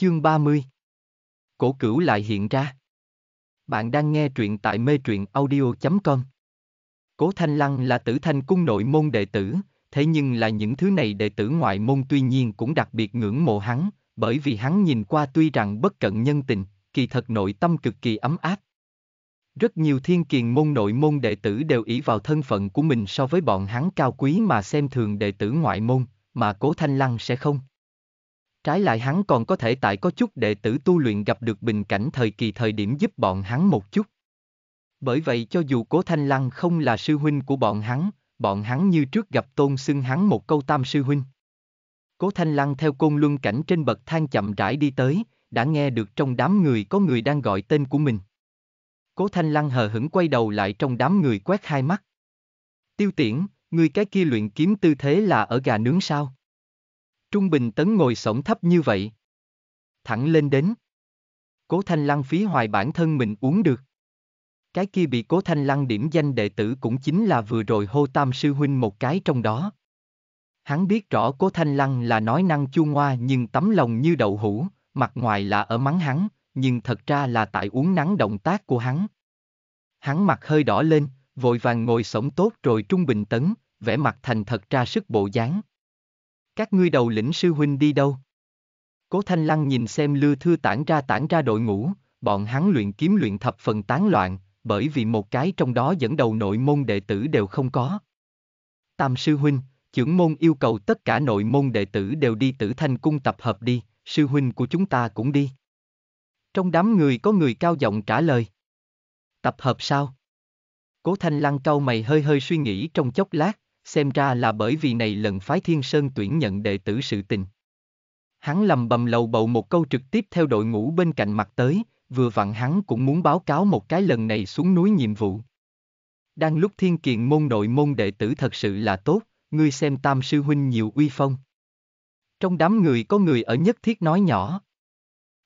Chương 30 Cổ cửu lại hiện ra. Bạn đang nghe truyện tại mê truyện audio.com. Cố Thanh Lăng là tử thanh cung nội môn đệ tử, thế nhưng là những thứ này đệ tử ngoại môn tuy nhiên cũng đặc biệt ngưỡng mộ hắn, bởi vì hắn nhìn qua tuy rằng bất cận nhân tình, kỳ thật nội tâm cực kỳ ấm áp. Rất nhiều thiên kiền môn nội môn đệ tử đều ý vào thân phận của mình so với bọn hắn cao quý mà xem thường đệ tử ngoại môn, mà cố Thanh Lăng sẽ không. Trái lại hắn còn có thể tại có chút đệ tử tu luyện gặp được bình cảnh thời kỳ thời điểm giúp bọn hắn một chút. Bởi vậy cho dù cố Thanh Lăng không là sư huynh của bọn hắn, bọn hắn như trước gặp tôn xưng hắn một câu tam sư huynh. Cố Thanh Lăng theo côn luân cảnh trên bậc thang chậm rãi đi tới, đã nghe được trong đám người có người đang gọi tên của mình. Cố Thanh Lăng hờ hững quay đầu lại trong đám người quét hai mắt. Tiêu tiễn, người cái kia luyện kiếm tư thế là ở gà nướng sao? Trung Bình Tấn ngồi sổng thấp như vậy. Thẳng lên đến. Cố Thanh Lăng phí hoài bản thân mình uống được. Cái kia bị Cố Thanh Lăng điểm danh đệ tử cũng chính là vừa rồi hô tam sư huynh một cái trong đó. Hắn biết rõ Cố Thanh Lăng là nói năng chua ngoa nhưng tấm lòng như đậu hũ, mặt ngoài là ở mắng hắn, nhưng thật ra là tại uống nắng động tác của hắn. Hắn mặt hơi đỏ lên, vội vàng ngồi sổng tốt rồi trung bình tấn, vẻ mặt thành thật ra sức bộ dáng. Các ngươi đầu lĩnh sư huynh đi đâu? Cố Thanh Lăng nhìn xem lưa thư tản ra tản ra đội ngũ, bọn hắn luyện kiếm luyện thập phần tán loạn, bởi vì một cái trong đó dẫn đầu nội môn đệ tử đều không có. Tam sư huynh, trưởng môn yêu cầu tất cả nội môn đệ tử đều đi tử thanh cung tập hợp đi, sư huynh của chúng ta cũng đi. Trong đám người có người cao giọng trả lời. Tập hợp sao? Cố Thanh Lăng cau mày hơi hơi suy nghĩ trong chốc lát, xem ra là bởi vì này lần phái Thiên Sơn tuyển nhận đệ tử sự tình. Hắn lầm bầm lầu bầu một câu trực tiếp theo đội ngũ bên cạnh mặt tới, vừa vặn hắn cũng muốn báo cáo một cái lần này xuống núi nhiệm vụ. Đang lúc thiên kiện môn nội môn đệ tử thật sự là tốt, ngươi xem tam sư huynh nhiều uy phong. Trong đám người có người ở nhất thiết nói nhỏ.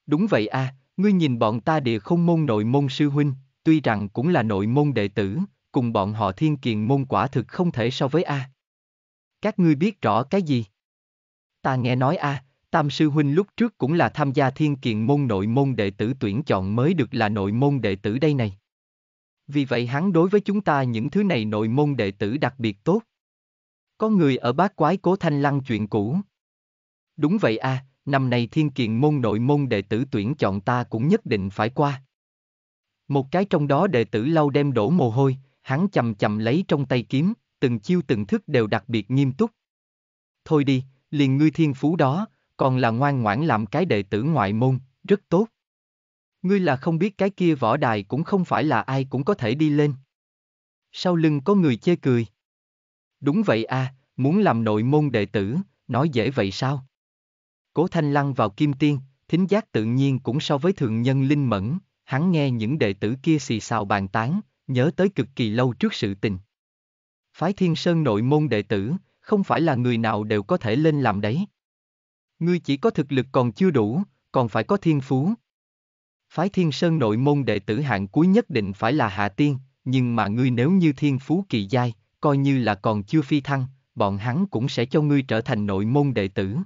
Đúng vậy a, ngươi nhìn bọn ta địa không môn nội môn sư huynh, tuy rằng cũng là nội môn đệ tử, cùng bọn họ thiên kiền môn quả thực không thể so với A. Các ngươi biết rõ cái gì? Ta nghe nói A, Tam Sư Huynh lúc trước cũng là tham gia thiên kiền môn nội môn đệ tử tuyển chọn mới được là nội môn đệ tử đây này. Vì vậy hắn đối với chúng ta những thứ này nội môn đệ tử đặc biệt tốt. Có người ở bát quái cố thanh lăng chuyện cũ. Đúng vậy a, năm nay thiên kiền môn nội môn đệ tử tuyển chọn ta cũng nhất định phải qua. Một cái trong đó đệ tử lâu đem đổ mồ hôi, hắn chầm chầm lấy trong tay kiếm, từng chiêu từng thức đều đặc biệt nghiêm túc. Thôi đi, liền ngươi thiên phú đó, còn là ngoan ngoãn làm cái đệ tử ngoại môn, rất tốt. Ngươi là không biết cái kia võ đài cũng không phải là ai cũng có thể đi lên. Sau lưng có người chê cười. Đúng vậy à, muốn làm nội môn đệ tử, nói dễ vậy sao? Cố Thanh Lăng vào kim tiên, thính giác tự nhiên cũng so với thường nhân linh mẫn, hắn nghe những đệ tử kia xì xào bàn tán, nhớ tới cực kỳ lâu trước sự tình. Phái Thiên Sơn nội môn đệ tử, không phải là người nào đều có thể lên làm đấy. Ngươi chỉ có thực lực còn chưa đủ, còn phải có thiên phú. Phái Thiên Sơn nội môn đệ tử hạng cuối nhất định phải là hạ tiên, nhưng mà ngươi nếu như thiên phú kỳ giai, coi như là còn chưa phi thăng, bọn hắn cũng sẽ cho ngươi trở thành nội môn đệ tử.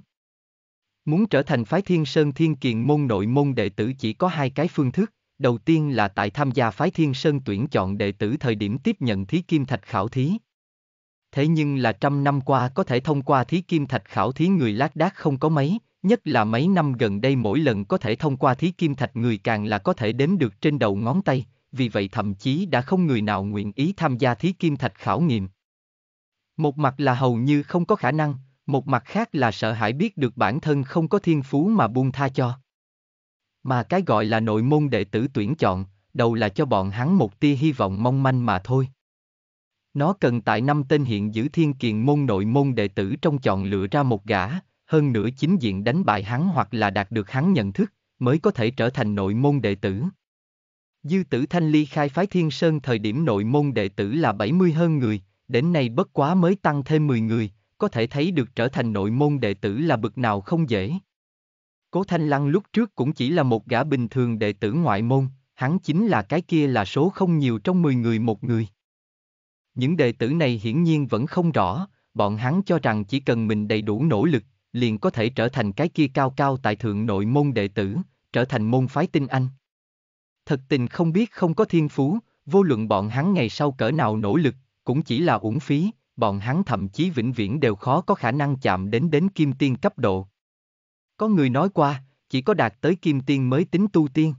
Muốn trở thành phái Thiên Sơn Thiên Kiền môn nội môn đệ tử chỉ có hai cái phương thức, đầu tiên là tại tham gia phái Thiên Sơn tuyển chọn đệ tử thời điểm tiếp nhận thí kim thạch khảo thí. Thế nhưng là trăm năm qua có thể thông qua thí kim thạch khảo thí người lác đác không có mấy, nhất là mấy năm gần đây mỗi lần có thể thông qua thí kim thạch người càng là có thể đếm được trên đầu ngón tay, vì vậy thậm chí đã không người nào nguyện ý tham gia thí kim thạch khảo nghiệm. Một mặt là hầu như không có khả năng, một mặt khác là sợ hãi biết được bản thân không có thiên phú mà buông tha cho. Mà cái gọi là nội môn đệ tử tuyển chọn, đầu là cho bọn hắn một tia hy vọng mong manh mà thôi. Nó cần tại năm tên hiện giữ thiên kiền môn nội môn đệ tử trong chọn lựa ra một gã, hơn nữa chính diện đánh bại hắn hoặc là đạt được hắn nhận thức, mới có thể trở thành nội môn đệ tử. Dư tử Thanh Ly khai phái Thiên Sơn thời điểm nội môn đệ tử là 70 hơn người, đến nay bất quá mới tăng thêm 10 người, có thể thấy được trở thành nội môn đệ tử là bực nào không dễ. Cố Thanh Lăng lúc trước cũng chỉ là một gã bình thường đệ tử ngoại môn, hắn chính là cái kia là số không nhiều trong 10 người một người. Những đệ tử này hiển nhiên vẫn không rõ, bọn hắn cho rằng chỉ cần mình đầy đủ nỗ lực, liền có thể trở thành cái kia cao cao tại thượng nội môn đệ tử, trở thành môn phái tinh anh. Thật tình không biết không có thiên phú, vô luận bọn hắn ngày sau cỡ nào nỗ lực, cũng chỉ là uổng phí, bọn hắn thậm chí vĩnh viễn đều khó có khả năng chạm đến đến kim tiên cấp độ. Có người nói qua, chỉ có đạt tới kim tiên mới tính tu tiên.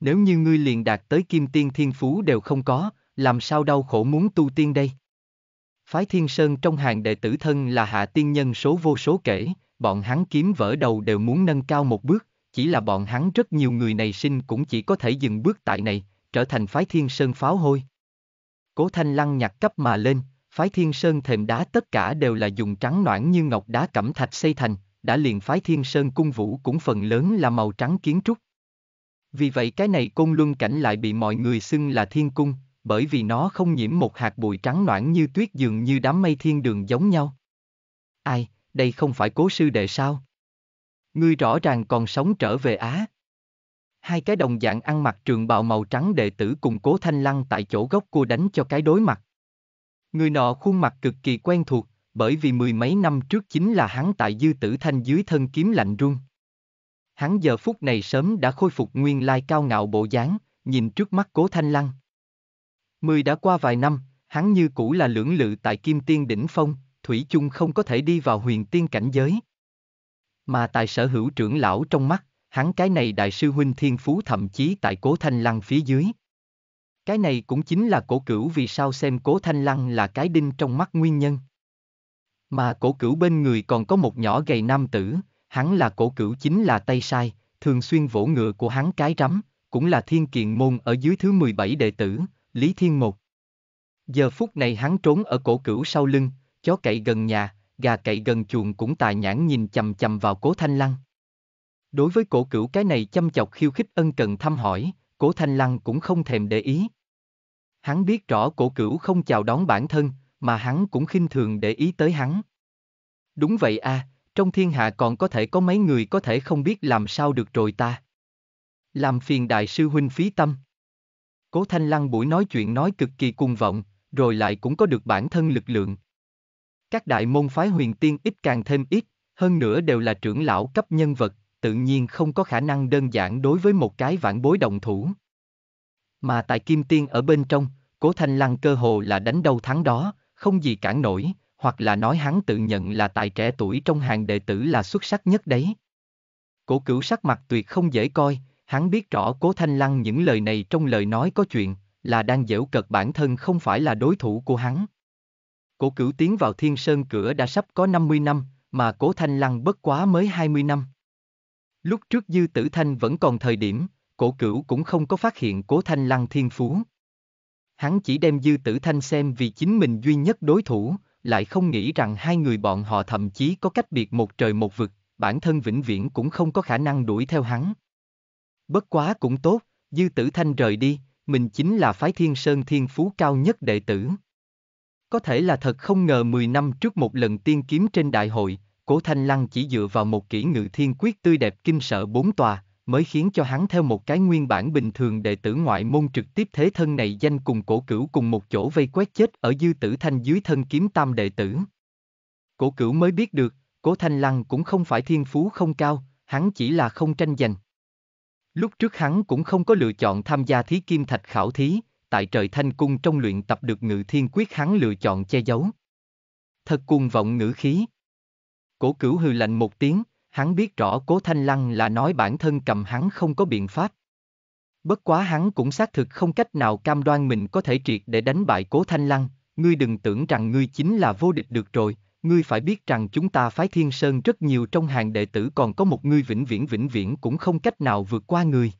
Nếu như ngươi liền đạt tới kim tiên thiên phú đều không có, làm sao đau khổ muốn tu tiên đây? Phái Thiên Sơn trong hàng đệ tử thân là hạ tiên nhân số vô số kể, bọn hắn kiếm vỡ đầu đều muốn nâng cao một bước, chỉ là bọn hắn rất nhiều người này sinh cũng chỉ có thể dừng bước tại này, trở thành phái Thiên Sơn pháo hôi. Cố Thanh Lăng nhặt cấp mà lên, phái Thiên Sơn thềm đá tất cả đều là dùng trắng noãn như ngọc đá cẩm thạch xây thành, đã liền phái Thiên Sơn cung vũ cũng phần lớn là màu trắng kiến trúc. Vì vậy cái này côn luân cảnh lại bị mọi người xưng là thiên cung, bởi vì nó không nhiễm một hạt bụi trắng noãn như tuyết dường như đám mây thiên đường giống nhau. Ai, đây không phải cố sư đệ sao? Ngươi rõ ràng còn sống trở về Á. Hai cái đồng dạng ăn mặc trường bào màu trắng đệ tử cùng cố thanh lăng tại chỗ gốc cua đánh cho cái đối mặt. Người nọ khuôn mặt cực kỳ quen thuộc, bởi vì mười mấy năm trước chính là hắn tại dư tử thanh dưới thân kiếm lạnh run. Hắn giờ phút này sớm đã khôi phục nguyên lai cao ngạo bộ dáng, nhìn trước mắt cố thanh lăng. Mười đã qua vài năm, hắn như cũ là lưỡng lự tại kim tiên đỉnh phong, thủy chung không có thể đi vào huyền tiên cảnh giới. Mà tại sở hữu trưởng lão trong mắt, hắn cái này đại sư huynh thiên phú thậm chí tại cố thanh lăng phía dưới. Cái này cũng chính là cổ cửu vì sao xem cố thanh lăng là cái đinh trong mắt nguyên nhân. Mà cổ cửu bên người còn có một nhỏ gầy nam tử, hắn là cổ cửu chính là tay sai, thường xuyên vỗ ngựa của hắn cái rắm, cũng là thiên Kiện môn ở dưới thứ 17 đệ tử, Lý Thiên Một. Giờ phút này hắn trốn ở cổ cửu sau lưng, chó cậy gần nhà, gà cậy gần chuồng cũng tài nhãn nhìn chầm chầm vào cố thanh lăng. Đối với cổ cửu cái này chăm chọc khiêu khích ân cần thăm hỏi, cố thanh lăng cũng không thèm để ý. Hắn biết rõ cổ cửu không chào đón bản thân, mà hắn cũng khinh thường để ý tới hắn. Đúng vậy a, trong thiên hạ còn có thể có mấy người có thể không biết làm sao được rồi ta. Làm phiền đại sư huynh phí tâm. Cố Thanh Lăng buổi nói chuyện nói cực kỳ cung vọng, rồi lại cũng có được bản thân lực lượng. Các đại môn phái huyền tiên ít càng thêm ít, hơn nữa đều là trưởng lão cấp nhân vật, tự nhiên không có khả năng đơn giản đối với một cái vạn bối đồng thủ. Mà tại Kim Tiên ở bên trong, Cố Thanh Lăng cơ hồ là đánh đầu thắng đó, không gì cản nổi, hoặc là nói hắn tự nhận là tại trẻ tuổi trong hàng đệ tử là xuất sắc nhất đấy. Cổ cửu sắc mặt tuyệt không dễ coi, hắn biết rõ Cố Thanh Lăng những lời này trong lời nói có chuyện, là đang dễu cợt bản thân không phải là đối thủ của hắn. Cổ cửu tiến vào thiên sơn cửa đã sắp có 50 năm, mà Cố Thanh Lăng bất quá mới 20 năm. Lúc trước Dư Tử Thanh vẫn còn thời điểm, cổ cửu cũng không có phát hiện Cố Thanh Lăng thiên phú. Hắn chỉ đem Dư Tử Thanh xem vì chính mình duy nhất đối thủ, lại không nghĩ rằng hai người bọn họ thậm chí có cách biệt một trời một vực, bản thân vĩnh viễn cũng không có khả năng đuổi theo hắn. Bất quá cũng tốt, Dư Tử Thanh rời đi, mình chính là phái thiên sơn thiên phú cao nhất đệ tử. Có thể là thật không ngờ 10 năm trước một lần tiên kiếm trên đại hội, Cố Thanh Lăng chỉ dựa vào một kỹ ngự thiên quyết tươi đẹp kinh sợ bốn tòa, mới khiến cho hắn theo một cái nguyên bản bình thường đệ tử ngoại môn trực tiếp thế thân này danh cùng cổ cửu cùng một chỗ vây quét chết ở dư tử thanh dưới thân kiếm tam đệ tử. Cổ cửu mới biết được, cố thanh lăng cũng không phải thiên phú không cao, hắn chỉ là không tranh giành. Lúc trước hắn cũng không có lựa chọn tham gia thí kim thạch khảo thí, tại trời thanh cung trong luyện tập được ngự thiên quyết hắn lựa chọn che giấu. Thật cuồng vọng ngữ khí. Cổ cửu hừ lạnh một tiếng, hắn biết rõ cố thanh lăng là nói bản thân cầm hắn không có biện pháp. Bất quá hắn cũng xác thực không cách nào cam đoan mình có thể triệt để đánh bại cố thanh lăng, ngươi đừng tưởng rằng ngươi chính là vô địch được rồi, ngươi phải biết rằng chúng ta phái thiên sơn rất nhiều trong hàng đệ tử còn có một ngươi vĩnh viễn vĩnh viễn cũng không cách nào vượt qua người.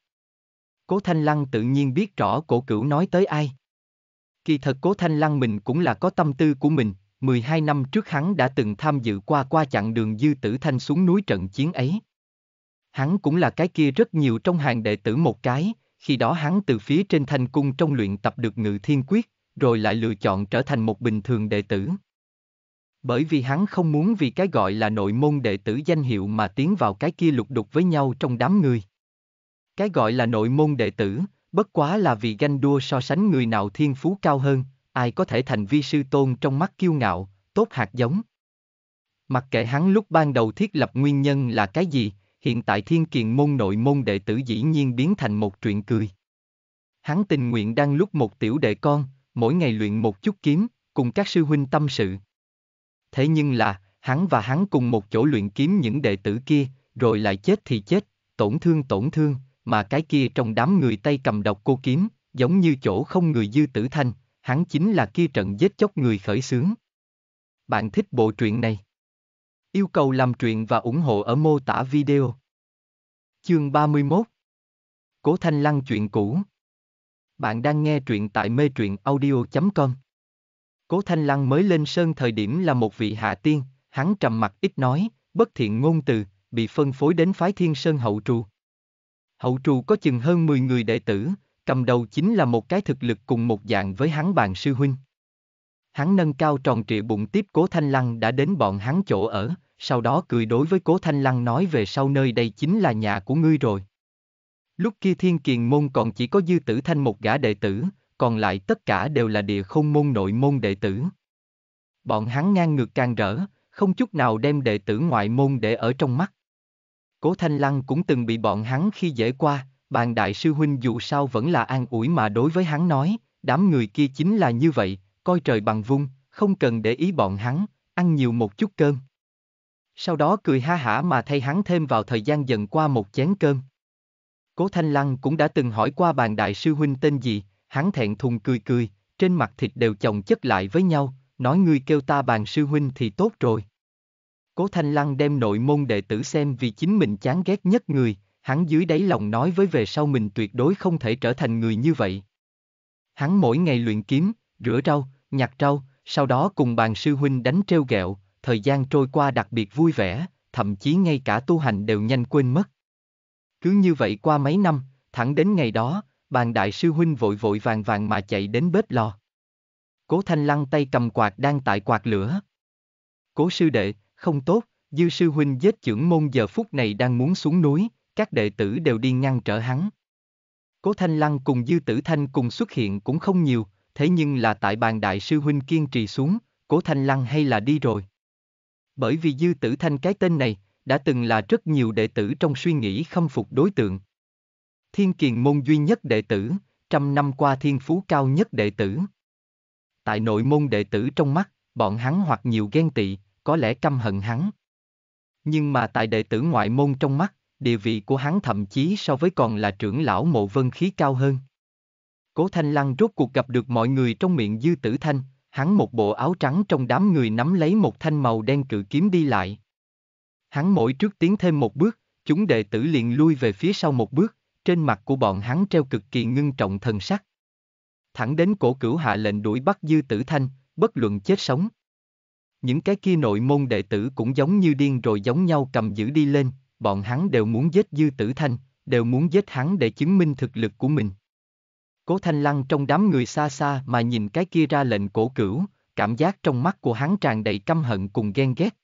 Cố Thanh Lăng tự nhiên biết rõ cổ cửu nói tới ai. Kỳ thật Cố Thanh Lăng mình cũng là có tâm tư của mình, 12 năm trước hắn đã từng tham dự qua qua chặng đường dư tử thanh xuống núi trận chiến ấy. Hắn cũng là cái kia rất nhiều trong hàng đệ tử một cái, khi đó hắn từ phía trên thanh cung trong luyện tập được ngự thiên quyết, rồi lại lựa chọn trở thành một bình thường đệ tử. Bởi vì hắn không muốn vì cái gọi là nội môn đệ tử danh hiệu mà tiến vào cái kia lục đục với nhau trong đám người. Cái gọi là nội môn đệ tử, bất quá là vì ganh đua so sánh người nào thiên phú cao hơn, ai có thể thành vi sư tôn trong mắt kiêu ngạo, tốt hạt giống. Mặc kệ hắn lúc ban đầu thiết lập nguyên nhân là cái gì, hiện tại thiên kiền môn nội môn đệ tử dĩ nhiên biến thành một truyện cười. Hắn tình nguyện đang lúc một tiểu đệ con, mỗi ngày luyện một chút kiếm, cùng các sư huynh tâm sự. Thế nhưng là, hắn và hắn cùng một chỗ luyện kiếm những đệ tử kia, rồi lại chết thì chết, tổn thương tổn thương, mà cái kia trong đám người tay cầm độc cô kiếm, giống như chỗ không người dư tử thanh, hắn chính là kia trận giết chóc người khởi xướng. Bạn thích bộ truyện này? Yêu cầu làm truyện và ủng hộ ở mô tả video. Chương 31 Cố Thanh Lăng chuyện cũ Bạn đang nghe truyện tại mê truyện audio.com Cố Thanh Lăng mới lên sơn thời điểm là một vị hạ tiên, hắn trầm mặt ít nói, bất thiện ngôn từ, bị phân phối đến phái thiên sơn hậu trù. Hậu trù có chừng hơn 10 người đệ tử, cầm đầu chính là một cái thực lực cùng một dạng với hắn bàn sư huynh. Hắn nâng cao tròn trịa bụng tiếp Cố Thanh Lăng đã đến bọn hắn chỗ ở, sau đó cười đối với Cố Thanh Lăng nói về sau nơi đây chính là nhà của ngươi rồi. Lúc kia thiên kiền môn còn chỉ có dư tử thanh một gã đệ tử, còn lại tất cả đều là địa không môn nội môn đệ tử. Bọn hắn ngang ngược càng rỡ, không chút nào đem đệ tử ngoại môn để ở trong mắt. Cố Thanh Lăng cũng từng bị bọn hắn khi dễ qua, bàn đại sư huynh dù sao vẫn là an ủi mà đối với hắn nói, đám người kia chính là như vậy, coi trời bằng vung, không cần để ý bọn hắn, ăn nhiều một chút cơm. Sau đó cười ha hả mà thay hắn thêm vào thời gian dần qua một chén cơm. Cố Thanh Lăng cũng đã từng hỏi qua bàn đại sư huynh tên gì, hắn thẹn thùng cười cười, trên mặt thịt đều chồng chất lại với nhau, nói ngươi kêu ta bàn sư huynh thì tốt rồi. Cố Thanh Lăng đem nội môn đệ tử xem vì chính mình chán ghét nhất người, hắn dưới đáy lòng nói với về sau mình tuyệt đối không thể trở thành người như vậy. Hắn mỗi ngày luyện kiếm, rửa rau, nhặt rau, sau đó cùng bàn sư huynh đánh treo gẹo, thời gian trôi qua đặc biệt vui vẻ, thậm chí ngay cả tu hành đều nhanh quên mất. Cứ như vậy qua mấy năm, thẳng đến ngày đó, bàn đại sư huynh vội vội vàng vàng mà chạy đến bếp lò. Cố Thanh Lăng tay cầm quạt đang tại quạt lửa. Cố sư đệ, không tốt, dư sư huynh giết trưởng môn giờ phút này đang muốn xuống núi, các đệ tử đều đi ngăn trở hắn. Cố Thanh Lăng cùng dư tử thanh cùng xuất hiện cũng không nhiều, thế nhưng là tại bàn đại sư huynh kiên trì xuống, Cố Thanh Lăng hay là đi rồi. Bởi vì dư tử thanh cái tên này, đã từng là rất nhiều đệ tử trong suy nghĩ khâm phục đối tượng. Thiên kiền môn duy nhất đệ tử, trăm năm qua thiên phú cao nhất đệ tử. Tại nội môn đệ tử trong mắt, bọn hắn hoặc nhiều ghen tị, có lẽ căm hận hắn. Nhưng mà tại đệ tử ngoại môn trong mắt, địa vị của hắn thậm chí so với còn là trưởng lão mộ vân khí cao hơn. Cố Thanh Lăng rốt cuộc gặp được mọi người trong miệng dư tử thanh, hắn một bộ áo trắng trong đám người nắm lấy một thanh màu đen cự kiếm đi lại. Hắn mỗi trước tiến thêm một bước, chúng đệ tử liền lui về phía sau một bước, trên mặt của bọn hắn treo cực kỳ ngưng trọng thần sắc. Thẳng đến cổ cửu hạ lệnh đuổi bắt dư tử thanh, bất luận chết sống. Những cái kia nội môn đệ tử cũng giống như điên rồi giống nhau cầm giữ đi lên, bọn hắn đều muốn giết dư tử thanh, đều muốn giết hắn để chứng minh thực lực của mình. Cố Thanh Lăng trong đám người xa xa mà nhìn cái kia ra lệnh cổ cửu, cảm giác trong mắt của hắn tràn đầy căm hận cùng ghen ghét.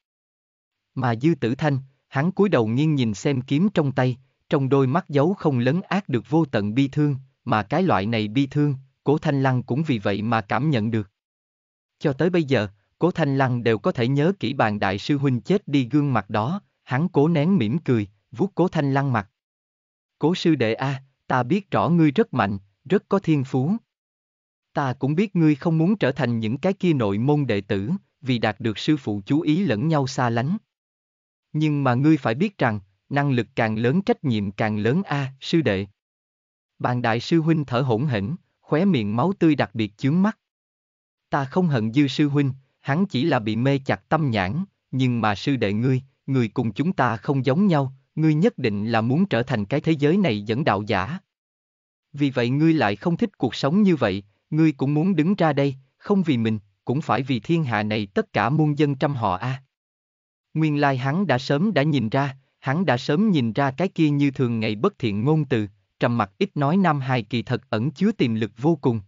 Mà dư tử thanh, hắn cúi đầu nghiêng nhìn xem kiếm trong tay, trong đôi mắt giấu không lấn ác được vô tận bi thương, mà cái loại này bi thương, Cố Thanh Lăng cũng vì vậy mà cảm nhận được. Cho tới bây giờ, Cố Thanh Lăng đều có thể nhớ kỹ bàn đại sư huynh chết đi gương mặt đó, hắn cố nén mỉm cười, vuốt Cố Thanh Lăng mặt. Cố sư đệ a, ta biết rõ ngươi rất mạnh, rất có thiên phú. Ta cũng biết ngươi không muốn trở thành những cái kia nội môn đệ tử, vì đạt được sư phụ chú ý lẫn nhau xa lánh. Nhưng mà ngươi phải biết rằng, năng lực càng lớn trách nhiệm càng lớn a, sư đệ. Bàn đại sư huynh thở hổn hển, khóe miệng máu tươi đặc biệt chướng mắt. Ta không hận dư sư huynh, hắn chỉ là bị mê chặt tâm nhãn, nhưng mà sư đệ ngươi, người cùng chúng ta không giống nhau, ngươi nhất định là muốn trở thành cái thế giới này dẫn đạo giả. Vì vậy ngươi lại không thích cuộc sống như vậy, ngươi cũng muốn đứng ra đây, không vì mình, cũng phải vì thiên hạ này tất cả muôn dân trăm họ a. Nguyên lai hắn đã sớm đã nhìn ra, hắn đã sớm nhìn ra cái kia như thường ngày bất thiện ngôn từ, trầm mặc ít nói Nam Hài kỳ thật ẩn chứa tiềm lực vô cùng.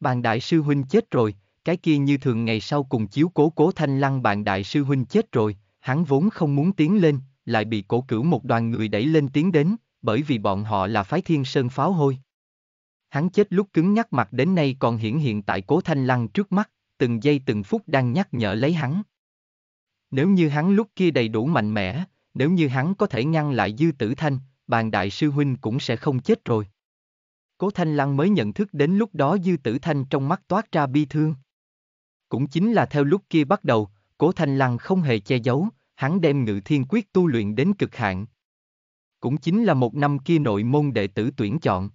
Bàn đại sư huynh chết rồi, cái kia như thường ngày sau cùng chiếu cố cố thanh lăng bạn đại sư huynh chết rồi, hắn vốn không muốn tiến lên, lại bị cổ cửu một đoàn người đẩy lên tiến đến, bởi vì bọn họ là phái thiên sơn pháo hôi. Hắn chết lúc cứng nhắc mặt đến nay còn hiển hiện tại cố thanh lăng trước mắt, từng giây từng phút đang nhắc nhở lấy hắn. Nếu như hắn lúc kia đầy đủ mạnh mẽ, nếu như hắn có thể ngăn lại dư tử thanh, bàn đại sư huynh cũng sẽ không chết rồi. Cố Thanh Lăng mới nhận thức đến lúc đó dư tử thanh trong mắt toát ra bi thương. Cũng chính là theo lúc kia bắt đầu, Cố Thanh Lăng không hề che giấu, hắn đem ngự thiên quyết tu luyện đến cực hạn. Cũng chính là một năm kia nội môn đệ tử tuyển chọn.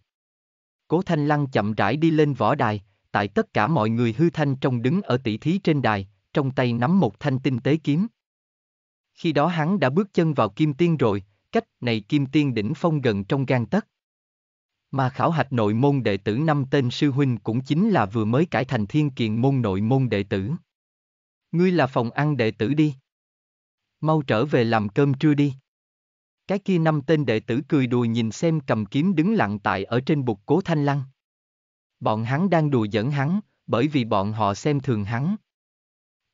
Cố Thanh Lăng chậm rãi đi lên võ đài, tại tất cả mọi người hư thanh trong đứng ở tỷ thí trên đài, trong tay nắm một thanh tinh tế kiếm. Khi đó hắn đã bước chân vào kim tiên rồi, cách này kim tiên đỉnh phong gần trong gan tấc. Mà khảo hạch nội môn đệ tử năm tên sư huynh cũng chính là vừa mới cải thành thiên kiền môn nội môn đệ tử. Ngươi là phòng ăn đệ tử đi. Mau trở về làm cơm trưa đi. Cái kia năm tên đệ tử cười đùa nhìn xem cầm kiếm đứng lặng tại ở trên bục cố thanh lăng. Bọn hắn đang đùa giỡn hắn, bởi vì bọn họ xem thường hắn.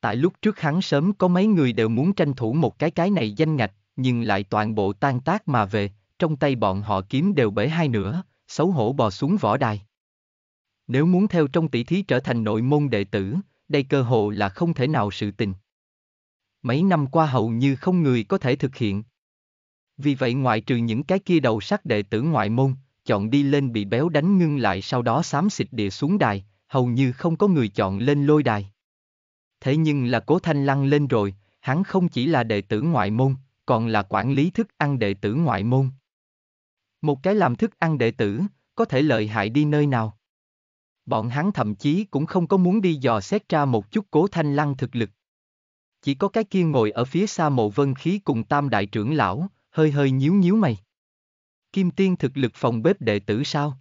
Tại lúc trước hắn sớm có mấy người đều muốn tranh thủ một cái cái này danh ngạch, nhưng lại toàn bộ tan tác mà về, trong tay bọn họ kiếm đều bể hai nửa, xấu hổ bò xuống võ đài. Nếu muốn theo trong tỷ thí trở thành nội môn đệ tử, đây cơ hồ là không thể nào sự tình. Mấy năm qua hầu như không người có thể thực hiện. Vì vậy ngoại trừ những cái kia đầu sắc đệ tử ngoại môn, chọn đi lên bị béo đánh ngưng lại sau đó xám xịt địa xuống đài, hầu như không có người chọn lên lôi đài. Thế nhưng là cố thanh lăng lên rồi, hắn không chỉ là đệ tử ngoại môn, còn là quản lý thức ăn đệ tử ngoại môn. Một cái làm thức ăn đệ tử, có thể lợi hại đi nơi nào? Bọn hắn thậm chí cũng không có muốn đi dò xét ra một chút cố thanh lăng thực lực. Chỉ có cái kia ngồi ở phía xa mộ vân khí cùng tam đại trưởng lão, hơi hơi nhíu nhíu mày. Kim tiên thực lực phòng bếp đệ tử sao?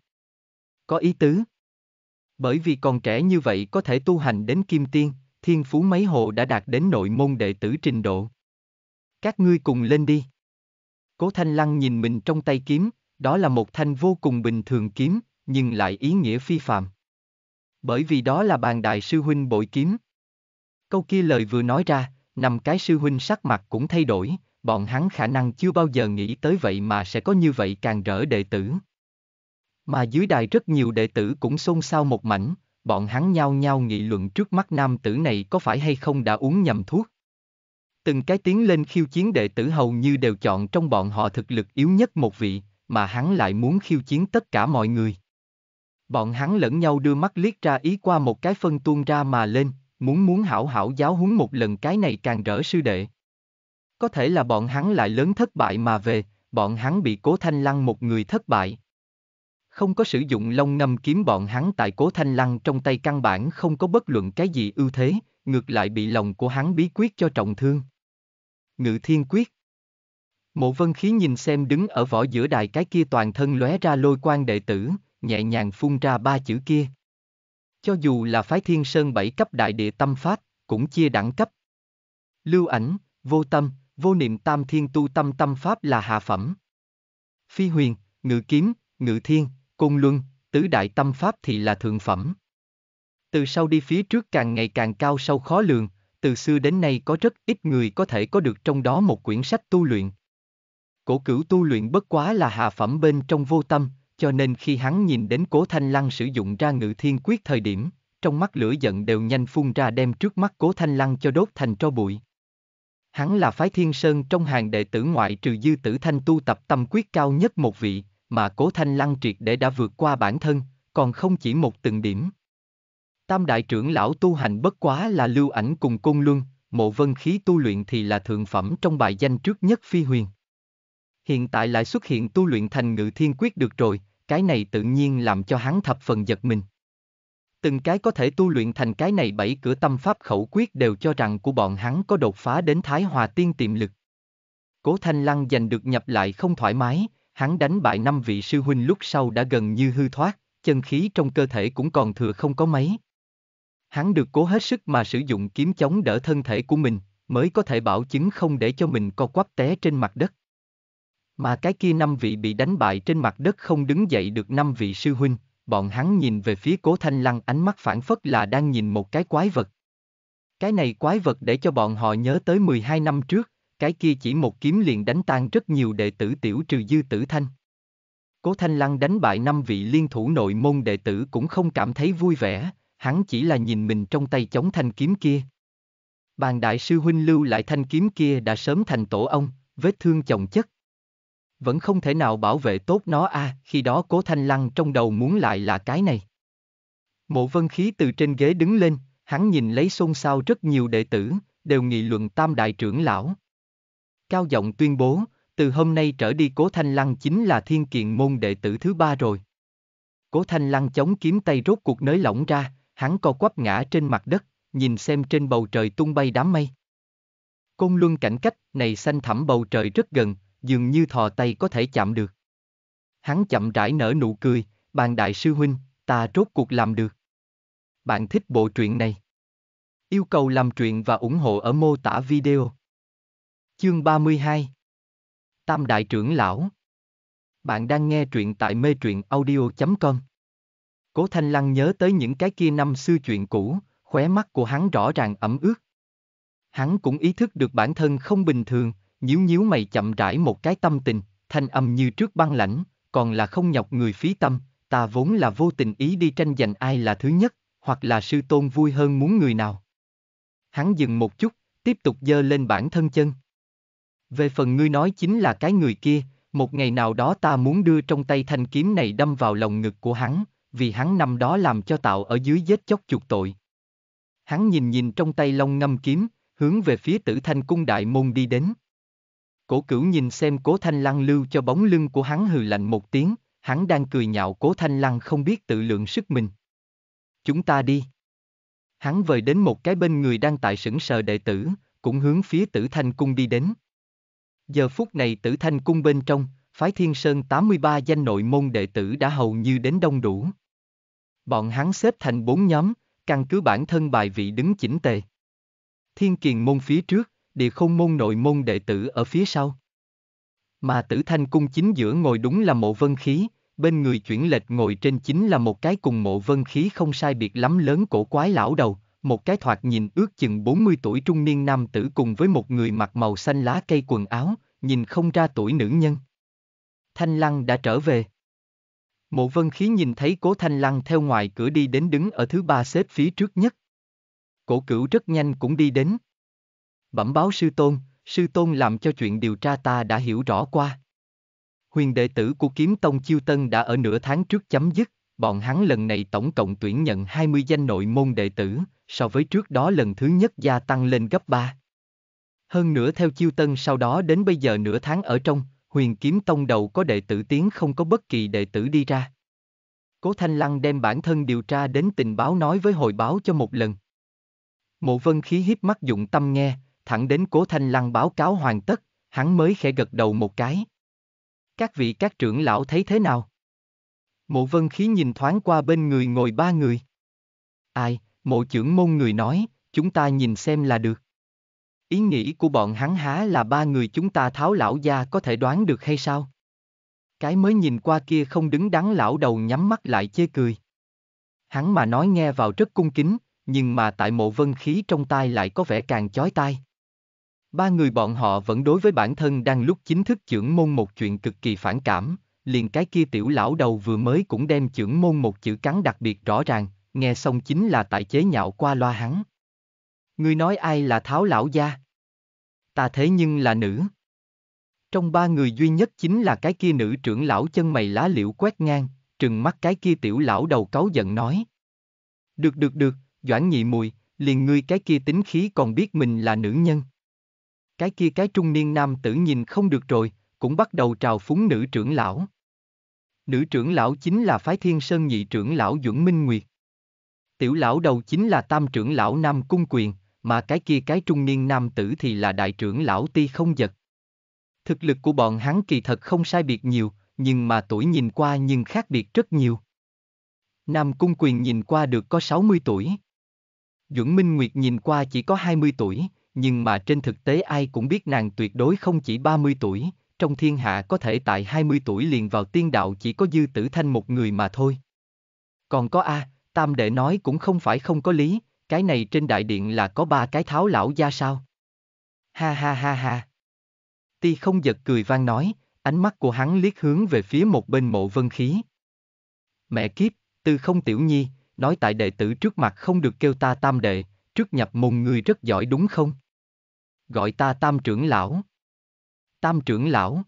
Có ý tứ. Bởi vì còn trẻ như vậy có thể tu hành đến kim tiên, thiên phú mấy hộ đã đạt đến nội môn đệ tử trình độ. Các ngươi cùng lên đi. Cố Thanh Lăng nhìn mình trong tay kiếm, đó là một thanh vô cùng bình thường kiếm, nhưng lại ý nghĩa phi phàm. Bởi vì đó là bàn đại sư huynh bội kiếm. Câu kia lời vừa nói ra, nằm cái sư huynh sắc mặt cũng thay đổi, bọn hắn khả năng chưa bao giờ nghĩ tới vậy mà sẽ có như vậy càng rỡ đệ tử. Mà dưới đài rất nhiều đệ tử cũng xôn xao một mảnh, bọn hắn nhao nhao nghị luận trước mắt nam tử này có phải hay không đã uống nhầm thuốc. Từng cái tiếng lên khiêu chiến đệ tử hầu như đều chọn trong bọn họ thực lực yếu nhất một vị, mà hắn lại muốn khiêu chiến tất cả mọi người. Bọn hắn lẫn nhau đưa mắt liếc ra ý qua một cái phân tuôn ra mà lên, muốn muốn hảo hảo giáo huấn một lần cái này càng rỡ sư đệ. Có thể là bọn hắn lại lớn thất bại mà về, bọn hắn bị cố thanh lăng một người thất bại. Không có sử dụng lông ngâm kiếm bọn hắn tại cố thanh lăng trong tay căn bản không có bất luận cái gì ưu thế, ngược lại bị lòng của hắn bí quyết cho trọng thương. Ngự thiên quyết Mộ vân khí nhìn xem đứng ở vỏ giữa đài cái kia toàn thân lóe ra lôi quan đệ tử, nhẹ nhàng phun ra ba chữ kia. Cho dù là phái thiên sơn bảy cấp đại địa tâm pháp, cũng chia đẳng cấp. Lưu ảnh, vô tâm, vô niệm tam thiên tu tâm tâm pháp là hạ phẩm. Phi huyền, ngự kiếm, ngự thiên, côn luân, tứ đại tâm pháp thì là thượng phẩm. Từ sau đi phía trước càng ngày càng cao sâu khó lường, từ xưa đến nay có rất ít người có thể có được trong đó một quyển sách tu luyện. Cổ cửu tu luyện bất quá là hạ phẩm bên trong vô tâm, cho nên khi hắn nhìn đến cố thanh lăng sử dụng ra ngự thiên quyết thời điểm, trong mắt lửa giận đều nhanh phun ra đem trước mắt cố thanh lăng cho đốt thành tro bụi. Hắn là phái thiên sơn trong hàng đệ tử ngoại trừ dư tử thanh tu tập tâm quyết cao nhất một vị, mà cố thanh lăng triệt để đã vượt qua bản thân, còn không chỉ một từng điểm. Tam đại trưởng lão tu hành bất quá là lưu ảnh cùng côn luân, mộ vân khí tu luyện thì là thượng phẩm trong bài danh trước nhất phi huyền. Hiện tại lại xuất hiện tu luyện thành ngự thiên quyết được rồi, cái này tự nhiên làm cho hắn thập phần giật mình. Từng cái có thể tu luyện thành cái này bảy cửa tâm pháp khẩu quyết đều cho rằng của bọn hắn có đột phá đến Thái Hòa Tiên tiềm lực. Cố Thanh Lăng giành được nhập lại không thoải mái, hắn đánh bại năm vị sư huynh lúc sau đã gần như hư thoát, chân khí trong cơ thể cũng còn thừa không có mấy. Hắn được cố hết sức mà sử dụng kiếm chống đỡ thân thể của mình, mới có thể bảo chứng không để cho mình co quắp té trên mặt đất. Mà cái kia năm vị bị đánh bại trên mặt đất không đứng dậy được năm vị sư huynh, bọn hắn nhìn về phía cố thanh lăng ánh mắt phản phất là đang nhìn một cái quái vật. Cái này quái vật để cho bọn họ nhớ tới 12 năm trước, cái kia chỉ một kiếm liền đánh tan rất nhiều đệ tử tiểu trừ dư tử thanh. Cố Thanh Lăng đánh bại năm vị liên thủ nội môn đệ tử cũng không cảm thấy vui vẻ, hắn chỉ là nhìn mình trong tay chống thanh kiếm kia. Bàn đại sư huynh lưu lại thanh kiếm kia đã sớm thành tổ ông, vết thương chồng chất. Vẫn không thể nào bảo vệ tốt nó a khi đó cố thanh lăng trong đầu muốn lại là cái này. Mộ vân khí từ trên ghế đứng lên, hắn nhìn lấy xôn xao rất nhiều đệ tử, đều nghị luận tam đại trưởng lão. Cao giọng tuyên bố, từ hôm nay trở đi cố thanh lăng chính là thiên kiện môn đệ tử thứ ba rồi. Cố thanh lăng chống kiếm tay rốt cuộc nới lỏng ra, hắn co quắp ngã trên mặt đất, nhìn xem trên bầu trời tung bay đám mây. Côn luân cảnh cách này xanh thẳm bầu trời rất gần, dường như thò tay có thể chạm được. Hắn chậm rãi nở nụ cười, bàn đại sư huynh, ta rốt cuộc làm được. Bạn thích bộ truyện này? Yêu cầu làm truyện và ủng hộ ở mô tả video. Chương 32 Tam Đại trưởng Lão Bạn đang nghe truyện tại mê truyện audio.com Cố Thanh Lăng nhớ tới những cái kia năm xưa chuyện cũ, khóe mắt của hắn rõ ràng ẩm ướt. Hắn cũng ý thức được bản thân không bình thường, nhíu nhíu mày chậm rãi một cái tâm tình, thanh âm như trước băng lãnh, còn là không nhọc người phí tâm, ta vốn là vô tình ý đi tranh giành ai là thứ nhất, hoặc là sư tôn vui hơn muốn người nào. Hắn dừng một chút, tiếp tục dơ lên bản thân chân. Về phần ngươi nói chính là cái người kia, một ngày nào đó ta muốn đưa trong tay thanh kiếm này đâm vào lòng ngực của hắn, vì hắn năm đó làm cho tạo ở dưới vết chóc chuộc tội. Hắn nhìn nhìn trong tay long ngâm kiếm, hướng về phía tử thanh cung đại môn đi đến. Cổ cửu nhìn xem cố thanh lăng lưu cho bóng lưng của hắn hừ lạnh một tiếng, hắn đang cười nhạo cố thanh lăng không biết tự lượng sức mình. Chúng ta đi. Hắn vời đến một cái bên người đang tại sững sờ đệ tử, cũng hướng phía tử thanh cung đi đến. Giờ phút này tử thanh cung bên trong, phái thiên sơn 83 danh nội môn đệ tử đã hầu như đến đông đủ. Bọn hắn xếp thành bốn nhóm, căn cứ bản thân bài vị đứng chỉnh tề. Thiên kiền môn phía trước, địa không môn nội môn đệ tử ở phía sau. Mà tử thanh cung chính giữa ngồi đúng là mộ vân khí, bên người chuyển lệch ngồi trên chính là một cái cùng mộ vân khí không sai biệt lắm lớn cổ quái lão đầu, một cái thoạt nhìn ước chừng 40 tuổi trung niên nam tử cùng với một người mặc màu xanh lá cây quần áo, nhìn không ra tuổi nữ nhân. Thanh Lăng đã trở về. Mộ vân khí nhìn thấy cố Thanh Lăng theo ngoài cửa đi đến đứng ở thứ ba xếp phía trước nhất. Cổ cửu rất nhanh cũng đi đến. Bẩm báo sư tôn, sư tôn làm cho chuyện điều tra ta đã hiểu rõ qua. Huyền đệ tử của kiếm tông chiêu tân đã ở nửa tháng trước chấm dứt, bọn hắn lần này tổng cộng tuyển nhận 20 danh nội môn đệ tử, so với trước đó lần thứ nhất gia tăng lên gấp 3. Hơn nữa theo chiêu tân sau đó đến bây giờ nửa tháng ở trong, huyền kiếm tông đầu có đệ tử tiến không có bất kỳ đệ tử đi ra. Cố Thanh Lăng đem bản thân điều tra đến tình báo nói với hồi báo cho một lần. Mộ vân khí hiếp mắt dụng tâm nghe, thẳng đến Cố Thanh Lăng báo cáo hoàn tất, hắn mới khẽ gật đầu một cái. Các vị các trưởng lão thấy thế nào? Mộ vân khí nhìn thoáng qua bên người ngồi ba người. Ai, mộ trưởng môn người nói, chúng ta nhìn xem là được. Ý nghĩ của bọn hắn há là ba người chúng ta tháo lão gia có thể đoán được hay sao? Cái mới nhìn qua kia không đứng đắn lão đầu nhắm mắt lại chê cười. Hắn mà nói nghe vào rất cung kính, nhưng mà tại mộ vân khí trong tai lại có vẻ càng chói tai. Ba người bọn họ vẫn đối với bản thân đang lúc chính thức trưởng môn một chuyện cực kỳ phản cảm, liền cái kia tiểu lão đầu vừa mới cũng đem trưởng môn một chữ cắn đặc biệt rõ ràng, nghe xong chính là tại chế nhạo qua loa hắn. Ngươi nói ai là tháo lão gia? Ta thế nhưng là nữ. Trong ba người duy nhất chính là cái kia nữ trưởng lão chân mày lá liễu quét ngang, trừng mắt cái kia tiểu lão đầu cáu giận nói. Được được được, Doãn nhị mùi, liền ngươi cái kia tính khí còn biết mình là nữ nhân. Cái kia cái trung niên nam tử nhìn không được rồi, cũng bắt đầu trào phúng nữ trưởng lão. Nữ trưởng lão chính là phái thiên sơn nhị trưởng lão Duẩn Minh Nguyệt. Tiểu lão đầu chính là tam trưởng lão Nam Cung Quyền, mà cái kia cái trung niên nam tử thì là đại trưởng lão Ti Không Giật. Thực lực của bọn hắn kỳ thật không sai biệt nhiều, nhưng mà tuổi nhìn qua nhưng khác biệt rất nhiều. Nam Cung Quyền nhìn qua được có 60 tuổi. Duẩn Minh Nguyệt nhìn qua chỉ có 20 tuổi, nhưng mà trên thực tế ai cũng biết nàng tuyệt đối không chỉ 30 tuổi, trong thiên hạ có thể tại 20 tuổi liền vào tiên đạo chỉ có dư tử thanh một người mà thôi. Còn có A, Tam đệ nói cũng không phải không có lý, cái này trên đại điện là có ba cái tháo lão gia sao? Ha ha ha ha. Ti không giật cười vang nói, ánh mắt của hắn liếc hướng về phía một bên mộ vân khí. Mẹ kiếp, tư không tiểu nhi, nói tại đệ tử trước mặt không được kêu ta tam đệ, trước nhập môn ngươi rất giỏi đúng không? Gọi ta tam trưởng lão. Tam trưởng lão.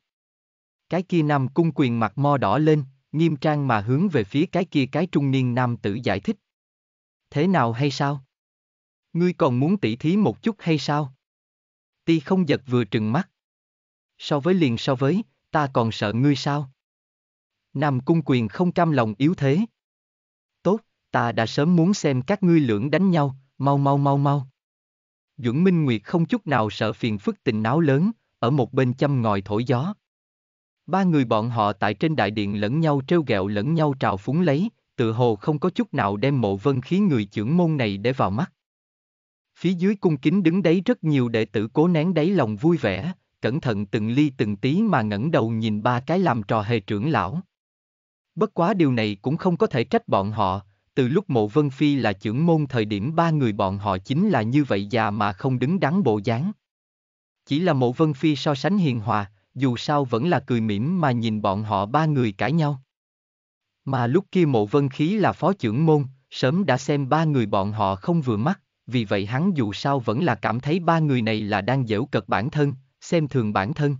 Cái kia nam cung quyền mặt mo đỏ lên, nghiêm trang mà hướng về phía cái kia cái trung niên nam tử giải thích. Thế nào hay sao? Ngươi còn muốn tỉ thí một chút hay sao? Ti không giật vừa trừng mắt. So với liền so với, ta còn sợ ngươi sao? Nam cung quyền không cam lòng yếu thế. Tốt, ta đã sớm muốn xem các ngươi lưỡng đánh nhau, mau mau mau mau. Duẩn Minh Nguyệt không chút nào sợ phiền phức tình náo lớn, ở một bên châm ngòi thổi gió. Ba người bọn họ tại trên đại điện lẫn nhau trêu ghẹo lẫn nhau trào phúng lấy, tự hồ không có chút nào đem mộ vân khí người trưởng môn này để vào mắt. Phía dưới cung kính đứng đấy rất nhiều đệ tử cố nén đáy lòng vui vẻ, cẩn thận từng ly từng tí mà ngẩng đầu nhìn ba cái làm trò hề trưởng lão. Bất quá điều này cũng không có thể trách bọn họ, từ lúc mộ vân phi là trưởng môn thời điểm ba người bọn họ chính là như vậy già mà không đứng đắn bộ dáng. Chỉ là mộ vân phi so sánh hiền hòa, dù sao vẫn là cười mỉm mà nhìn bọn họ ba người cãi nhau. Mà lúc kia mộ vân khí là phó trưởng môn, sớm đã xem ba người bọn họ không vừa mắt, vì vậy hắn dù sao vẫn là cảm thấy ba người này là đang dễu cợt bản thân, xem thường bản thân.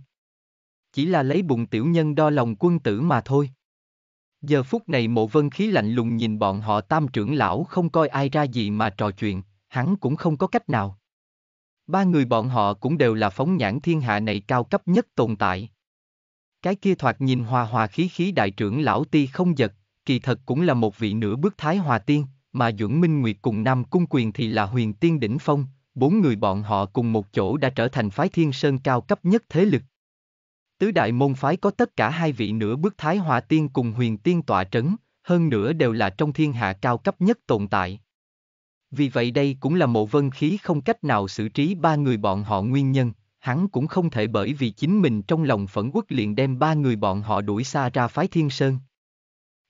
Chỉ là lấy bụng tiểu nhân đo lòng quân tử mà thôi. Giờ phút này mộ vân khí lạnh lùng nhìn bọn họ tam trưởng lão không coi ai ra gì mà trò chuyện, hắn cũng không có cách nào. Ba người bọn họ cũng đều là phóng nhãn thiên hạ này cao cấp nhất tồn tại. Cái kia thoạt nhìn hòa hòa khí khí đại trưởng lão ti không giật, kỳ thật cũng là một vị nửa bước thái hòa tiên, mà dưỡng Minh Nguyệt cùng Nam Cung Quyền thì là huyền tiên đỉnh phong, bốn người bọn họ cùng một chỗ đã trở thành phái thiên sơn cao cấp nhất thế lực. Tứ đại môn phái có tất cả hai vị nửa bước thái hòa tiên cùng huyền tiên tọa trấn, hơn nữa đều là trong thiên hạ cao cấp nhất tồn tại. Vì vậy đây cũng là mộ vân khí không cách nào xử trí ba người bọn họ nguyên nhân, hắn cũng không thể bởi vì chính mình trong lòng phẫn quốc liền đem ba người bọn họ đuổi xa ra phái thiên sơn.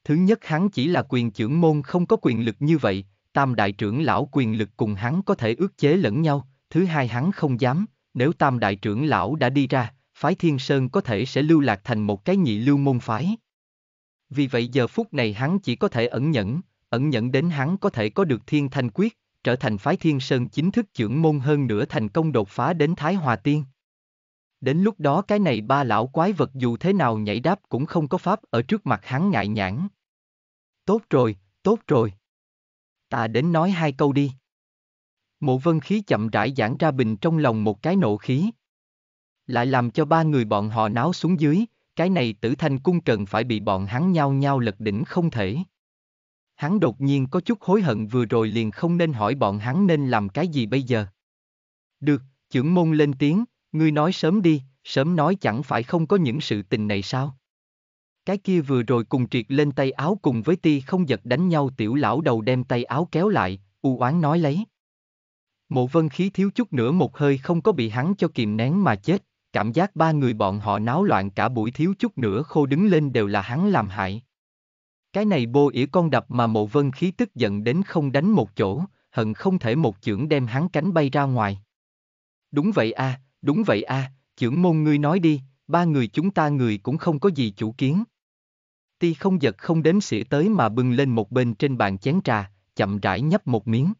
Thứ nhất hắn chỉ là quyền trưởng môn không có quyền lực như vậy, tam đại trưởng lão quyền lực cùng hắn có thể ước chế lẫn nhau, thứ hai hắn không dám, nếu tam đại trưởng lão đã đi ra, phái thiên sơn có thể sẽ lưu lạc thành một cái nhị lưu môn phái. Vì vậy giờ phút này hắn chỉ có thể ẩn nhẫn, ẩn nhẫn đến hắn có thể có được thiên thanh quyết, trở thành phái thiên sơn chính thức trưởng môn hơn nữa thành công đột phá đến Thái Hòa Tiên. Đến lúc đó cái này ba lão quái vật dù thế nào nhảy đáp cũng không có pháp ở trước mặt hắn ngại nhãn. Tốt rồi, tốt rồi. Ta đến nói hai câu đi. Mộ vân khí chậm rãi giãn ra bình trong lòng một cái nộ khí. Lại làm cho ba người bọn họ náo xuống dưới, cái này tử thanh cung cần phải bị bọn hắn nhau nhau lật đỉnh không thể. Hắn đột nhiên có chút hối hận vừa rồi liền không nên hỏi bọn hắn nên làm cái gì bây giờ. Được, trưởng môn lên tiếng, ngươi nói sớm đi, sớm nói chẳng phải không có những sự tình này sao? Cái kia vừa rồi cùng triệt lên tay áo cùng với ti không giật đánh nhau tiểu lão đầu đem tay áo kéo lại, u oán nói lấy. Mộ vân khí thiếu chút nữa một hơi không có bị hắn cho kìm nén mà chết, cảm giác ba người bọn họ náo loạn cả buổi thiếu chút nữa khô đứng lên đều là hắn làm hại. Cái này bô ỉa con đập mà mộ vân khí tức giận đến không đánh một chỗ, hận không thể một chưởng đem hắn cánh bay ra ngoài. Đúng vậy a, đúng vậy a, à, chưởng môn ngươi nói đi, ba người chúng ta người cũng không có gì chủ kiến. Ti không giật không đếm xỉa tới mà bưng lên một bên trên bàn chén trà, chậm rãi nhấp một miếng.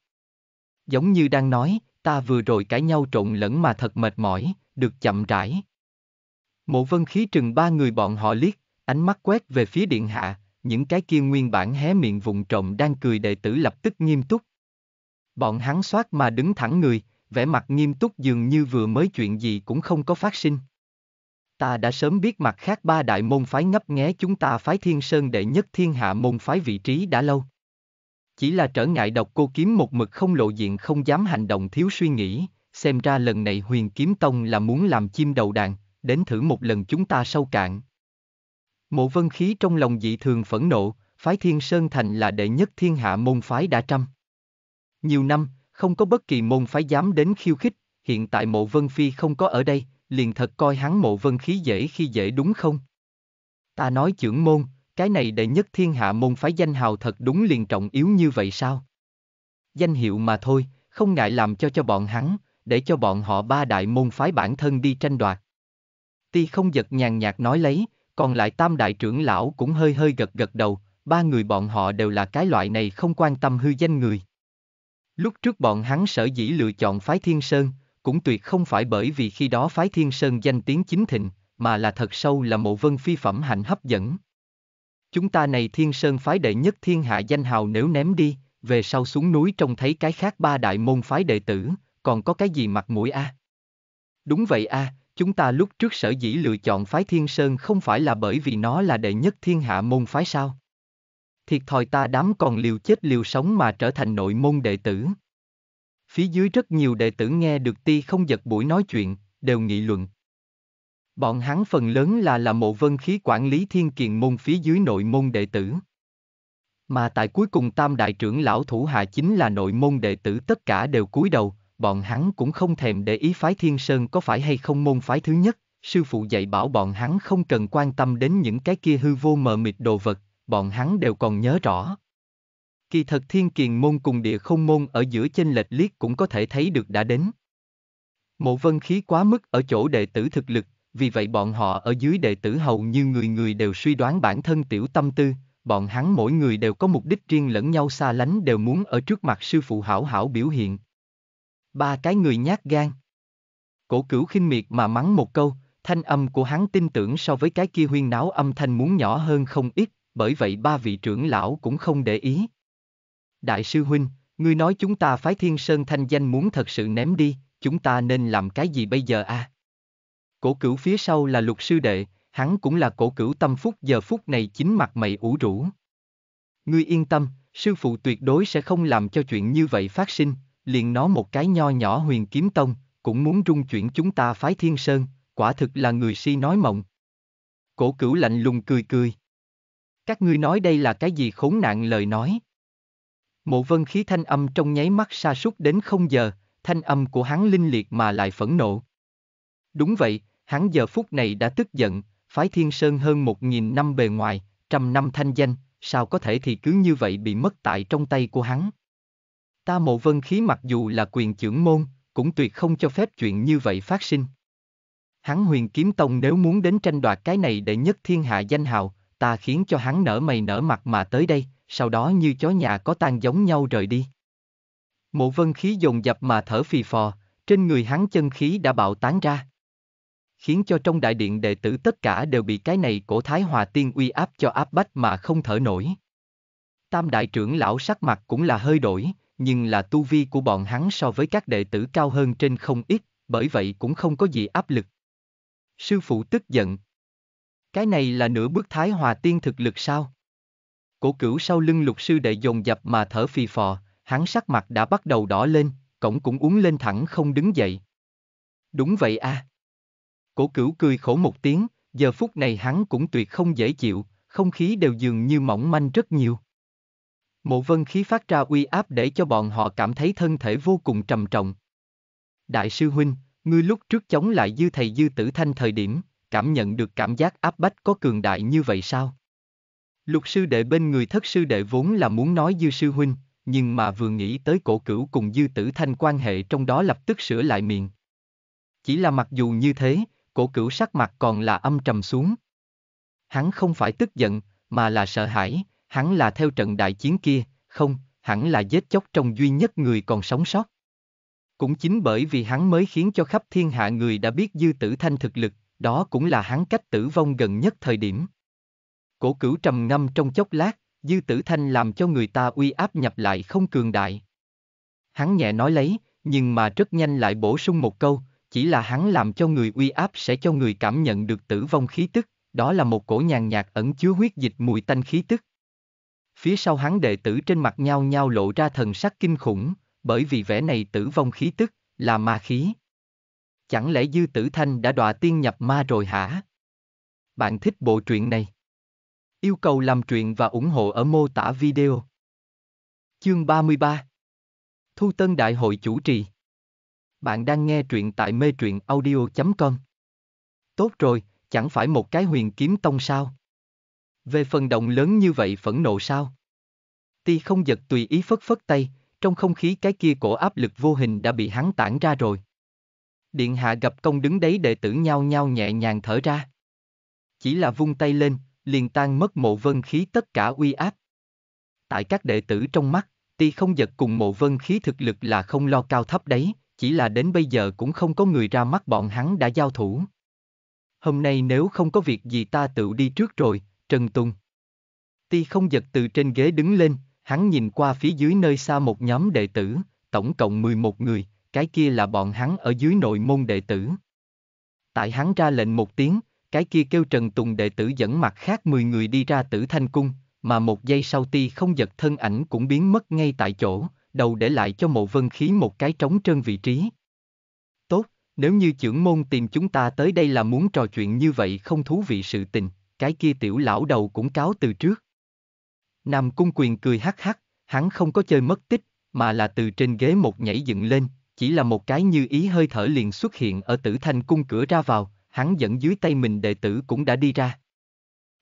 Giống như đang nói, ta vừa rồi cãi nhau trộn lẫn mà thật mệt mỏi, được chậm rãi. Mộ vân khí trừng ba người bọn họ liếc, ánh mắt quét về phía điện hạ, những cái kia nguyên bản hé miệng vùng trộm đang cười đệ tử lập tức nghiêm túc. Bọn hắn soát mà đứng thẳng người, vẻ mặt nghiêm túc dường như vừa mới chuyện gì cũng không có phát sinh. Ta đã sớm biết mặt khác ba đại môn phái ngấp nghé chúng ta phái thiên sơn đệ nhất thiên hạ môn phái vị trí đã lâu. Chỉ là trở ngại độc cô kiếm một mực không lộ diện không dám hành động thiếu suy nghĩ, xem ra lần này huyền kiếm tông là muốn làm chim đầu đàn, đến thử một lần chúng ta sâu cạn. Mộ vân khí trong lòng dị thường phẫn nộ, phái thiên sơn thành là đệ nhất thiên hạ môn phái đã trăm. Nhiều năm, không có bất kỳ môn phái dám đến khiêu khích, hiện tại mộ vân phi không có ở đây, liền thật coi hắn mộ vân khí dễ khi dễ đúng không? Ta nói trưởng môn, cái này đệ nhất thiên hạ môn phái danh hào thật đúng liền trọng yếu như vậy sao? Danh hiệu mà thôi, không ngại làm cho cho bọn hắn, để cho bọn họ ba đại môn phái bản thân đi tranh đoạt. Ti không giật nhàn nhạt nói lấy, còn lại tam đại trưởng lão cũng hơi hơi gật gật đầu, ba người bọn họ đều là cái loại này không quan tâm hư danh người. Lúc trước bọn hắn sở dĩ lựa chọn phái Thiên Sơn, cũng tuyệt không phải bởi vì khi đó phái Thiên Sơn danh tiếng chính thịnh, mà là thật sâu là mộ vân phi phẩm hạnh hấp dẫn. Chúng ta này Thiên Sơn phái đệ nhất thiên hạ danh hào nếu ném đi, về sau xuống núi trông thấy cái khác ba đại môn phái đệ tử, còn có cái gì mặt mũi a? Đúng vậy a, chúng ta lúc trước sở dĩ lựa chọn phái Thiên Sơn không phải là bởi vì nó là đệ nhất thiên hạ môn phái sao? Thiệt thòi ta đám còn liều chết liều sống mà trở thành nội môn đệ tử. Phía dưới rất nhiều đệ tử nghe được ti không giật buổi nói chuyện, đều nghị luận. Bọn hắn phần lớn là là mộ vân khí quản lý thiên kiền môn phía dưới nội môn đệ tử. Mà tại cuối cùng tam đại trưởng lão thủ hạ chính là nội môn đệ tử tất cả đều cúi đầu, bọn hắn cũng không thèm để ý phái thiên sơn có phải hay không môn phái thứ nhất, sư phụ dạy bảo bọn hắn không cần quan tâm đến những cái kia hư vô mờ mịt đồ vật, bọn hắn đều còn nhớ rõ. Kỳ thật thiên kiền môn cùng địa không môn ở giữa chênh lệch liếc cũng có thể thấy được đã đến. Mộ vân khí quá mức ở chỗ đệ tử thực lực, vì vậy bọn họ ở dưới đệ tử hầu như người người đều suy đoán bản thân tiểu tâm tư, bọn hắn mỗi người đều có mục đích riêng lẫn nhau xa lánh đều muốn ở trước mặt sư phụ hảo hảo biểu hiện. Ba cái người nhát gan. Cổ cửu khinh miệt mà mắng một câu, thanh âm của hắn tin tưởng so với cái kia huyên náo âm thanh muốn nhỏ hơn không ít, bởi vậy ba vị trưởng lão cũng không để ý. Đại sư huynh, ngươi nói chúng ta phái thiên sơn thanh danh muốn thật sự ném đi, chúng ta nên làm cái gì bây giờ a? À? Cổ cửu phía sau là lục sư đệ, hắn cũng là cổ cửu tâm phúc giờ phút này chính mặt mày ủ rũ. Ngươi yên tâm, sư phụ tuyệt đối sẽ không làm cho chuyện như vậy phát sinh, liền nó một cái nho nhỏ huyền kiếm tông, cũng muốn rung chuyển chúng ta phái thiên sơn, quả thực là người si nói mộng. Cổ cửu lạnh lùng cười cười. Các ngươi nói đây là cái gì khốn nạn lời nói. Mộ vân khí thanh âm trong nháy mắt sa sút đến không giờ, thanh âm của hắn linh liệt mà lại phẫn nộ. Đúng vậy, hắn giờ phút này đã tức giận, phái thiên sơn hơn một nghìn năm bề ngoài, trăm năm thanh danh, sao có thể thì cứ như vậy bị mất tại trong tay của hắn. Ta mộ vân khí mặc dù là quyền trưởng môn, cũng tuyệt không cho phép chuyện như vậy phát sinh. Hắn huyền kiếm tông nếu muốn đến tranh đoạt cái này để nhất thiên hạ danh hào, ta khiến cho hắn nở mày nở mặt mà tới đây, sau đó như chó nhà có tan giống nhau rời đi. Mộ vân khí dồn dập mà thở phì phò, trên người hắn chân khí đã bạo tán ra. Khiến cho trong đại điện đệ tử tất cả đều bị cái này cổ thái hòa tiên uy áp cho áp bách mà không thở nổi. Tam đại trưởng lão sắc mặt cũng là hơi đổi, nhưng là tu vi của bọn hắn so với các đệ tử cao hơn trên không ít, bởi vậy cũng không có gì áp lực. Sư phụ tức giận. Cái này là nửa bước thái hòa tiên thực lực sao? Cổ cửu sau lưng lục sư đệ dồn dập mà thở phì phò, hắn sắc mặt đã bắt đầu đỏ lên, cổng cũng uống lên thẳng không đứng dậy. Đúng vậy a. Cổ cửu cười khổ một tiếng, giờ phút này hắn cũng tuyệt không dễ chịu, không khí đều dường như mỏng manh rất nhiều. Mộ vân khí phát ra uy áp để cho bọn họ cảm thấy thân thể vô cùng trầm trọng. Đại sư huynh, ngươi lúc trước chống lại dư thầy dư tử thanh thời điểm, cảm nhận được cảm giác áp bách có cường đại như vậy sao? Lục sư đệ bên người thất sư đệ vốn là muốn nói dư sư huynh, nhưng mà vừa nghĩ tới cổ cửu cùng dư tử thanh quan hệ trong đó lập tức sửa lại miệng. Chỉ là mặc dù như thế, cổ cửu sắc mặt còn là âm trầm xuống. Hắn không phải tức giận, mà là sợ hãi, hắn là theo trận đại chiến kia, không, hẳn là giết chóc trong duy nhất người còn sống sót. Cũng chính bởi vì hắn mới khiến cho khắp thiên hạ người đã biết dư tử thanh thực lực, đó cũng là hắn cách tử vong gần nhất thời điểm. Cổ cửu trầm ngâm trong chốc lát, dư tử thanh làm cho người ta uy áp nhập lại không cường đại. Hắn nhẹ nói lấy, nhưng mà rất nhanh lại bổ sung một câu, chỉ là hắn làm cho người uy áp sẽ cho người cảm nhận được tử vong khí tức, đó là một cổ nhàn nhạt ẩn chứa huyết dịch mùi tanh khí tức. Phía sau hắn đệ tử trên mặt nhau nhau lộ ra thần sắc kinh khủng, bởi vì vẻ này tử vong khí tức, là ma khí. Chẳng lẽ Dư Tử Thanh đã đọa tiên nhập ma rồi hả? Bạn thích bộ truyện này? Yêu cầu làm truyện và ủng hộ ở mô tả video. Chương 33 Thu Tân Đại hội chủ trì Bạn đang nghe truyện tại mê truyện audio.com Tốt rồi, chẳng phải một cái huyền kiếm tông sao? Về phần động lớn như vậy phẫn nộ sao? Ti không giật tùy ý phất phất tay, trong không khí cái kia cổ áp lực vô hình đã bị hắn tản ra rồi. Điện hạ gặp công đứng đấy đệ tử nhau nhau nhẹ nhàng thở ra. Chỉ là vung tay lên, liền tan mất mộ vân khí tất cả uy áp. Tại các đệ tử trong mắt, ti không giật cùng mộ vân khí thực lực là không lo cao thấp đấy, chỉ là đến bây giờ cũng không có người ra mắt bọn hắn đã giao thủ. Hôm nay nếu không có việc gì ta tự đi trước rồi, Trần Tùng. Ti không giật từ trên ghế đứng lên, hắn nhìn qua phía dưới nơi xa một nhóm đệ tử, tổng cộng 11 người, cái kia là bọn hắn ở dưới nội môn đệ tử. Tại hắn ra lệnh một tiếng, cái kia kêu Trần Tùng đệ tử dẫn mặt khác 10 người đi ra tử thanh cung, mà một giây sau ti không giật thân ảnh cũng biến mất ngay tại chỗ, đầu để lại cho mộ vân khí một cái trống trơn vị trí. Tốt, nếu như trưởng môn tìm chúng ta tới đây là muốn trò chuyện như vậy không thú vị sự tình, cái kia tiểu lão đầu cũng cáo từ trước. Nam Cung Quyền cười hắc hắc, hắn không có chơi mất tích, mà là từ trên ghế một nhảy dựng lên, chỉ là một cái như ý hơi thở liền xuất hiện ở tử thanh cung cửa ra vào, hắn dẫn dưới tay mình đệ tử cũng đã đi ra.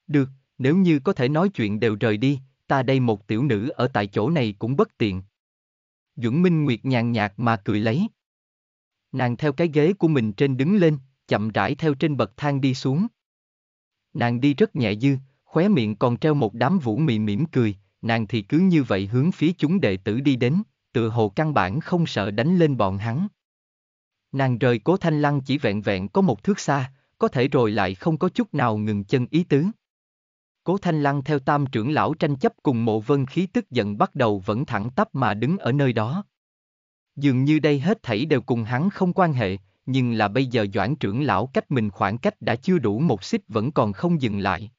Được, nếu như có thể nói chuyện đều rời đi, ta đây một tiểu nữ ở tại chỗ này cũng bất tiện. Duẩn Minh Nguyệt nhàn nhạt mà cười lấy. Nàng theo cái ghế của mình trên đứng lên, chậm rãi theo trên bậc thang đi xuống. Nàng đi rất nhẹ dư, khóe miệng còn treo một đám vũ mị mỉm cười, nàng thì cứ như vậy hướng phía chúng đệ tử đi đến, tựa hồ căn bản không sợ đánh lên bọn hắn. Nàng rời cố thanh lăng chỉ vẹn vẹn có một thước xa, có thể rồi lại không có chút nào ngừng chân ý tứ. Cố Thanh Lăng theo tam trưởng lão tranh chấp cùng mộ vân khí tức giận bắt đầu vẫn thẳng tắp mà đứng ở nơi đó. Dường như đây hết thảy đều cùng hắn không quan hệ, nhưng là bây giờ doãn trưởng lão cách mình khoảng cách đã chưa đủ một xích vẫn còn không dừng lại.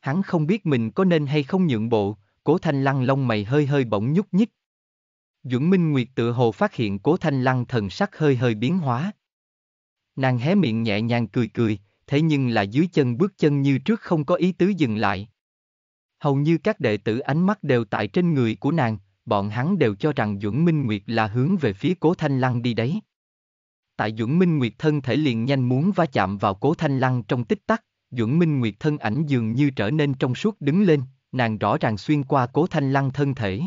Hắn không biết mình có nên hay không nhượng bộ, cố thanh lăng lông mày hơi hơi bỗng nhúc nhích. Duẩn Minh Nguyệt tự hồ phát hiện cố thanh lăng thần sắc hơi hơi biến hóa. Nàng hé miệng nhẹ nhàng cười cười, thế nhưng là dưới chân bước chân như trước không có ý tứ dừng lại. Hầu như các đệ tử ánh mắt đều tại trên người của nàng, bọn hắn đều cho rằng Duẩn Minh Nguyệt là hướng về phía Cố Thanh Lăng đi đấy. Tại Duẩn Minh Nguyệt thân thể liền nhanh muốn va chạm vào Cố Thanh Lăng trong tích tắc, Duẩn Minh Nguyệt thân ảnh dường như trở nên trong suốt đứng lên, nàng rõ ràng xuyên qua Cố Thanh Lăng thân thể.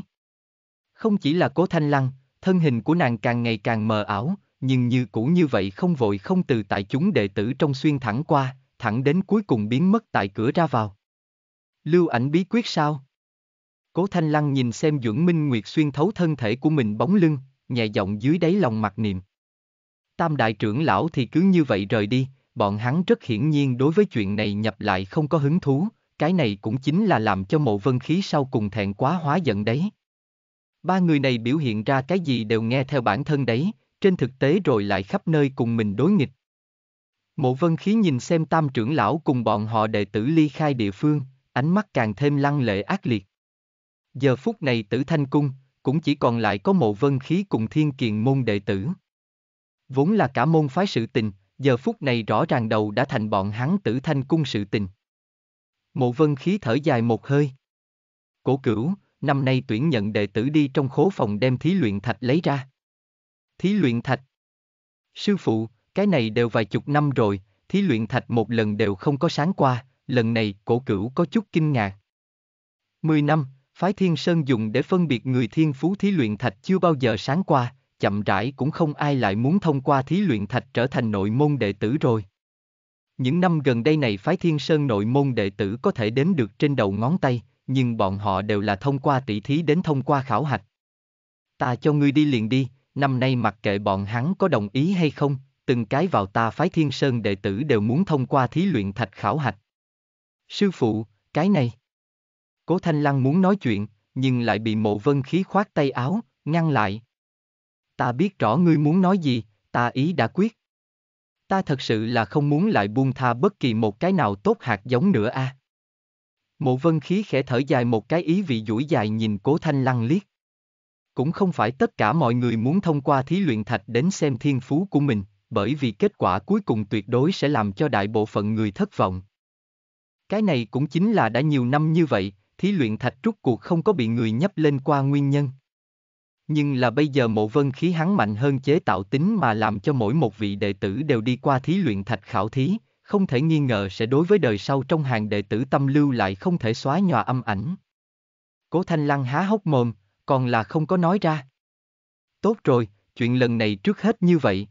Không chỉ là Cố Thanh Lăng, thân hình của nàng càng ngày càng mờ ảo, nhưng như cũ như vậy không vội không từ tại chúng đệ tử trong xuyên thẳng qua, thẳng đến cuối cùng biến mất tại cửa ra vào. Lưu ảnh bí quyết sao? Cố Thanh Lăng nhìn xem Duẩn Minh Nguyệt xuyên thấu thân thể của mình bóng lưng, nhẹ giọng dưới đáy lòng mặc niệm. Tam đại trưởng lão thì cứ như vậy rời đi, bọn hắn rất hiển nhiên đối với chuyện này nhập lại không có hứng thú, cái này cũng chính là làm cho mộ vân khí sau cùng thẹn quá hóa giận đấy. Ba người này biểu hiện ra cái gì đều nghe theo bản thân đấy, trên thực tế rồi lại khắp nơi cùng mình đối nghịch. Mộ vân khí nhìn xem tam trưởng lão cùng bọn họ đệ tử ly khai địa phương, ánh mắt càng thêm lăng lệ ác liệt. Giờ phút này tử thanh cung, cũng chỉ còn lại có mộ vân khí cùng thiên kiền môn đệ tử. Vốn là cả môn phái sự tình, giờ phút này rõ ràng đầu đã thành bọn hắn tử thanh cung sự tình. Mộ vân khí thở dài một hơi. Cổ cửu, năm nay tuyển nhận đệ tử đi trong khố phòng đem thí luyện thạch lấy ra. Thí luyện thạch. Sư phụ, cái này đều vài chục năm rồi, thí luyện thạch một lần đều không có sáng qua, lần này cổ cửu có chút kinh ngạc. Mười năm, phái thiên sơn dùng để phân biệt người thiên phú thí luyện thạch chưa bao giờ sáng qua, chậm rãi cũng không ai lại muốn thông qua thí luyện thạch trở thành nội môn đệ tử rồi. Những năm gần đây này phái thiên sơn nội môn đệ tử có thể đếm được trên đầu ngón tay, nhưng bọn họ đều là thông qua tỷ thí đến thông qua khảo hạch. Ta cho ngươi đi liền đi, năm nay mặc kệ bọn hắn có đồng ý hay không, từng cái vào ta phái thiên sơn đệ tử đều muốn thông qua thí luyện thạch khảo hạch. Sư phụ, cái này. Cố Thanh Lăng muốn nói chuyện, nhưng lại bị mộ vân khí khoát tay áo, ngăn lại. Ta biết rõ ngươi muốn nói gì, ta ý đã quyết. Ta thật sự là không muốn lại buông tha bất kỳ một cái nào tốt hạt giống nữa a. Mộ vân khí khẽ thở dài một cái ý vị duỗi dài nhìn cố thanh lăng liếc. Cũng không phải tất cả mọi người muốn thông qua thí luyện thạch đến xem thiên phú của mình, bởi vì kết quả cuối cùng tuyệt đối sẽ làm cho đại bộ phận người thất vọng. Cái này cũng chính là đã nhiều năm như vậy, thí luyện thạch rút cuộc không có bị người nhấp lên qua nguyên nhân. Nhưng là bây giờ mộ vân khí hắn mạnh hơn chế tạo tính mà làm cho mỗi một vị đệ tử đều đi qua thí luyện thạch khảo thí, không thể nghi ngờ sẽ đối với đời sau trong hàng đệ tử tâm lưu lại không thể xóa nhòa âm ảnh. Cố Thanh Lăng há hốc mồm, còn là không có nói ra. Tốt rồi, chuyện lần này trước hết như vậy.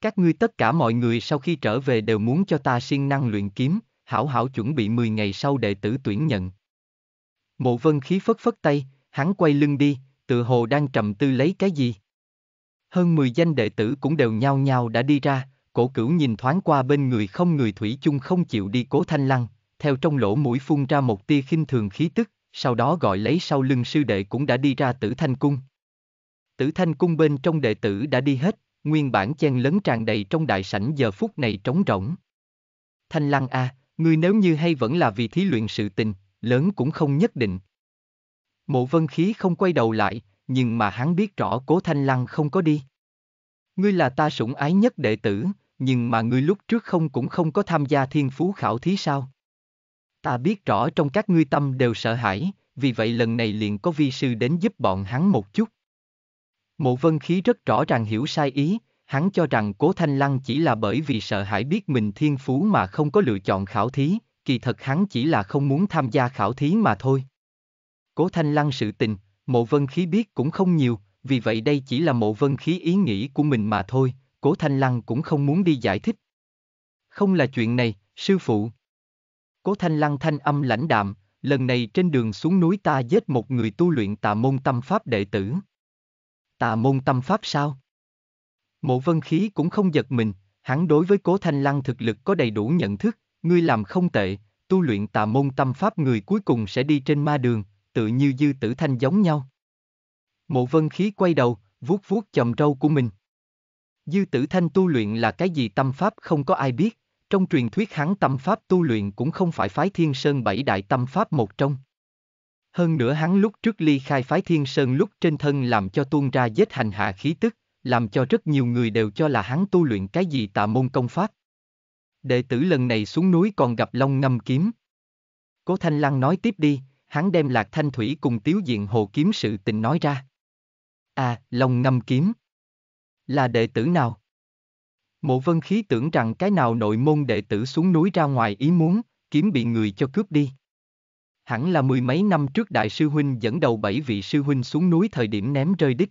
Các ngươi tất cả mọi người sau khi trở về đều muốn cho ta siêng năng luyện kiếm, hảo hảo chuẩn bị 10 ngày sau đệ tử tuyển nhận. Mộ vân khí phất phất tay, hắn quay lưng đi, tự hồ đang trầm tư lấy cái gì. Hơn 10 danh đệ tử cũng đều nhao nhao đã đi ra, cổ cửu nhìn thoáng qua bên người không người thủy chung không chịu đi cố thanh lăng, theo trong lỗ mũi phun ra một tia khinh thường khí tức, sau đó gọi lấy sau lưng sư đệ cũng đã đi ra tử thanh cung. Tử thanh cung bên trong đệ tử đã đi hết, nguyên bản chen lấn tràn đầy trong đại sảnh giờ phút này trống rỗng. Thanh lăng a, ngươi nếu như hay vẫn là vì thí luyện sự tình, lớn cũng không nhất định. Mộ vân khí không quay đầu lại, nhưng mà hắn biết rõ cố thanh lăng không có đi. Ngươi là ta sủng ái nhất đệ tử, nhưng mà ngươi lúc trước không cũng không có tham gia thiên phú khảo thí sao? Ta biết rõ trong các ngươi tâm đều sợ hãi, vì vậy lần này liền có vi sư đến giúp bọn hắn một chút. Mộ vân khí rất rõ ràng hiểu sai ý, hắn cho rằng cố thanh lăng chỉ là bởi vì sợ hãi biết mình thiên phú mà không có lựa chọn khảo thí, kỳ thật hắn chỉ là không muốn tham gia khảo thí mà thôi. Cố thanh lăng sự tình, mộ vân khí biết cũng không nhiều, vì vậy đây chỉ là mộ vân khí ý nghĩ của mình mà thôi, cố thanh lăng cũng không muốn đi giải thích. Không là chuyện này, sư phụ. Cố thanh lăng thanh âm lãnh đạm, lần này trên đường xuống núi ta giết một người tu luyện tà môn tâm pháp đệ tử. Tà môn tâm pháp sao? Mộ vân khí cũng không giật mình, hắn đối với cố thanh lăng thực lực có đầy đủ nhận thức, ngươi làm không tệ, tu luyện tà môn tâm pháp người cuối cùng sẽ đi trên ma đường, tự như dư tử thanh giống nhau. Mộ vân khí quay đầu, vuốt vuốt chầm râu của mình. Dư tử thanh tu luyện là cái gì tâm pháp không có ai biết, trong truyền thuyết hắn tâm pháp tu luyện cũng không phải phái thiên sơn bảy đại tâm pháp một trong. Hơn nữa hắn lúc trước ly khai phái thiên sơn lúc trên thân làm cho tuôn ra giết hành hạ khí tức, làm cho rất nhiều người đều cho là hắn tu luyện cái gì tà môn công pháp. Đệ tử lần này xuống núi còn gặp Long ngâm kiếm. Cố Thanh Lăng nói tiếp đi, hắn đem Lạc Thanh Thủy cùng Tiếu Diện Hồ kiếm sự tình nói ra. À, lòng ngâm kiếm. Là đệ tử nào? Mộ vân khí tưởng rằng cái nào nội môn đệ tử xuống núi ra ngoài ý muốn, kiếm bị người cho cướp đi. Hẳn là mười mấy năm trước đại sư huynh dẫn đầu bảy vị sư huynh xuống núi thời điểm ném rơi đích.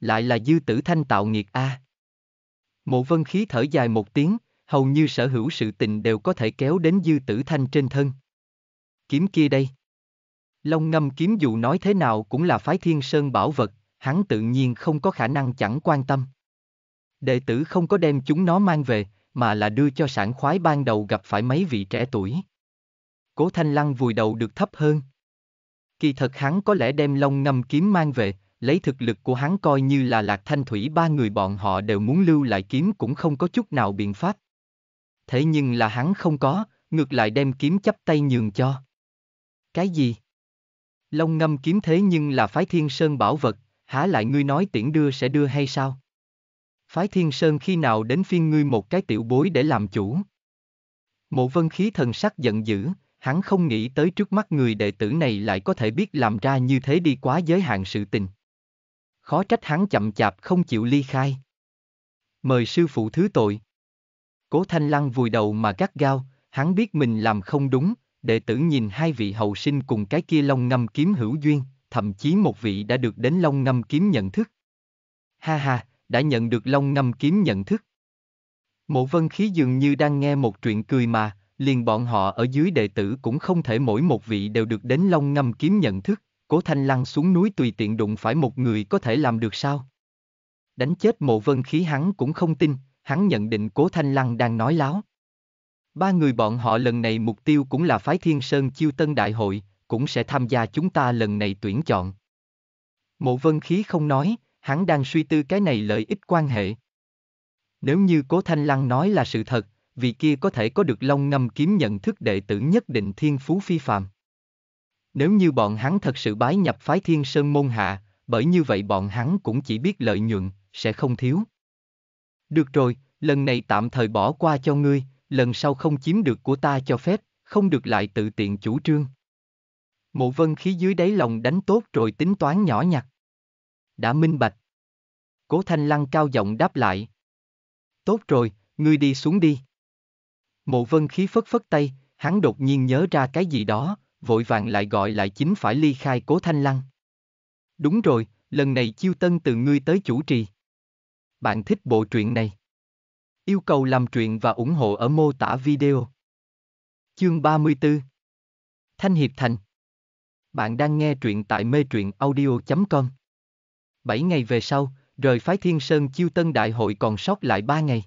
Lại là dư tử thanh tạo nghiệt A. Mộ vân khí thở dài một tiếng, hầu như sở hữu sự tình đều có thể kéo đến dư tử thanh trên thân. Kiếm kia đây. Long ngâm kiếm dù nói thế nào cũng là phái thiên sơn bảo vật, hắn tự nhiên không có khả năng chẳng quan tâm. Đệ tử không có đem chúng nó mang về, mà là đưa cho sản khoái ban đầu gặp phải mấy vị trẻ tuổi. Cố Thanh Lăng vùi đầu được thấp hơn. Kỳ thật hắn có lẽ đem long ngâm kiếm mang về, lấy thực lực của hắn coi như là lạc thanh thủy ba người bọn họ đều muốn lưu lại kiếm cũng không có chút nào biện pháp. Thế nhưng là hắn không có, ngược lại đem kiếm chấp tay nhường cho. Cái gì? Long ngâm kiếm thế nhưng là phái thiên sơn bảo vật, há lại ngươi nói tiễn đưa sẽ đưa hay sao? Phái thiên sơn khi nào đến phiên ngươi một cái tiểu bối để làm chủ? Mộ vân khí thần sắc giận dữ, hắn không nghĩ tới trước mắt người đệ tử này lại có thể biết làm ra như thế đi quá giới hạn sự tình. Khó trách hắn chậm chạp không chịu ly khai. Mời sư phụ thứ tội. Cố Thanh Lăng vùi đầu mà gắt gao, hắn biết mình làm không đúng, đệ tử nhìn hai vị hậu sinh cùng cái kia long ngâm kiếm hữu duyên, thậm chí một vị đã được đến long ngâm kiếm nhận thức. Ha ha, đã nhận được long ngâm kiếm nhận thức. Mộ vân khí dường như đang nghe một chuyện cười mà, liền bọn họ ở dưới đệ tử cũng không thể mỗi một vị đều được đến long ngâm kiếm nhận thức, cố thanh lăng xuống núi tùy tiện đụng phải một người có thể làm được sao? Đánh chết mộ vân khí hắn cũng không tin, hắn nhận định cố thanh lăng đang nói láo. Ba người bọn họ lần này mục tiêu cũng là phái thiên sơn chiêu tân đại hội, cũng sẽ tham gia chúng ta lần này tuyển chọn. Mộ vân khí không nói, hắn đang suy tư cái này lợi ích quan hệ. Nếu như cố thanh lăng nói là sự thật, vì kia có thể có được long ngâm kiếm nhận thức đệ tử nhất định thiên phú phi phàm. Nếu như bọn hắn thật sự bái nhập phái thiên sơn môn hạ, bởi như vậy bọn hắn cũng chỉ biết lợi nhuận, sẽ không thiếu. Được rồi, lần này tạm thời bỏ qua cho ngươi, lần sau không chiếm được của ta cho phép, không được lại tự tiện chủ trương. Mộ vân khí dưới đáy lòng đánh tốt rồi tính toán nhỏ nhặt. Đã minh bạch. Cố thanh lăng cao giọng đáp lại. Tốt rồi, ngươi đi xuống đi. Mộ vân khí phất phất tay, hắn đột nhiên nhớ ra cái gì đó, vội vàng lại gọi lại chính phải ly khai cố thanh lăng. Đúng rồi, lần này chiêu tân từ ngươi tới chủ trì. Bạn thích bộ truyện này? Yêu cầu làm truyện và ủng hộ ở mô tả video. Chương 34 Thanh Hiệp Thành Bạn đang nghe truyện tại mê truyện audio.com. 7 ngày về sau, rời phái Thiên Sơn Chiêu Tân Đại hội còn sót lại 3 ngày.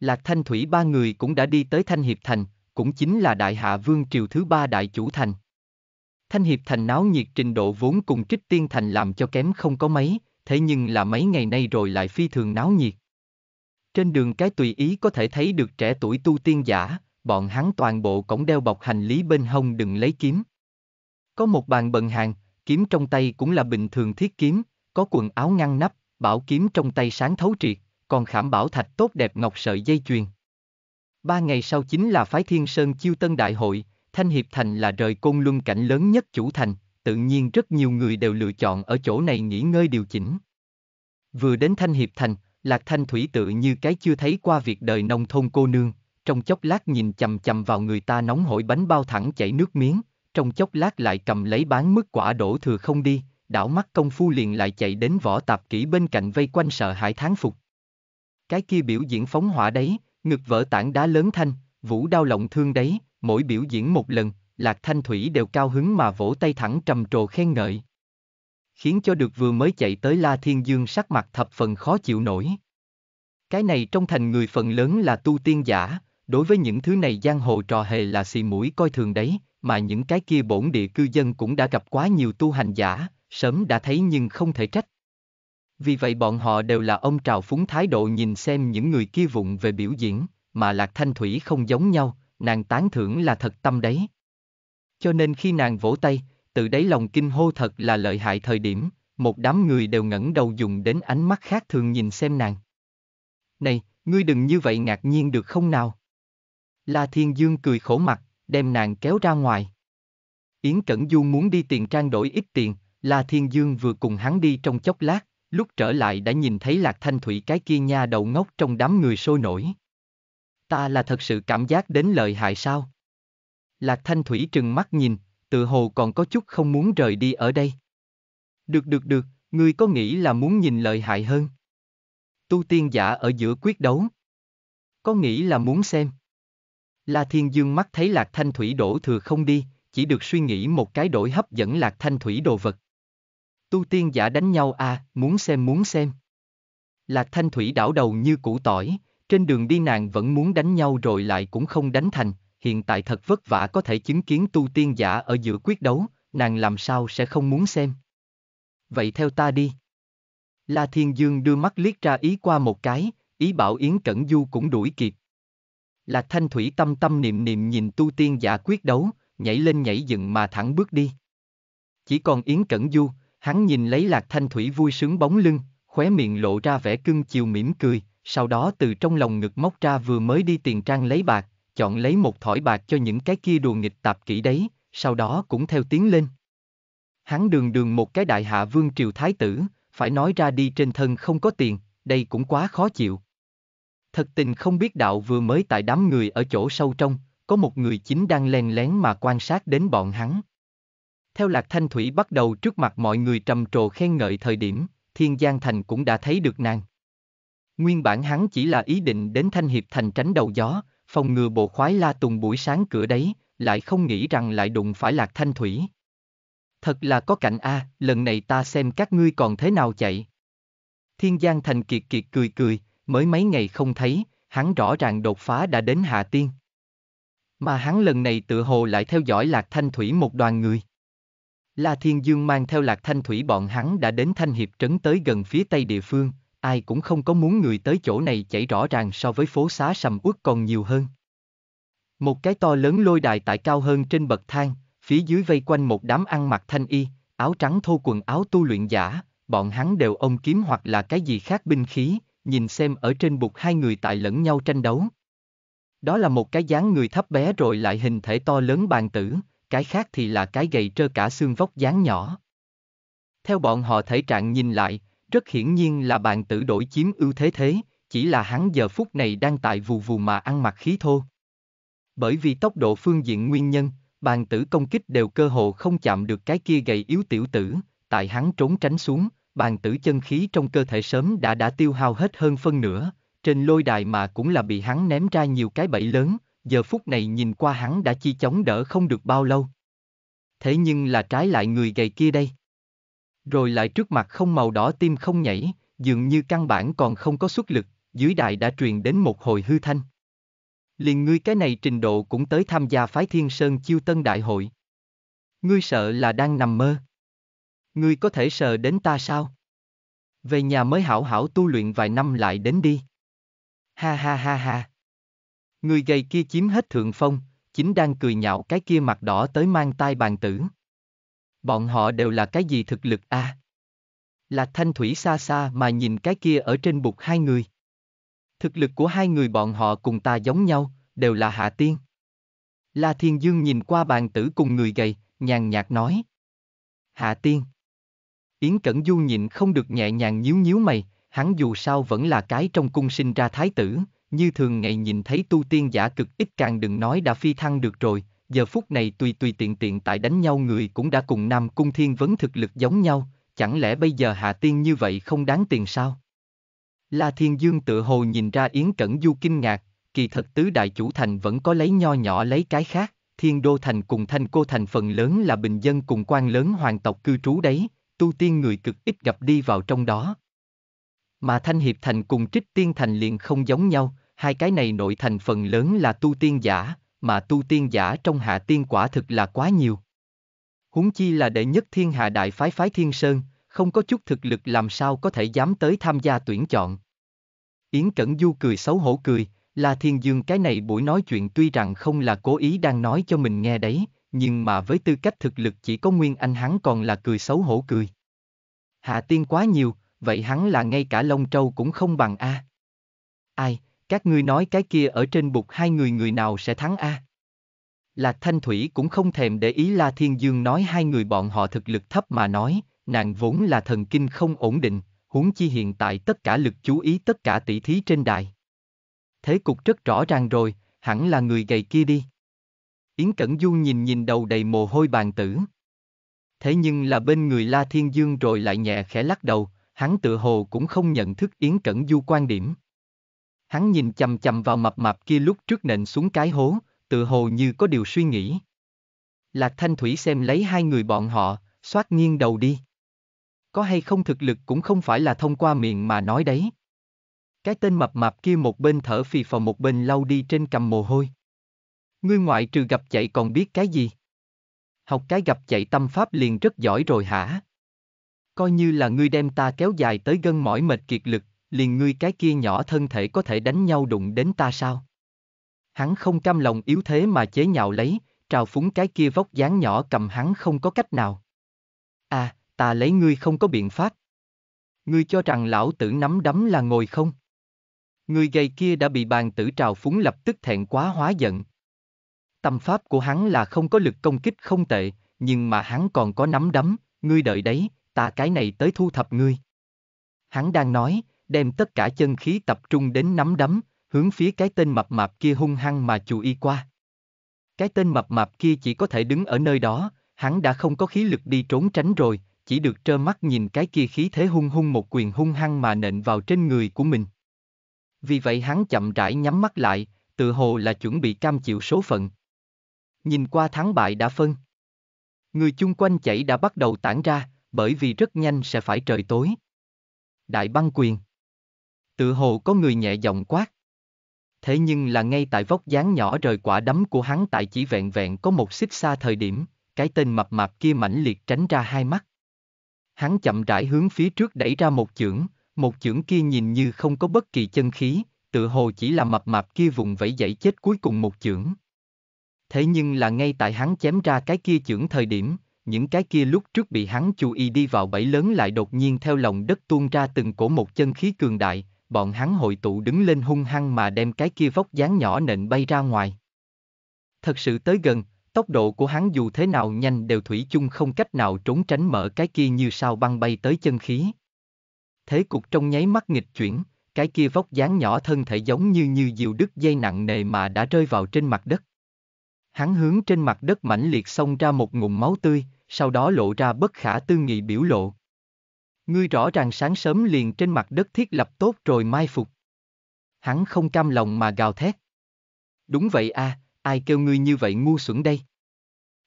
Lạc Thanh Thủy ba người cũng đã đi tới Thanh Hiệp Thành, cũng chính là Đại Hạ Vương Triều thứ ba Đại Chủ Thành. Thanh Hiệp Thành náo nhiệt trình độ vốn cùng Trích Tiên Thành làm cho kém không có mấy, thế nhưng là mấy ngày nay rồi lại phi thường náo nhiệt. Trên đường cái tùy ý có thể thấy được trẻ tuổi tu tiên giả, bọn hắn toàn bộ cổng đeo bọc hành lý bên hông đừng lấy kiếm. Có một bàn bận hàng, kiếm trong tay cũng là bình thường thiết kiếm, có quần áo ngăn nắp, bảo kiếm trong tay sáng thấu triệt, còn khảm bảo thạch tốt đẹp ngọc sợi dây chuyền. Ba ngày sau chính là phái Thiên Sơn Chiêu Tân Đại hội, Thanh Hiệp Thành là rời côn luân cảnh lớn nhất chủ thành, tự nhiên rất nhiều người đều lựa chọn ở chỗ này nghỉ ngơi điều chỉnh. Vừa đến Thanh Hiệp Thành, Lạc Thanh Thủy tự như cái chưa thấy qua việc đời nông thôn cô nương, trong chốc lát nhìn chầm chầm vào người ta nóng hổi bánh bao thẳng chảy nước miếng, trong chốc lát lại cầm lấy bán mứt quả đổ thừa không đi, đảo mắt công phu liền lại chạy đến võ tạp kỹ bên cạnh vây quanh sợ hãi tháng phục. Cái kia biểu diễn phóng hỏa đấy, ngực vỡ tảng đá lớn thanh, vũ đau lộng thương đấy, mỗi biểu diễn một lần, Lạc Thanh Thủy đều cao hứng mà vỗ tay thẳng trầm trồ khen ngợi. Khiến cho được vừa mới chạy tới La Thiên Dương sắc mặt thập phần khó chịu nổi. Cái này trong thành người phần lớn là tu tiên giả, đối với những thứ này giang hồ trò hề là xì mũi coi thường đấy, mà những cái kia bổn địa cư dân cũng đã gặp quá nhiều tu hành giả, sớm đã thấy nhưng không thể trách. Vì vậy bọn họ đều là ông trào phúng thái độ nhìn xem những người kia vụng về biểu diễn, mà Lạc Thanh Thủy không giống nhau, nàng tán thưởng là thật tâm đấy. Cho nên khi nàng vỗ tay, từ đáy lòng kinh hô thật là lợi hại thời điểm, một đám người đều ngẩng đầu dùng đến ánh mắt khác thường nhìn xem nàng. Này, ngươi đừng như vậy ngạc nhiên được không nào? La Thiên Dương cười khổ mặt, đem nàng kéo ra ngoài. Yến Cẩn Du muốn đi tiền trang đổi ít tiền, La Thiên Dương vừa cùng hắn đi trong chốc lát, lúc trở lại đã nhìn thấy Lạc Thanh Thủy cái kia nha đầu ngốc trong đám người sôi nổi. Ta là thật sự cảm giác đến lợi hại sao? Lạc Thanh Thủy trừng mắt nhìn, tự hồ còn có chút không muốn rời đi ở đây. Được được được, ngươi có nghĩ là muốn nhìn lợi hại hơn? Tu tiên giả ở giữa quyết đấu. Có nghĩ là muốn xem. La Thiên Dương mắt thấy Lạc Thanh Thủy đổ thừa không đi, chỉ được suy nghĩ một cái đổi hấp dẫn Lạc Thanh Thủy đồ vật. Tu tiên giả đánh nhau à, muốn xem muốn xem. Lạc Thanh Thủy đảo đầu như củ tỏi, trên đường đi nàng vẫn muốn đánh nhau rồi lại cũng không đánh thành, hiện tại thật vất vả có thể chứng kiến tu tiên giả ở giữa quyết đấu, nàng làm sao sẽ không muốn xem. Vậy theo ta đi. La Thiên Dương đưa mắt liếc ra ý qua một cái, ý bảo Yến Cẩn Du cũng đuổi kịp. là Thanh Thủy tâm tâm niệm niệm nhìn tu tiên giả quyết đấu, nhảy lên nhảy dựng mà thẳng bước đi. Chỉ còn Yến Cẩn Du, hắn nhìn lấy Lạc Thanh Thủy vui sướng bóng lưng, khóe miệng lộ ra vẻ cưng chiều mỉm cười, sau đó từ trong lòng ngực móc ra vừa mới đi tiền trang lấy bạc, chọn lấy một thỏi bạc cho những cái kia đùa nghịch tạp kỹ đấy, sau đó cũng theo tiến lên. Hắn đường đường một cái đại hạ vương triều thái tử, phải nói ra đi trên thân không có tiền, đây cũng quá khó chịu. Thật tình không biết đạo vừa mới tại đám người ở chỗ sâu trong, có một người chính đang len lén mà quan sát đến bọn hắn. Theo Lạc Thanh Thủy bắt đầu trước mặt mọi người trầm trồ khen ngợi thời điểm, Thiên Giang Thành cũng đã thấy được nàng. Nguyên bản hắn chỉ là ý định đến Thanh Hiệp Thành tránh đầu gió, phòng ngừa bộ khoái la tùng buổi sáng cửa đấy, lại không nghĩ rằng lại đụng phải Lạc Thanh Thủy. Thật là có cảnh A, lần này ta xem các ngươi còn thế nào chạy. Thiên Giang Thành kiệt kiệt cười cười, mới mấy ngày không thấy, hắn rõ ràng đột phá đã đến Hạ Tiên. Mà hắn lần này tự hồ lại theo dõi Lạc Thanh Thủy một đoàn người. La Thiên Dương mang theo Lạc Thanh Thủy bọn hắn đã đến Thanh Hiệp trấn tới gần phía tây địa phương, ai cũng không có muốn người tới chỗ này chảy rõ ràng so với phố xá sầm uất còn nhiều hơn. Một cái to lớn lôi đài tại cao hơn trên bậc thang, phía dưới vây quanh một đám ăn mặc thanh y, áo trắng thô quần áo tu luyện giả, bọn hắn đều ôm kiếm hoặc là cái gì khác binh khí, nhìn xem ở trên bục hai người tại lẫn nhau tranh đấu. Đó là một cái dáng người thấp bé rồi lại hình thể to lớn bàn tử, cái khác thì là cái gầy trơ cả xương vóc dáng nhỏ. Theo bọn họ thể trạng nhìn lại, rất hiển nhiên là bàn tử đổi chiếm ưu thế thế, chỉ là hắn giờ phút này đang tại vù vù mà ăn mặc khí thô. Bởi vì tốc độ phương diện nguyên nhân, bàn tử công kích đều cơ hồ không chạm được cái kia gầy yếu tiểu tử, tại hắn trốn tránh xuống, bàn tử chân khí trong cơ thể sớm đã đã tiêu hao hết hơn phân nửa, trên lôi đài mà cũng là bị hắn ném ra nhiều cái bẫy lớn, giờ phút này nhìn qua hắn đã chi chống đỡ không được bao lâu. Thế nhưng là trái lại người gầy kia đây. Rồi lại trước mặt không màu đỏ tim không nhảy, dường như căn bản còn không có xuất lực, dưới đài đã truyền đến một hồi hư thanh. Liền ngươi cái này trình độ cũng tới tham gia phái thiên sơn chiêu tân đại hội. Ngươi sợ là đang nằm mơ. Ngươi có thể sợ đến ta sao? Về nhà mới hảo hảo tu luyện vài năm lại đến đi. Ha ha ha ha. Người gầy kia chiếm hết thượng phong, chính đang cười nhạo cái kia mặt đỏ tới mang tai bàn tử. Bọn họ đều là cái gì thực lực a? À? Lạc Thanh Thủy xa xa mà nhìn cái kia ở trên bục hai người. Thực lực của hai người bọn họ cùng ta giống nhau, đều là hạ tiên. La Thiên Dương nhìn qua bàn tử cùng người gầy, nhàn nhạt nói. Hạ tiên. Yến Cẩn Du nhịn không được nhẹ nhàng nhíu nhíu mày, hắn dù sao vẫn là cái trong cung sinh ra thái tử, như thường ngày nhìn thấy tu tiên giả cực ít càng đừng nói đã phi thăng được rồi, giờ phút này tùy tùy tiện tiện tại đánh nhau người cũng đã cùng Nam Cung Thiên vấn thực lực giống nhau, chẳng lẽ bây giờ hạ tiên như vậy không đáng tiền sao? La Thiên Dương tự hồ nhìn ra Yến Cẩn Du kinh ngạc, kỳ thật tứ đại chủ thành vẫn có lấy nho nhỏ lấy cái khác, Thiên Đô Thành cùng Thanh Cô Thành phần lớn là bình dân cùng quan lớn hoàng tộc cư trú đấy, tu tiên người cực ít gặp đi vào trong đó. Mà Thanh Hiệp Thành cùng Trích Tiên Thành liền không giống nhau, hai cái này nội thành phần lớn là tu tiên giả, mà tu tiên giả trong hạ tiên quả thực là quá nhiều. Huống chi là đệ nhất thiên hạ đại phái phái thiên sơn, không có chút thực lực làm sao có thể dám tới tham gia tuyển chọn. Yến Cẩn Du cười xấu hổ cười, là thiên dương cái này buổi nói chuyện tuy rằng không là cố ý đang nói cho mình nghe đấy, nhưng mà với tư cách thực lực chỉ có Nguyên Anh hắn còn là cười xấu hổ cười. Hạ tiên quá nhiều, vậy hắn là ngay cả lông trâu cũng không bằng A. Ai, các ngươi nói cái kia ở trên bục hai người người nào sẽ thắng A? Lạc Thanh Thủy cũng không thèm để ý La Thiên Dương nói hai người bọn họ thực lực thấp mà nói, nàng vốn là thần kinh không ổn định, huống chi hiện tại tất cả lực chú ý tất cả tỷ thí trên đài. Thế cục rất rõ ràng rồi, hẳn là người gầy kia đi. Yến Cẩn Du nhìn nhìn đầu đầy mồ hôi bàn tử. Thế nhưng là bên người La Thiên Dương rồi lại nhẹ khẽ lắc đầu, hắn tự hồ cũng không nhận thức Yến Cẩn Du quan điểm. Hắn nhìn chầm chầm vào mập mạp kia lúc trước nện xuống cái hố, tự hồ như có điều suy nghĩ. Lạc Thanh Thủy xem lấy hai người bọn họ, xoát nghiêng đầu đi. Có hay không thực lực cũng không phải là thông qua miệng mà nói đấy. Cái tên mập mạp kia một bên thở phì phò một bên lau đi trên cầm mồ hôi. Ngươi ngoại trừ gặp chạy còn biết cái gì? Học cái gặp chạy tâm pháp liền rất giỏi rồi hả? Coi như là ngươi đem ta kéo dài tới gân mỏi mệt kiệt lực, liền ngươi cái kia nhỏ thân thể có thể đánh nhau đụng đến ta sao? Hắn không cam lòng yếu thế mà chế nhạo lấy, trào phúng cái kia vóc dáng nhỏ cầm hắn không có cách nào. À, ta lấy ngươi không có biện pháp. Ngươi cho rằng lão tử nắm đấm là ngồi không? Người gầy kia đã bị bàn tử trào phúng lập tức thẹn quá hóa giận. Tâm pháp của hắn là không có lực công kích không tệ, nhưng mà hắn còn có nắm đấm, ngươi đợi đấy, ta cái này tới thu thập ngươi. Hắn đang nói, đem tất cả chân khí tập trung đến nắm đấm, hướng phía cái tên mập mạp kia hung hăng mà chú ý qua. Cái tên mập mạp kia chỉ có thể đứng ở nơi đó, hắn đã không có khí lực đi trốn tránh rồi, chỉ được trơ mắt nhìn cái kia khí thế hung hung một quyền hung hăng mà nện vào trên người của mình. Vì vậy hắn chậm rãi nhắm mắt lại, tự hồ là chuẩn bị cam chịu số phận. Nhìn qua thắng bại đã phân. Người chung quanh chảy đã bắt đầu tản ra, bởi vì rất nhanh sẽ phải trời tối. Đại băng quyền. Tự hồ có người nhẹ giọng quát. Thế nhưng là ngay tại vóc dáng nhỏ rời quả đấm của hắn tại chỉ vẹn vẹn có một xích xa thời điểm, cái tên mập mạp kia mãnh liệt tránh ra hai mắt. Hắn chậm rãi hướng phía trước đẩy ra một chưởng, một chưởng kia nhìn như không có bất kỳ chân khí, tự hồ chỉ là mập mạp kia vùng vẫy dậy chết cuối cùng một chưởng. Thế nhưng là ngay tại hắn chém ra cái kia chưởng thời điểm, những cái kia lúc trước bị hắn chú ý đi vào bẫy lớn lại đột nhiên theo lòng đất tuôn ra từng cổ một chân khí cường đại, bọn hắn hội tụ đứng lên hung hăng mà đem cái kia vóc dáng nhỏ nện bay ra ngoài. Thật sự tới gần, tốc độ của hắn dù thế nào nhanh đều thủy chung không cách nào trốn tránh mở cái kia như sao băng bay tới chân khí. Thế cục trong nháy mắt nghịch chuyển, cái kia vóc dáng nhỏ thân thể giống như như diều đứt dây nặng nề mà đã rơi vào trên mặt đất. Hắn hướng trên mặt đất mãnh liệt xông ra một ngụm máu tươi, sau đó lộ ra bất khả tư nghị biểu lộ. Ngươi rõ ràng sáng sớm liền trên mặt đất thiết lập tốt rồi mai phục. Hắn không cam lòng mà gào thét. Đúng vậy a, ai kêu ngươi như vậy ngu xuẩn đây?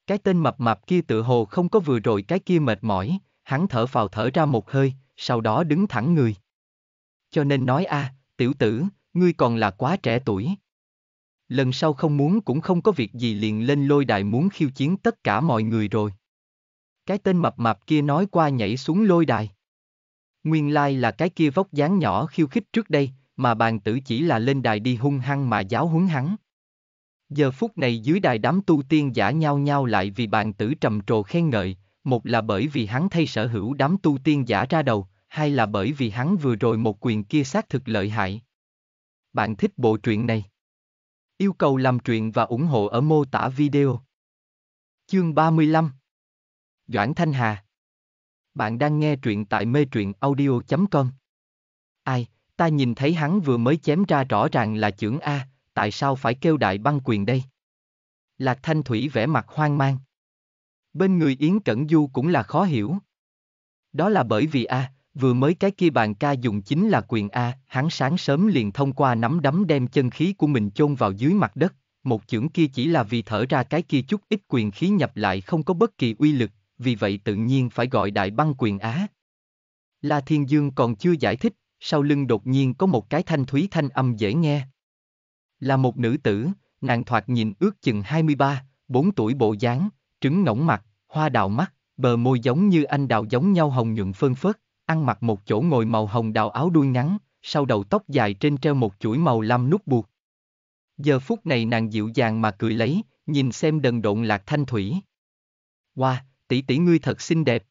Cái tên mập mạp kia tự hồ không có vừa rồi cái kia mệt mỏi, hắn thở vào thở ra một hơi, sau đó đứng thẳng người. Cho nên nói a, tiểu tử, ngươi còn là quá trẻ tuổi. Lần sau không muốn cũng không có việc gì liền lên lôi đài muốn khiêu chiến tất cả mọi người rồi. Cái tên mập mạp kia nói qua nhảy xuống lôi đài. Nguyên lai là cái kia vóc dáng nhỏ khiêu khích trước đây, mà bàn tử chỉ là lên đài đi hung hăng mà giáo huấn hắn. Giờ phút này dưới đài đám tu tiên giả nhau nhau lại vì bàn tử trầm trồ khen ngợi, một là bởi vì hắn thay sở hữu đám tu tiên giả ra đầu, hai là bởi vì hắn vừa rồi một quyền kia xác thực lợi hại. Bạn thích bộ truyện này? Yêu cầu làm truyện và ủng hộ ở mô tả video. Chương 35 Doãn Thanh Hà bạn đang nghe truyện tại mê truyện audio.com Ai, ta nhìn thấy hắn vừa mới chém ra rõ ràng là chưởng A, tại sao phải kêu đại băng quyền đây? Lạc Thanh Thủy vẻ mặt hoang mang. Bên người Yến Cẩn Du cũng là khó hiểu. Đó là bởi vì A, vừa mới cái kia bàn ca dùng chính là quyền A, hắn sáng sớm liền thông qua nắm đấm đem chân khí của mình chôn vào dưới mặt đất, một chưởng kia chỉ là vì thở ra cái kia chút ít quyền khí nhập lại không có bất kỳ uy lực, vì vậy tự nhiên phải gọi đại băng quyền Á. La Thiên Dương còn chưa giải thích, sau lưng đột nhiên có một cái thanh thúy thanh âm dễ nghe. Là một nữ tử, nàng thoạt nhìn ước chừng 23, 4 tuổi bộ dáng, trứng ngỗng mặt, hoa đào mắt, bờ môi giống như anh đào giống nhau hồng nhuận phơn phớt, ăn mặc một chỗ ngồi màu hồng đào áo đuôi ngắn, sau đầu tóc dài trên treo một chuỗi màu lam nút buộc. Giờ phút này nàng dịu dàng mà cười lấy, nhìn xem đần độn lạc thanh thủy. Wow, tỷ tỷ ngươi thật xinh đẹp.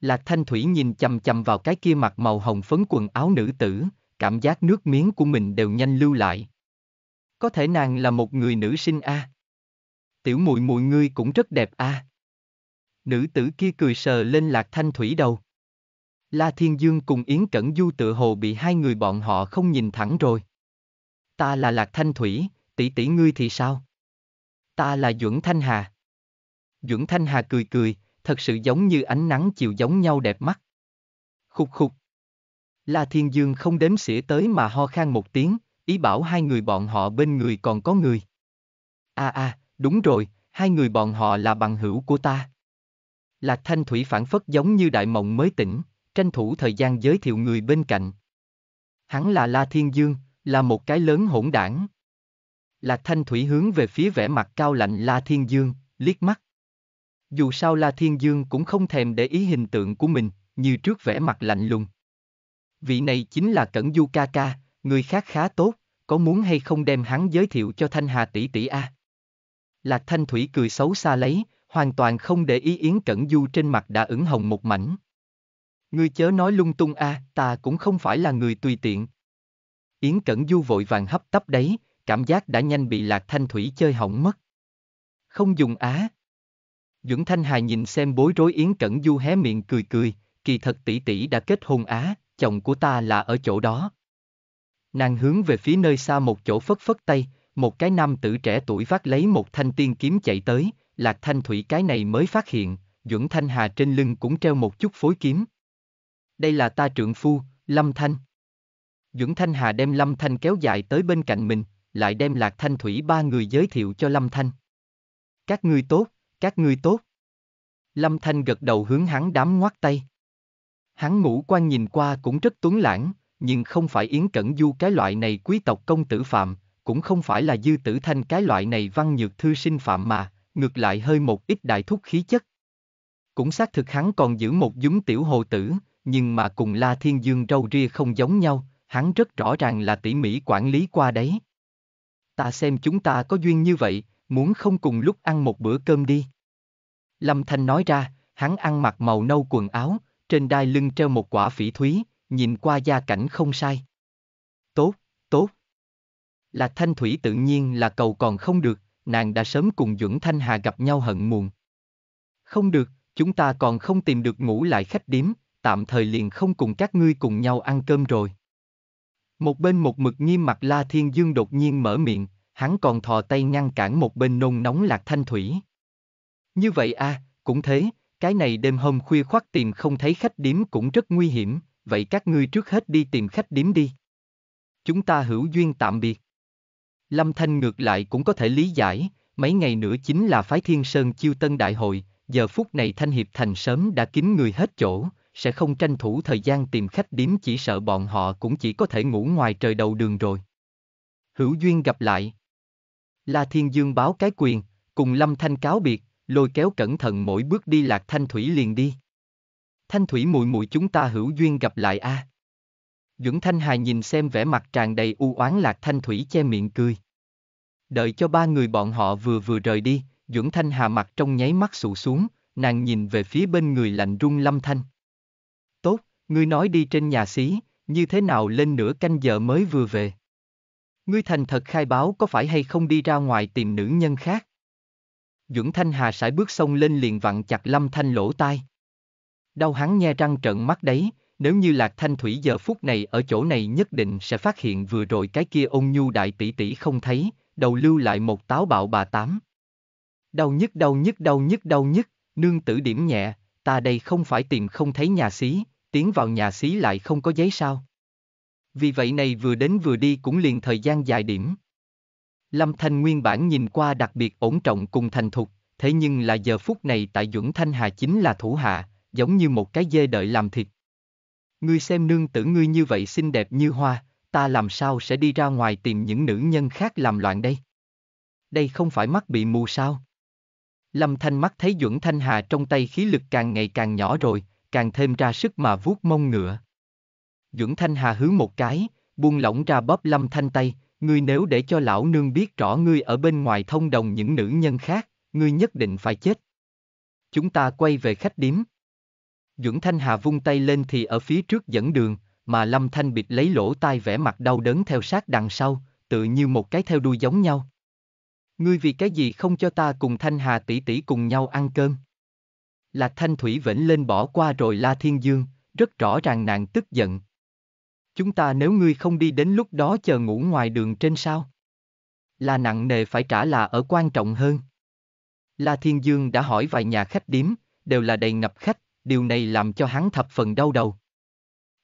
Lạc thanh thủy nhìn chầm chầm vào cái kia mặt màu hồng phấn quần áo nữ tử, cảm giác nước miếng của mình đều nhanh lưu lại. Có thể nàng là một người nữ sinh a. Tiểu muội muội ngươi cũng rất đẹp a. Nữ tử kia cười sờ lên lạc thanh thủy đầu. La Thiên Dương cùng Yến Cẩn Du tự hồ bị hai người bọn họ không nhìn thẳng rồi. Ta là Lạc Thanh Thủy, tỷ tỷ ngươi thì sao? Ta là Duẩn Thanh Hà. Duẩn Thanh Hà cười cười, thật sự giống như ánh nắng chiều giống nhau đẹp mắt. Khục khục. La Thiên Dương không đếm xỉa tới mà ho khan một tiếng, ý bảo hai người bọn họ bên người còn có người. A à, a, à, đúng rồi, hai người bọn họ là bằng hữu của ta. Lạc Thanh Thủy phản phất giống như đại mộng mới tỉnh, tranh thủ thời gian giới thiệu người bên cạnh. Hắn là La Thiên Dương, là một cái lớn hỗn đảng. Lạc Thanh Thủy hướng về phía vẻ mặt cao lạnh La Thiên Dương, liếc mắt. Dù sao La Thiên Dương cũng không thèm để ý hình tượng của mình, như trước vẻ mặt lạnh lùng. Vị này chính là Cẩn Du ca ca, người khác khá tốt, có muốn hay không đem hắn giới thiệu cho Thanh Hà tỷ tỷ a? Lạc Thanh Thủy cười xấu xa lấy, hoàn toàn không để ý Yến Cẩn Du trên mặt đã ửng hồng một mảnh. Ngươi chớ nói lung tung a, ta cũng không phải là người tùy tiện. Yến Cẩn Du vội vàng hấp tấp đấy, cảm giác đã nhanh bị Lạc Thanh Thủy chơi hỏng mất. Không dùng á. Dưỡng Thanh Hà nhìn xem bối rối Yến Cẩn Du hé miệng cười cười, kỳ thật tỷ tỷ đã kết hôn á, chồng của ta là ở chỗ đó. Nàng hướng về phía nơi xa một chỗ phất phất tay, một cái nam tử trẻ tuổi vác lấy một thanh tiên kiếm chạy tới, Lạc Thanh Thủy cái này mới phát hiện, Duẩn Thanh Hà trên lưng cũng treo một chút phối kiếm đây là ta trượng phu, Lâm Thanh. Dưỡng Thanh Hà đem Lâm Thanh kéo dài tới bên cạnh mình, lại đem Lạc Thanh Thủy ba người giới thiệu cho Lâm Thanh. Các ngươi tốt, các ngươi tốt. Lâm Thanh gật đầu hướng hắn đám ngoắt tay. Hắn ngũ quan nhìn qua cũng rất tuấn lãng, nhưng không phải Yến Cẩn Du cái loại này quý tộc công tử phạm, cũng không phải là Dư Tử Thanh cái loại này văn nhược thư sinh phạm mà, ngược lại hơi một ít đại thúc khí chất. Cũng xác thực hắn còn giữ một dúng tiểu hồ tử, nhưng mà cùng La Thiên Dương râu ria không giống nhau, hắn rất rõ ràng là tỉ mỉ quản lý qua đấy. Ta xem chúng ta có duyên như vậy, muốn không cùng lúc ăn một bữa cơm đi. Lâm Thanh nói ra, hắn ăn mặc màu nâu quần áo, trên đai lưng treo một quả phỉ thúy, nhìn qua gia cảnh không sai. Tốt, tốt. Là Thanh Thủy tự nhiên là cầu còn không được, nàng đã sớm cùng Duẩn Thanh Hà gặp nhau hận muộn. Không được, chúng ta còn không tìm được ngủ lại khách điếm, tạm thời liền không cùng các ngươi cùng nhau ăn cơm rồi. Một bên một mực nghiêm mặt La Thiên Dương đột nhiên mở miệng, hắn còn thò tay ngăn cản một bên nôn nóng Lạc Thanh Thủy. Như vậy a, cũng thế, cái này đêm hôm khuya khoắt tìm không thấy khách điếm cũng rất nguy hiểm, vậy các ngươi trước hết đi tìm khách điếm đi. Chúng ta hữu duyên tạm biệt. Lâm Thanh ngược lại cũng có thể lý giải, mấy ngày nữa chính là phái Thiên Sơn chiêu tân đại hội, giờ phút này Thanh Hiệp Thành sớm đã kín người hết chỗ, sẽ không tranh thủ thời gian tìm khách điếm chỉ sợ bọn họ cũng chỉ có thể ngủ ngoài trời đầu đường rồi. Hữu duyên gặp lại. La Thiên Dương báo cái quyền, cùng Lâm Thanh cáo biệt, lôi kéo cẩn thận mỗi bước đi lạc Thanh Thủy liền đi. Thanh Thủy mùi mùi chúng ta hữu duyên gặp lại a. À. Duẩn Thanh Hà nhìn xem vẻ mặt tràn đầy u oán lạc Thanh Thủy che miệng cười. Đợi cho ba người bọn họ vừa vừa rời đi, Duẩn Thanh Hà mặt trong nháy mắt sụ xuống, nàng nhìn về phía bên người lạnh run Lâm Thanh. Tốt, ngươi nói đi trên nhà xí, như thế nào lên nửa canh giờ mới vừa về. Ngươi thành thật khai báo có phải hay không đi ra ngoài tìm nữ nhân khác. Duẩn Thanh Hà sải bước sông lên liền vặn chặt Lâm Thanh lỗ tai. Đau hắn nghe răng trợn mắt đấy, nếu như Lạc Thanh Thủy giờ phút này ở chỗ này nhất định sẽ phát hiện vừa rồi cái kia ôn nhu đại tỷ tỷ không thấy, đầu lưu lại một táo bạo bà tám. Đau nhức đau nhức đau nhức đau nhức, nương tử điểm nhẹ, ta đây không phải tìm không thấy nhà xí, tiến vào nhà xí lại không có giấy sao. Vì vậy này vừa đến vừa đi cũng liền thời gian dài điểm. Lâm Thanh nguyên bản nhìn qua đặc biệt ổn trọng cùng thành thục, thế nhưng là giờ phút này tại Duẩn Thanh Hà chính là thủ hạ, giống như một cái dê đợi làm thịt. Ngươi xem nương tử ngươi như vậy xinh đẹp như hoa, ta làm sao sẽ đi ra ngoài tìm những nữ nhân khác làm loạn đây? Đây không phải mắt bị mù sao? Lâm Thanh mắt thấy Duẩn Thanh Hà trong tay khí lực càng ngày càng nhỏ rồi, càng thêm ra sức mà vuốt mông ngựa. Dưỡng Thanh Hà hứ một cái, buông lỏng ra bóp Lâm Thanh tay, ngươi nếu để cho lão nương biết rõ ngươi ở bên ngoài thông đồng những nữ nhân khác, ngươi nhất định phải chết. Chúng ta quay về khách điếm. Dưỡng Thanh Hà vung tay lên thì ở phía trước dẫn đường, mà Lâm Thanh bịt lấy lỗ tai vẻ mặt đau đớn theo sát đằng sau, tự như một cái theo đuôi giống nhau. Ngươi vì cái gì không cho ta cùng Thanh Hà tỷ tỷ cùng nhau ăn cơm? Lạc Thanh Thủy vĩnh lên bỏ qua rồi La Thiên Dương, rất rõ ràng nàng tức giận. Chúng ta nếu ngươi không đi đến lúc đó chờ ngủ ngoài đường trên sao? Là nặng nề phải trả là ở quan trọng hơn. La Thiên Dương đã hỏi vài nhà khách điếm, đều là đầy ngập khách, điều này làm cho hắn thập phần đau đầu.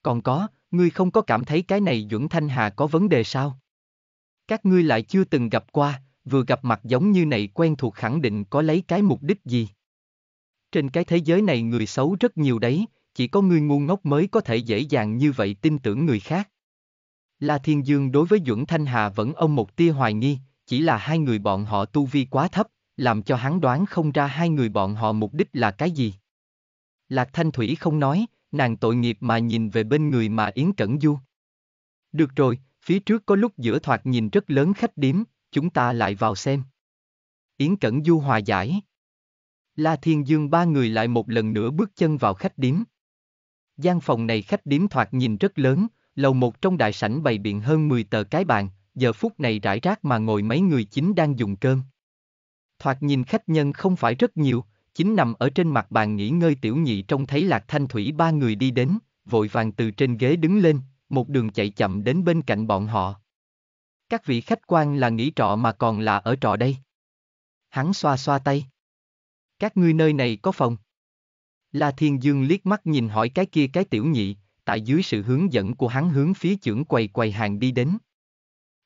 Còn có, ngươi không có cảm thấy cái này Duẩn Thanh Hà có vấn đề sao? Các ngươi lại chưa từng gặp qua, vừa gặp mặt giống như này quen thuộc khẳng định có lấy cái mục đích gì. Trên cái thế giới này người xấu rất nhiều đấy, chỉ có người ngu ngốc mới có thể dễ dàng như vậy tin tưởng người khác. La Thiên Dương đối với Duẩn Thanh Hà vẫn ông một tia hoài nghi, chỉ là hai người bọn họ tu vi quá thấp, làm cho hắn đoán không ra hai người bọn họ mục đích là cái gì. Lạc Thanh Thủy không nói, nàng tội nghiệp mà nhìn về bên người mà Yến Cẩn Du. Được rồi, phía trước có lúc giữa thoạt nhìn rất lớn khách điếm, chúng ta lại vào xem. Yến Cẩn Du hòa giải. La Thiên Dương ba người lại một lần nữa bước chân vào khách điếm gian phòng này khách điếm thoạt nhìn rất lớn, lầu một trong đại sảnh bày biện hơn 10 tờ cái bàn, giờ phút này rải rác mà ngồi mấy người chính đang dùng cơm. Thoạt nhìn khách nhân không phải rất nhiều, chính nằm ở trên mặt bàn nghỉ ngơi tiểu nhị trông thấy Lạc Thanh Thủy ba người đi đến, vội vàng từ trên ghế đứng lên, một đường chạy chậm đến bên cạnh bọn họ. Các vị khách quan là nghỉ trọ mà còn là ở trọ đây. Hắn xoa xoa tay. Các ngươi nơi này có phòng. La Thiên Dương liếc mắt nhìn hỏi cái kia cái tiểu nhị, tại dưới sự hướng dẫn của hắn hướng phía trưởng quầy quầy hàng đi đến.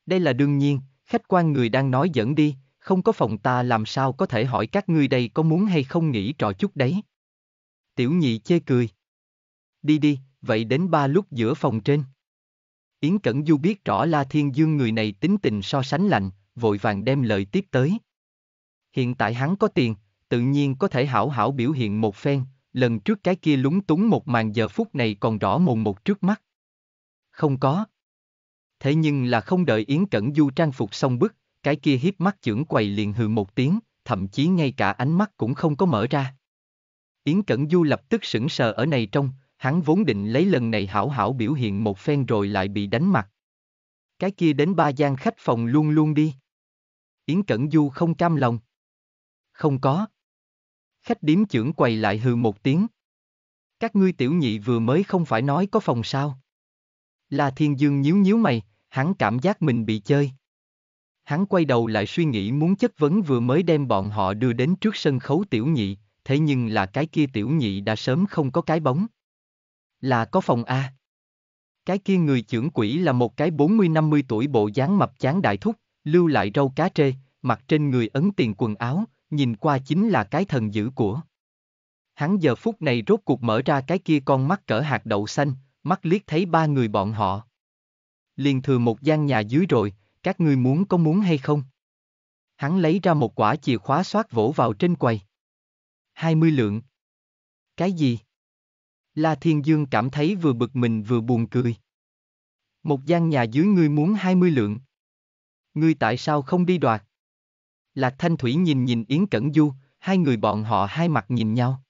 Đây là đương nhiên, khách quan người đang nói dẫn đi, không có phòng ta làm sao có thể hỏi các ngươi đây có muốn hay không nghĩ trò chút đấy. Tiểu nhị chê cười. Đi đi, vậy đến ba lúc giữa phòng trên. Yến Cẩn Du biết rõ La Thiên Dương người này tính tình so sánh lạnh, vội vàng đem lời tiếp tới. Hiện tại hắn có tiền, tự nhiên có thể hảo hảo biểu hiện một phen, lần trước cái kia lúng túng một màn giờ phút này còn rõ mồn một trước mắt. Không có. Thế nhưng là không đợi Yến Cẩn Du trang phục xong bức, cái kia hiếp mắt chưởng quầy liền hừ một tiếng, thậm chí ngay cả ánh mắt cũng không có mở ra. Yến Cẩn Du lập tức sững sờ ở này trong, hắn vốn định lấy lần này hảo hảo biểu hiện một phen rồi lại bị đánh mặt. Cái kia đến ba gian khách phòng luôn luôn đi. Yến Cẩn Du không cam lòng. Không có. Khách điếm trưởng quầy lại hừ một tiếng. Các ngươi tiểu nhị vừa mới không phải nói có phòng sao. La Thiên Dương nhíu nhíu mày, hắn cảm giác mình bị chơi. Hắn quay đầu lại suy nghĩ muốn chất vấn vừa mới đem bọn họ đưa đến trước sân khấu tiểu nhị, thế nhưng là cái kia tiểu nhị đã sớm không có cái bóng. Là có phòng A. Cái kia người trưởng quỷ là một cái 40-50 tuổi bộ dáng mập chán đại thúc, lưu lại râu cá trê, mặc trên người ấn tiền quần áo, nhìn qua chính là cái thần dữ của. Hắn giờ phút này rốt cuộc mở ra cái kia con mắt cỡ hạt đậu xanh, mắt liếc thấy ba người bọn họ. Liền thừa một gian nhà dưới rồi, các ngươi muốn có muốn hay không? Hắn lấy ra một quả chìa khóa xoát vỗ vào trên quầy. Hai mươi lượng. Cái gì? La Thiên Dương cảm thấy vừa bực mình vừa buồn cười. Một gian nhà dưới ngươi muốn hai mươi lượng. Ngươi tại sao không đi đoạt? Lạc Thanh Thủy nhìn nhìn Yến Cẩn Du, hai người bọn họ hai mặt nhìn nhau.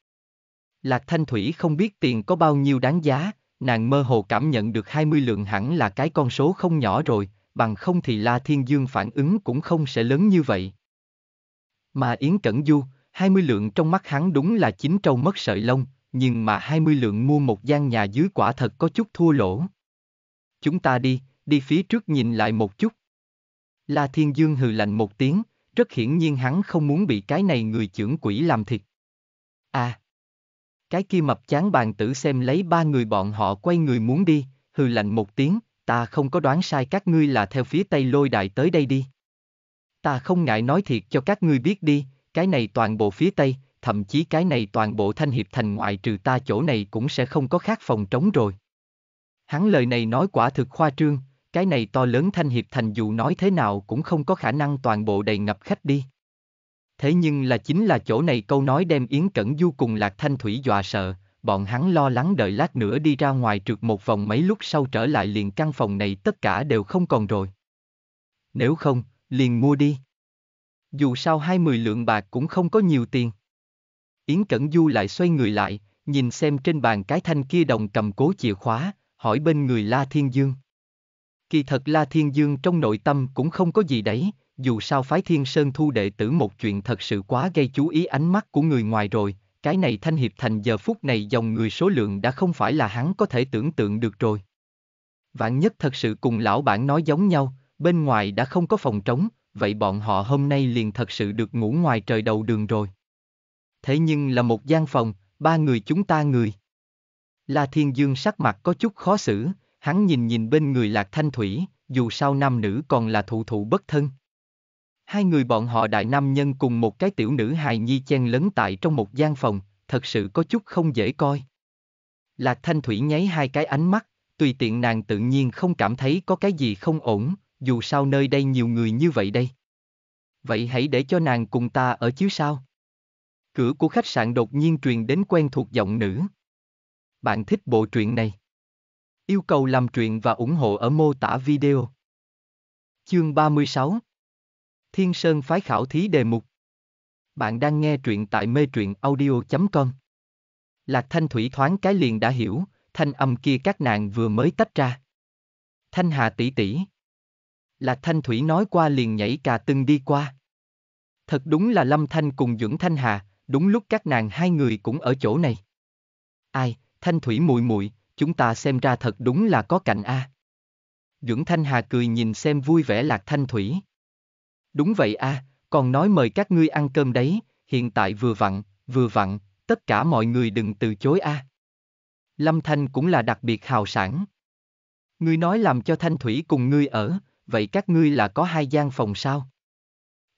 Lạc Thanh Thủy không biết tiền có bao nhiêu đáng giá, nàng mơ hồ cảm nhận được 20 lượng hẳn là cái con số không nhỏ rồi, bằng không thì La Thiên Dương phản ứng cũng không sẽ lớn như vậy. Mà Yến Cẩn Du, 20 lượng trong mắt hắn đúng là chín trâu mất sợi lông, nhưng mà 20 lượng mua một gian nhà dưới quả thật có chút thua lỗ. Chúng ta đi, đi phía trước nhìn lại một chút. La Thiên Dương hừ lạnh một tiếng, rất hiển nhiên hắn không muốn bị cái này người trưởng quỷ làm thịt. À! Cái kia mập chán bàn tử xem lấy ba người bọn họ quay người muốn đi, hừ lạnh một tiếng, ta không có đoán sai các ngươi là theo phía tây lôi đại tới đây đi. Ta không ngại nói thiệt cho các ngươi biết đi, cái này toàn bộ phía tây, thậm chí cái này toàn bộ thanh hiệp thành ngoại trừ ta chỗ này cũng sẽ không có khác phòng trống rồi. Hắn lời này nói quả thực khoa trương, cái này to lớn thanh hiệp thành dù nói thế nào cũng không có khả năng toàn bộ đầy ngập khách đi. Thế nhưng là chính là chỗ này câu nói đem Yến Cẩn Du cùng Lạc Thanh Thủy dọa sợ, bọn hắn lo lắng đợi lát nữa đi ra ngoài trượt một vòng mấy lúc sau trở lại liền căn phòng này tất cả đều không còn rồi. Nếu không, liền mua đi. Dù sao hai mươi lượng bạc cũng không có nhiều tiền. Yến Cẩn Du lại xoay người lại, nhìn xem trên bàn cái thanh kia đồng cầm cố chìa khóa, hỏi bên người La Thiên Dương. Kỳ thật La Thiên Dương trong nội tâm cũng không có gì đấy, dù sao phái Thiên Sơn thu đệ tử một chuyện thật sự quá gây chú ý ánh mắt của người ngoài rồi, cái này thanh hiệp thành giờ phút này dòng người số lượng đã không phải là hắn có thể tưởng tượng được rồi. Vạn nhất thật sự cùng lão bản nói giống nhau, bên ngoài đã không có phòng trống, vậy bọn họ hôm nay liền thật sự được ngủ ngoài trời đầu đường rồi. Thế nhưng là một gian phòng, ba người chúng ta người. La Thiên Dương sắc mặt có chút khó xử, hắn nhìn nhìn bên người Lạc Thanh Thủy, dù sao nam nữ còn là thụ thụ bất thân. Hai người bọn họ đại nam nhân cùng một cái tiểu nữ hài nhi chen lấn tại trong một gian phòng, thật sự có chút không dễ coi. Lạc Thanh Thủy nháy hai cái ánh mắt, tùy tiện nàng tự nhiên không cảm thấy có cái gì không ổn, dù sao nơi đây nhiều người như vậy đây. Vậy hãy để cho nàng cùng ta ở chứ sao? Cửa của khách sạn đột nhiên truyền đến quen thuộc giọng nữ. Bạn thích bộ truyện này? Yêu cầu làm truyện và ủng hộ ở mô tả video. Chương 36 Thiên Sơn phái khảo thí đề mục. Bạn đang nghe truyện tại mê truyện audio.com. Lạc Thanh Thủy thoáng cái liền đã hiểu, thanh âm kia các nàng vừa mới tách ra. Thanh Hà tỷ tỷ. Lạc Thanh Thủy nói qua liền nhảy cà từng đi qua. Thật đúng là Lâm Thanh cùng Dưỡng Thanh Hà, đúng lúc các nàng hai người cũng ở chỗ này. Ai, Thanh Thủy muội muội, chúng ta xem ra thật đúng là có cạnh a. Dưỡng Thanh Hà cười nhìn xem vui vẻ Lạc Thanh Thủy. Đúng vậy a, còn nói mời các ngươi ăn cơm đấy, hiện tại vừa vặn, vừa vặn, tất cả mọi người đừng từ chối a. Lâm Thanh cũng là đặc biệt hào sản. Ngươi nói làm cho Thanh Thủy cùng ngươi ở, vậy các ngươi là có hai gian phòng sao?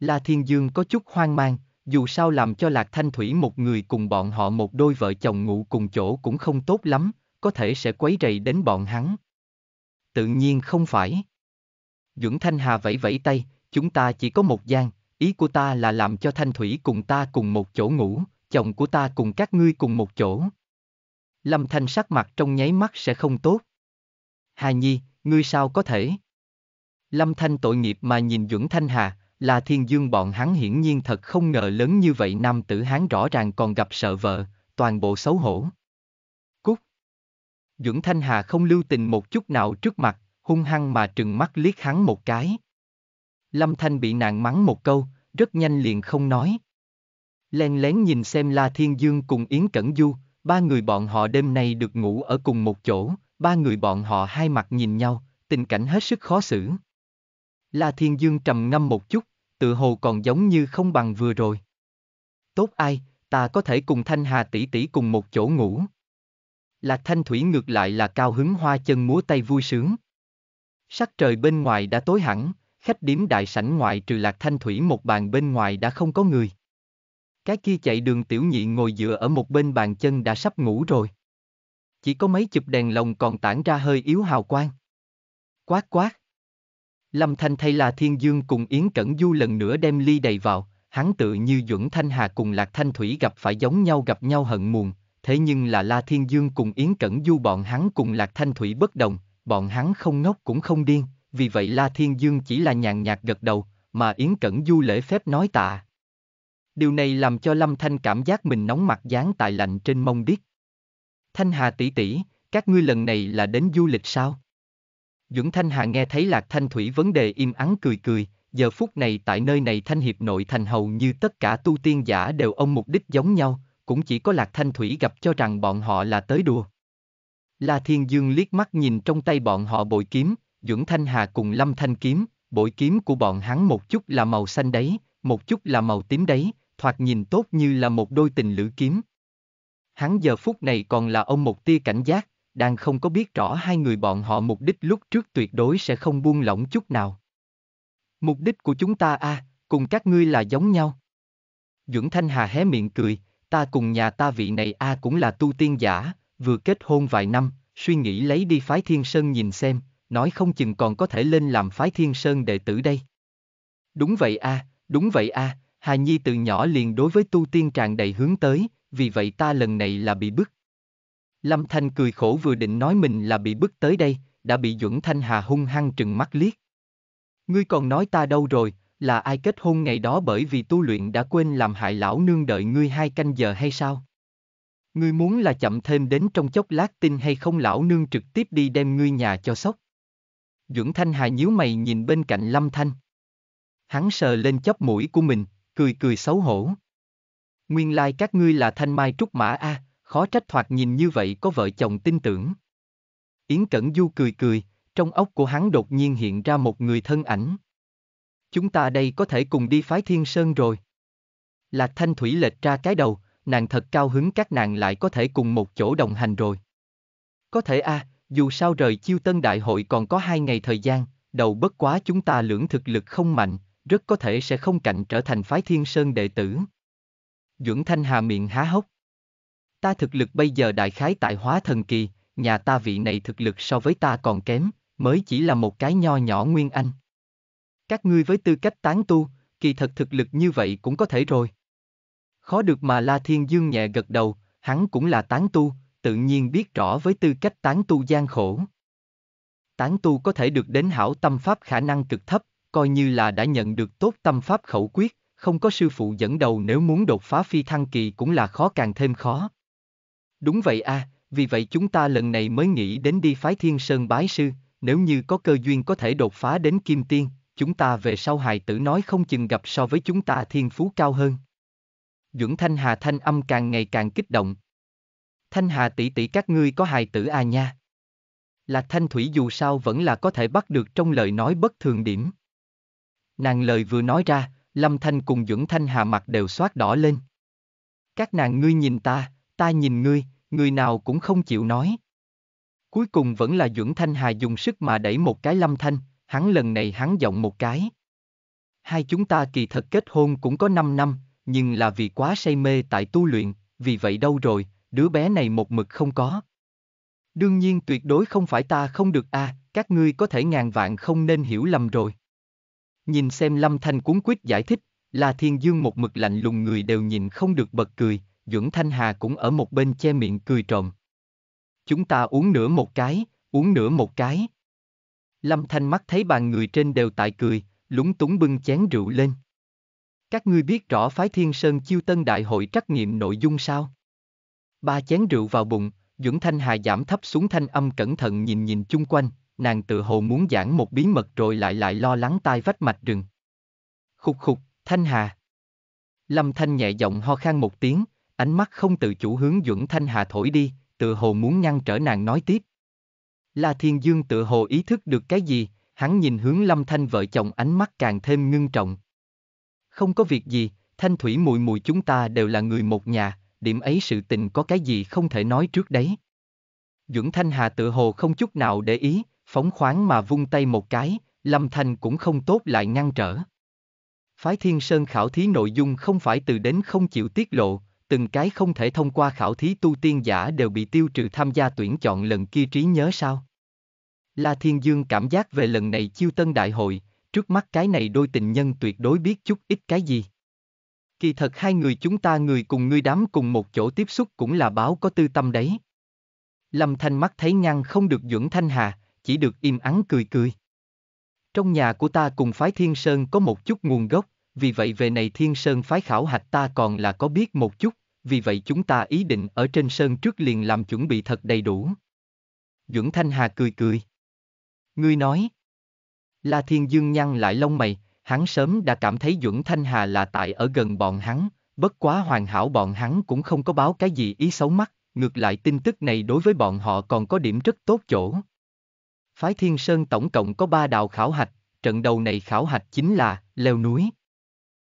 La Thiên Dương có chút hoang mang, dù sao làm cho Lạc Thanh Thủy một người cùng bọn họ một đôi vợ chồng ngủ cùng chỗ cũng không tốt lắm, có thể sẽ quấy rầy đến bọn hắn. Tự nhiên không phải. Dưỡng Thanh Hà vẫy vẫy tay, chúng ta chỉ có một gian, ý của ta là làm cho Thanh Thủy cùng ta cùng một chỗ ngủ, chồng của ta cùng các ngươi cùng một chỗ. Lâm Thanh sắc mặt trong nháy mắt sẽ không tốt. Hà Nhi, ngươi sao có thể? Lâm Thanh tội nghiệp mà nhìn dưỡng Thanh Hà, là thiên dương bọn hắn hiển nhiên thật không ngờ lớn như vậy nam tử hán rõ ràng còn gặp sợ vợ, toàn bộ xấu hổ. Dưỡng Duẩn Thanh Hà không lưu tình một chút nào trước mặt, hung hăng mà trừng mắt liếc hắn một cái. Lâm Thanh bị nàng mắng một câu, rất nhanh liền không nói. Len lén nhìn xem La Thiên Dương cùng Yến Cẩn Du, ba người bọn họ đêm nay được ngủ ở cùng một chỗ, ba người bọn họ hai mặt nhìn nhau, tình cảnh hết sức khó xử. La Thiên Dương trầm ngâm một chút, tự hồ còn giống như không bằng vừa rồi. Tốt ai, ta có thể cùng Thanh Hà tỷ tỷ cùng một chỗ ngủ. Lạc Thanh Thủy ngược lại là cao hứng hoa chân múa tay vui sướng. Sắc trời bên ngoài đã tối hẳn, khách điếm đại sảnh ngoại trừ Lạc Thanh Thủy một bàn bên ngoài đã không có người. Cái kia chạy đường tiểu nhị ngồi dựa ở một bên bàn chân đã sắp ngủ rồi. Chỉ có mấy chụp đèn lồng còn tản ra hơi yếu hào quang. Quát quát. Lâm Thanh thay là Thiên Dương cùng Yến Cẩn Du lần nữa đem ly đầy vào, hắn tự như Duẩn Thanh Hà cùng Lạc Thanh Thủy gặp phải giống nhau gặp nhau hận muộn, thế nhưng là La Thiên Dương cùng Yến Cẩn Du bọn hắn cùng Lạc Thanh Thủy bất đồng, bọn hắn không ngốc cũng không điên, vì vậy La Thiên Dương chỉ là nhàn nhạt gật đầu, mà Yến Cẩn Du lễ phép nói tạ. Điều này làm cho Lâm Thanh cảm giác mình nóng mặt dán tại lạnh trên mông điếc. Thanh Hà tỷ tỷ, các ngươi lần này là đến du lịch sao? Dưỡng Thanh Hà nghe thấy Lạc Thanh Thủy vấn đề im ắng cười cười, giờ phút này tại nơi này Thanh Hiệp nội thành hầu như tất cả tu tiên giả đều ông mục đích giống nhau, cũng chỉ có Lạc Thanh Thủy gặp cho rằng bọn họ là tới đùa. La Thiên Dương liếc mắt nhìn trong tay bọn họ bội kiếm, dưỡng Thanh Hà cùng Lâm Thanh kiếm, bội kiếm của bọn hắn một chút là màu xanh đấy, một chút là màu tím đấy, thoạt nhìn tốt như là một đôi tình lữ kiếm. Hắn giờ phút này còn là ông một tia cảnh giác, đang không có biết rõ hai người bọn họ mục đích lúc trước tuyệt đối sẽ không buông lỏng chút nào. Mục đích của chúng ta a, cùng các ngươi là giống nhau. dưỡng Thanh Hà hé miệng cười, ta cùng nhà ta vị này a cũng là tu tiên giả, vừa kết hôn vài năm, suy nghĩ lấy đi phái Thiên Sơn nhìn xem, nói không chừng còn có thể lên làm phái Thiên Sơn đệ tử đây. Đúng vậy a, đúng vậy a, Hà Nhi từ nhỏ liền đối với tu tiên tràn đầy hướng tới, vì vậy ta lần này là bị bức. Lâm Thanh cười khổ vừa định nói mình là bị bức tới đây, đã bị Duẩn Thanh Hà hung hăng trừng mắt liếc. Ngươi còn nói ta đâu rồi, là ai kết hôn ngày đó bởi vì tu luyện đã quên làm hại lão nương đợi ngươi hai canh giờ hay sao? Ngươi muốn là chậm thêm đến trong chốc lát tin hay không lão nương trực tiếp đi đem ngươi nhà cho sốc. Duẩn Thanh Hà nhíu mày nhìn bên cạnh Lâm Thanh. Hắn sờ lên chóp mũi của mình, cười cười xấu hổ. Nguyên lai like các ngươi là Thanh Mai Trúc Mã A, khó trách thoạt nhìn như vậy có vợ chồng tin tưởng. Yến Cẩn Du cười cười, trong ốc của hắn đột nhiên hiện ra một người thân ảnh. Chúng ta đây có thể cùng đi phái thiên sơn rồi. Lạc Thanh Thủy lệch ra cái đầu, nàng thật cao hứng các nàng lại có thể cùng một chỗ đồng hành rồi. Có thể a, dù sao rời chiêu tân đại hội còn có hai ngày thời gian, đầu bất quá chúng ta lưỡng thực lực không mạnh, rất có thể sẽ không cạnh trở thành phái thiên sơn đệ tử. Duẩn Thanh Hà miệng há hốc. Ta thực lực bây giờ đại khái tại hóa thần kỳ, nhà ta vị này thực lực so với ta còn kém, mới chỉ là một cái nho nhỏ nguyên anh. Các ngươi với tư cách tán tu, kỳ thật thực lực như vậy cũng có thể rồi. Khó được mà La Thiên Dương nhẹ gật đầu, hắn cũng là tán tu, tự nhiên biết rõ với tư cách tán tu gian khổ. Tán tu có thể được đến hảo tâm pháp khả năng cực thấp, coi như là đã nhận được tốt tâm pháp khẩu quyết, không có sư phụ dẫn đầu nếu muốn đột phá phi thăng kỳ cũng là khó càng thêm khó. Đúng vậy a, vì vậy chúng ta lần này mới nghĩ đến đi phái thiên sơn bái sư, nếu như có cơ duyên có thể đột phá đến kim tiên, chúng ta về sau hài tử nói không chừng gặp so với chúng ta thiên phú cao hơn. Duẩn Thanh Hà thanh âm càng ngày càng kích động. Thanh Hà tỷ tỷ các ngươi có hài tử à nha. Là Thanh Thủy dù sao vẫn là có thể bắt được trong lời nói bất thường điểm. Nàng lời vừa nói ra, Lâm Thanh cùng Duẩn Thanh Hà mặt đều xoát đỏ lên. Các nàng ngươi nhìn ta, ta nhìn ngươi, người nào cũng không chịu nói. Cuối cùng vẫn là Duẩn Thanh Hà dùng sức mà đẩy một cái Lâm Thanh, hắn lần này hắn giọng một cái. Hai chúng ta kỳ thật kết hôn cũng có 5 năm, nhưng là vì quá say mê tại tu luyện, vì vậy đâu rồi, đứa bé này một mực không có. Đương nhiên tuyệt đối không phải ta không được a, các ngươi có thể ngàn vạn không nên hiểu lầm rồi. Nhìn xem Lâm Thanh cuốn quyết giải thích, là Thiên Dương một mực lạnh lùng người đều nhìn không được bật cười, Duẩn Thanh Hà cũng ở một bên che miệng cười trộm. Chúng ta uống nửa một cái, uống nửa một cái. Lâm Thanh mắt thấy bàn người trên đều tại cười, lúng túng bưng chén rượu lên. Các ngươi biết rõ phái Thiên Sơn chiêu tân đại hội trắc nghiệm nội dung sao? Ba chén rượu vào bụng, Dưỡng Thanh Hà giảm thấp xuống thanh âm cẩn thận nhìn nhìn chung quanh, nàng tự hồ muốn giảng một bí mật rồi lại lại lo lắng tai vách mạch rừng. Khục khục, Thanh Hà. Lâm Thanh nhẹ giọng ho khan một tiếng, ánh mắt không tự chủ hướng Dưỡng Thanh Hà thổi đi, tự hồ muốn ngăn trở nàng nói tiếp. La Thiên Dương tự hồ ý thức được cái gì, hắn nhìn hướng Lâm Thanh vợ chồng ánh mắt càng thêm ngưng trọng. Không có việc gì, Thanh Thủy mùi mùi chúng ta đều là người một nhà, điểm ấy sự tình có cái gì không thể nói trước đấy. Dưỡng Thanh Hà tự hồ không chút nào để ý, phóng khoáng mà vung tay một cái, Lâm Thanh cũng không tốt lại ngăn trở. Phái Thiên Sơn khảo thí nội dung không phải từ đến không chịu tiết lộ, từng cái không thể thông qua khảo thí tu tiên giả đều bị tiêu trừ tham gia tuyển chọn lần kia trí nhớ sao? La Thiên Dương cảm giác về lần này chiêu tân đại hội, trước mắt cái này đôi tình nhân tuyệt đối biết chút ít cái gì. Kỳ thật hai người chúng ta người cùng ngươi đám cùng một chỗ tiếp xúc cũng là báo có tư tâm đấy. Lâm Thanh mắt thấy ngăn không được dưỡng Thanh Hà, chỉ được im ắng cười cười. Trong nhà của ta cùng phái Thiên Sơn có một chút nguồn gốc, vì vậy về này Thiên Sơn phái khảo hạch ta còn là có biết một chút, vì vậy chúng ta ý định ở trên Sơn trước liền làm chuẩn bị thật đầy đủ. Duẩn Thanh Hà cười cười. Ngươi nói. La Thiên Dương nhăn lại lông mày, hắn sớm đã cảm thấy Duẩn Thanh Hà là tại ở gần bọn hắn, bất quá hoàn hảo bọn hắn cũng không có báo cái gì ý xấu mắt, ngược lại tin tức này đối với bọn họ còn có điểm rất tốt chỗ. Phái Thiên Sơn tổng cộng có ba đạo khảo hạch, trận đầu này khảo hạch chính là leo núi.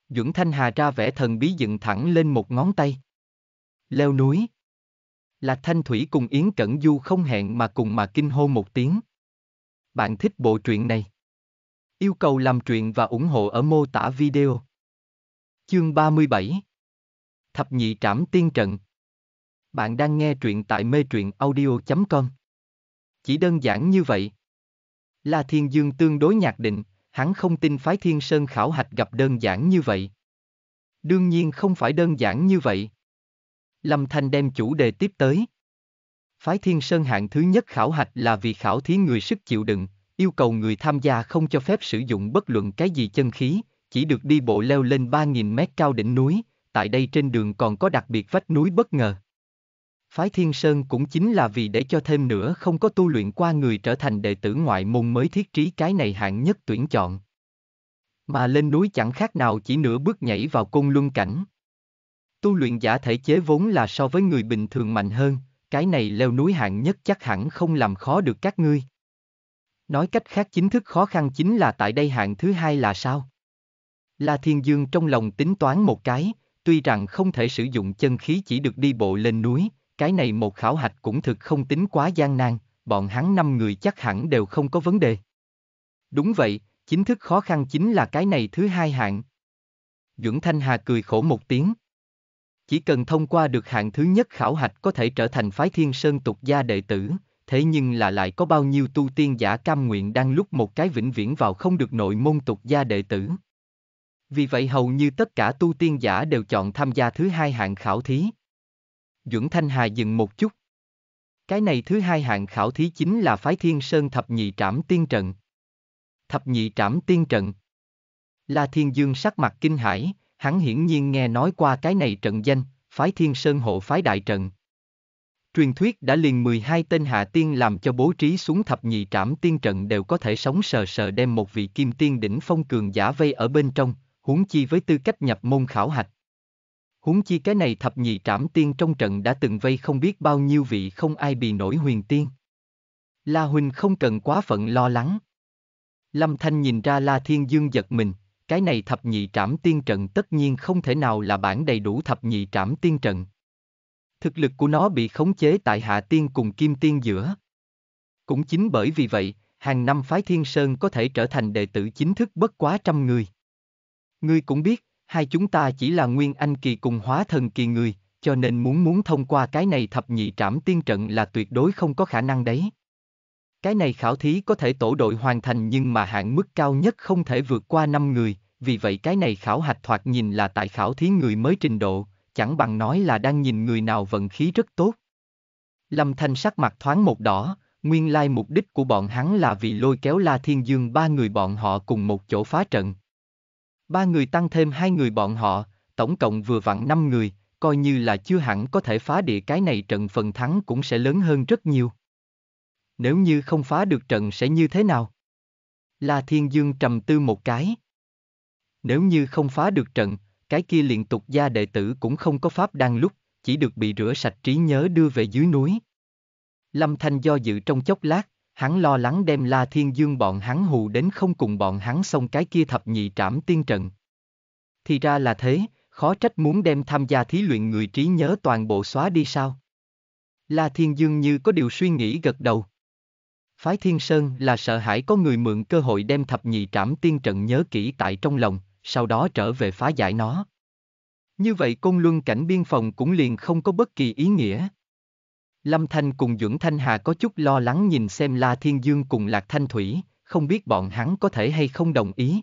Duẩn Thanh Hà ra vẻ thần bí dựng thẳng lên một ngón tay. Leo núi. Là Thanh Thủy cùng Yến Cẩn Du không hẹn mà cùng mà kinh hô một tiếng. Bạn thích bộ truyện này? Yêu cầu làm truyện và ủng hộ ở mô tả video. Chương 37 Thập nhị trảm tiên trận Bạn đang nghe truyện tại mê truyện audio.com Chỉ đơn giản như vậy. La Thiên Dương tương đối nhạc định, hắn không tin phái Thiên Sơn khảo hạch gặp đơn giản như vậy. Đương nhiên không phải đơn giản như vậy. Lâm Thanh đem chủ đề tiếp tới. Phái Thiên Sơn hạng thứ nhất khảo hạch là vì khảo thí người sức chịu đựng, yêu cầu người tham gia không cho phép sử dụng bất luận cái gì chân khí, chỉ được đi bộ leo lên 3.000 mét cao đỉnh núi, tại đây trên đường còn có đặc biệt vách núi bất ngờ. Phái Thiên Sơn cũng chính là vì để cho thêm nữa không có tu luyện qua người trở thành đệ tử ngoại môn mới thiết trí cái này hạng nhất tuyển chọn. Mà lên núi chẳng khác nào chỉ nửa bước nhảy vào cung luân cảnh. Tu luyện giả thể chế vốn là so với người bình thường mạnh hơn, cái này leo núi hạng nhất chắc hẳn không làm khó được các ngươi. Nói cách khác chính thức khó khăn chính là tại đây hạng thứ hai là sao? La Thiên Dương trong lòng tính toán một cái, tuy rằng không thể sử dụng chân khí chỉ được đi bộ lên núi, cái này một khảo hạch cũng thực không tính quá gian nan, bọn hắn năm người chắc hẳn đều không có vấn đề. Đúng vậy, chính thức khó khăn chính là cái này thứ hai hạng. Dưỡng Thanh Hà cười khổ một tiếng. Chỉ cần thông qua được hạng thứ nhất khảo hạch có thể trở thành phái thiên sơn tục gia đệ tử, thế nhưng là lại có bao nhiêu tu tiên giả cam nguyện đang lúc một cái vĩnh viễn vào không được nội môn tục gia đệ tử. Vì vậy hầu như tất cả tu tiên giả đều chọn tham gia thứ hai hạng khảo thí. Duẩn Thanh Hà dừng một chút. Cái này thứ hai hạng khảo thí chính là phái thiên sơn thập nhị trảm tiên trận. Thập nhị trảm tiên trận. La Thiên Dương sắc mặt kinh hãi, hắn hiển nhiên nghe nói qua cái này trận danh, phái thiên sơn hộ phái đại trận. Truyền thuyết đã liền 12 tên hạ tiên làm cho bố trí xuống thập nhị trảm tiên trận đều có thể sống sờ sờ đem một vị kim tiên đỉnh phong cường giả vây ở bên trong, huống chi với tư cách nhập môn khảo hạch. Huống chi cái này thập nhị trảm tiên trong trận đã từng vây không biết bao nhiêu vị không ai bị nổi huyền tiên. La Huynh không cần quá phận lo lắng. Lâm Thanh nhìn ra La Thiên Dương giật mình, cái này thập nhị trảm tiên trận tất nhiên không thể nào là bản đầy đủ thập nhị trảm tiên trận. Thực lực của nó bị khống chế tại hạ tiên cùng kim tiên giữa. Cũng chính bởi vì vậy, hàng năm phái thiên sơn có thể trở thành đệ tử chính thức bất quá trăm người. Ngươi cũng biết, hai chúng ta chỉ là nguyên anh kỳ cùng hóa thần kỳ người, cho nên muốn muốn thông qua cái này thập nhị trảm tiên trận là tuyệt đối không có khả năng đấy. Cái này khảo thí có thể tổ đội hoàn thành nhưng mà hạng mức cao nhất không thể vượt qua 5 người, vì vậy cái này khảo hạch thoạt nhìn là tại khảo thí người mới trình độ, chẳng bằng nói là đang nhìn người nào vận khí rất tốt. Lâm Thanh sắc mặt thoáng một đỏ, nguyên lai mục đích của bọn hắn là vì lôi kéo La Thiên Dương ba người bọn họ cùng một chỗ phá trận. Ba người tăng thêm hai người bọn họ, tổng cộng vừa vặn năm người, coi như là chưa hẳn có thể phá địa cái này trận phần thắng cũng sẽ lớn hơn rất nhiều. Nếu như không phá được trận sẽ như thế nào? La Thiên Dương trầm tư một cái. Nếu như không phá được trận, cái kia liền tục gia đệ tử cũng không có pháp đang lúc, chỉ được bị rửa sạch trí nhớ đưa về dưới núi. Lâm Thanh do dự trong chốc lát, hắn lo lắng đem La Thiên Dương bọn hắn hù đến không cùng bọn hắn xong cái kia thập nhị trảm tiên trận. Thì ra là thế, khó trách muốn đem tham gia thí luyện người trí nhớ toàn bộ xóa đi sao. La Thiên Dương như có điều suy nghĩ gật đầu. Phái Thiên Sơn là sợ hãi có người mượn cơ hội đem thập nhị trảm tiên trận nhớ kỹ tại trong lòng, sau đó trở về phá giải nó. Như vậy côn luân cảnh biên phòng cũng liền không có bất kỳ ý nghĩa. Lâm Thanh cùng Duẩn Thanh Hà có chút lo lắng nhìn xem La Thiên Dương cùng Lạc Thanh Thủy, không biết bọn hắn có thể hay không đồng ý.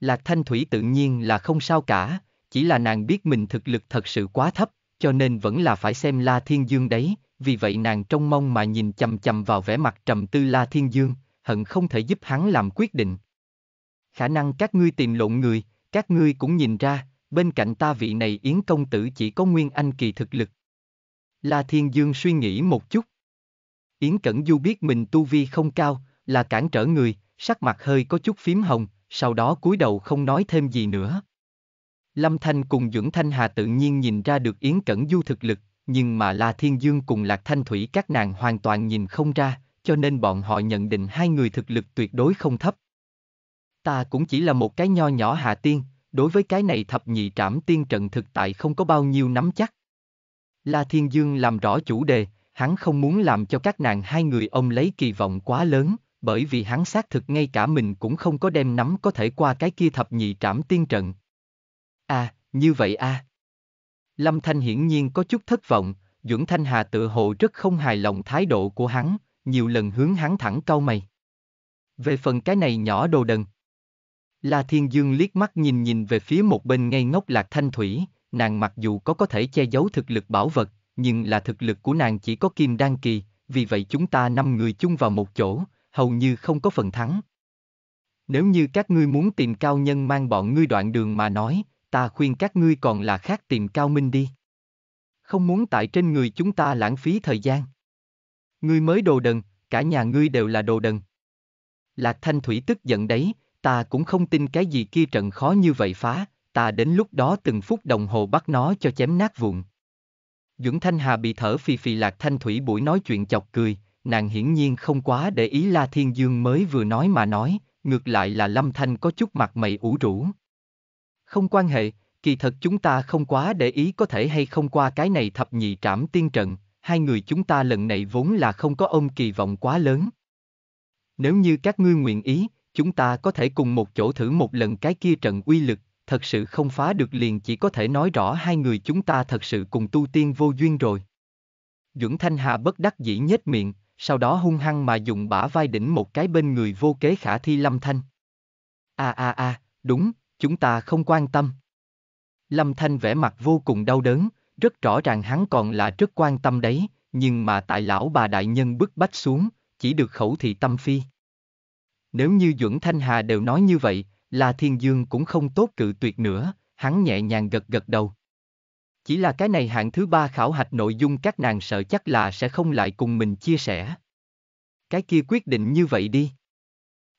Lạc Thanh Thủy tự nhiên là không sao cả, chỉ là nàng biết mình thực lực thật sự quá thấp, cho nên vẫn là phải xem La Thiên Dương đấy, vì vậy nàng trông mong mà nhìn chầm chầm vào vẻ mặt trầm tư La Thiên Dương, hận không thể giúp hắn làm quyết định. Khả năng các ngươi tìm lộn người, các ngươi cũng nhìn ra, bên cạnh ta vị này Yến công tử chỉ có Nguyên Anh kỳ thực lực. La Thiên Dương suy nghĩ một chút. Yến Cẩn Du biết mình tu vi không cao, là cản trở người, sắc mặt hơi có chút phím hồng, sau đó cúi đầu không nói thêm gì nữa. Lâm Thanh cùng Dưỡng Thanh Hà tự nhiên nhìn ra được Yến Cẩn Du thực lực, nhưng mà La Thiên Dương cùng Lạc Thanh Thủy các nàng hoàn toàn nhìn không ra, cho nên bọn họ nhận định hai người thực lực tuyệt đối không thấp. Ta cũng chỉ là một cái nho nhỏ hạ tiên, đối với cái này thập nhị trảm tiên trận thực tại không có bao nhiêu nắm chắc. La Thiên Dương làm rõ chủ đề, hắn không muốn làm cho các nàng hai người ông lấy kỳ vọng quá lớn, bởi vì hắn xác thực ngay cả mình cũng không có đem nắm có thể qua cái kia thập nhị trảm tiên trận. À, như vậy à. Lâm Thanh hiển nhiên có chút thất vọng, Duẩn Thanh Hà tự hộ rất không hài lòng thái độ của hắn, nhiều lần hướng hắn thẳng cau mày. Về phần cái này nhỏ đồ đần. La Thiên Dương liếc mắt nhìn nhìn về phía một bên ngây ngốc lạc thanh thủy, nàng mặc dù có có thể che giấu thực lực bảo vật, nhưng là thực lực của nàng chỉ có kim đan kỳ, vì vậy chúng ta năm người chung vào một chỗ, hầu như không có phần thắng. Nếu như các ngươi muốn tìm cao nhân mang bọn ngươi đoạn đường mà nói, ta khuyên các ngươi còn là khác tìm cao minh đi. Không muốn tại trên người chúng ta lãng phí thời gian. Ngươi mới đồ đần, cả nhà ngươi đều là đồ đần. Lạc Thanh Thủy tức giận đấy, ta cũng không tin cái gì kia trận khó như vậy phá, ta đến lúc đó từng phút đồng hồ bắt nó cho chém nát vụn. Dũng Thanh Hà bị thở phì phì Lạc Thanh Thủy buổi nói chuyện chọc cười, nàng hiển nhiên không quá để ý La Thiên Dương mới vừa nói mà nói, ngược lại là Lâm Thanh có chút mặt mày ủ rũ. Không quan hệ, kỳ thật chúng ta không quá để ý có thể hay không qua cái này thập nhị trảm tiên trận, hai người chúng ta lần này vốn là không có ông kỳ vọng quá lớn. Nếu như các ngươi nguyện ý, chúng ta có thể cùng một chỗ thử một lần cái kia trận uy lực, thật sự không phá được liền chỉ có thể nói rõ hai người chúng ta thật sự cùng tu tiên vô duyên rồi. dưỡng Thanh Hà bất đắc dĩ nhếch miệng, sau đó hung hăng mà dùng bả vai đỉnh một cái bên người vô kế khả thi Lâm Thanh. A a a, đúng, chúng ta không quan tâm. Lâm Thanh vẻ mặt vô cùng đau đớn, rất rõ ràng hắn còn là rất quan tâm đấy, nhưng mà tại lão bà đại nhân bức bách xuống, chỉ được khẩu thị tâm phi. Nếu như Duẩn Thanh Hà đều nói như vậy, là Thiên Dương cũng không tốt cự tuyệt nữa, hắn nhẹ nhàng gật gật đầu. Chỉ là cái này hạng thứ ba khảo hạch nội dung các nàng sợ chắc là sẽ không lại cùng mình chia sẻ. Cái kia quyết định như vậy đi.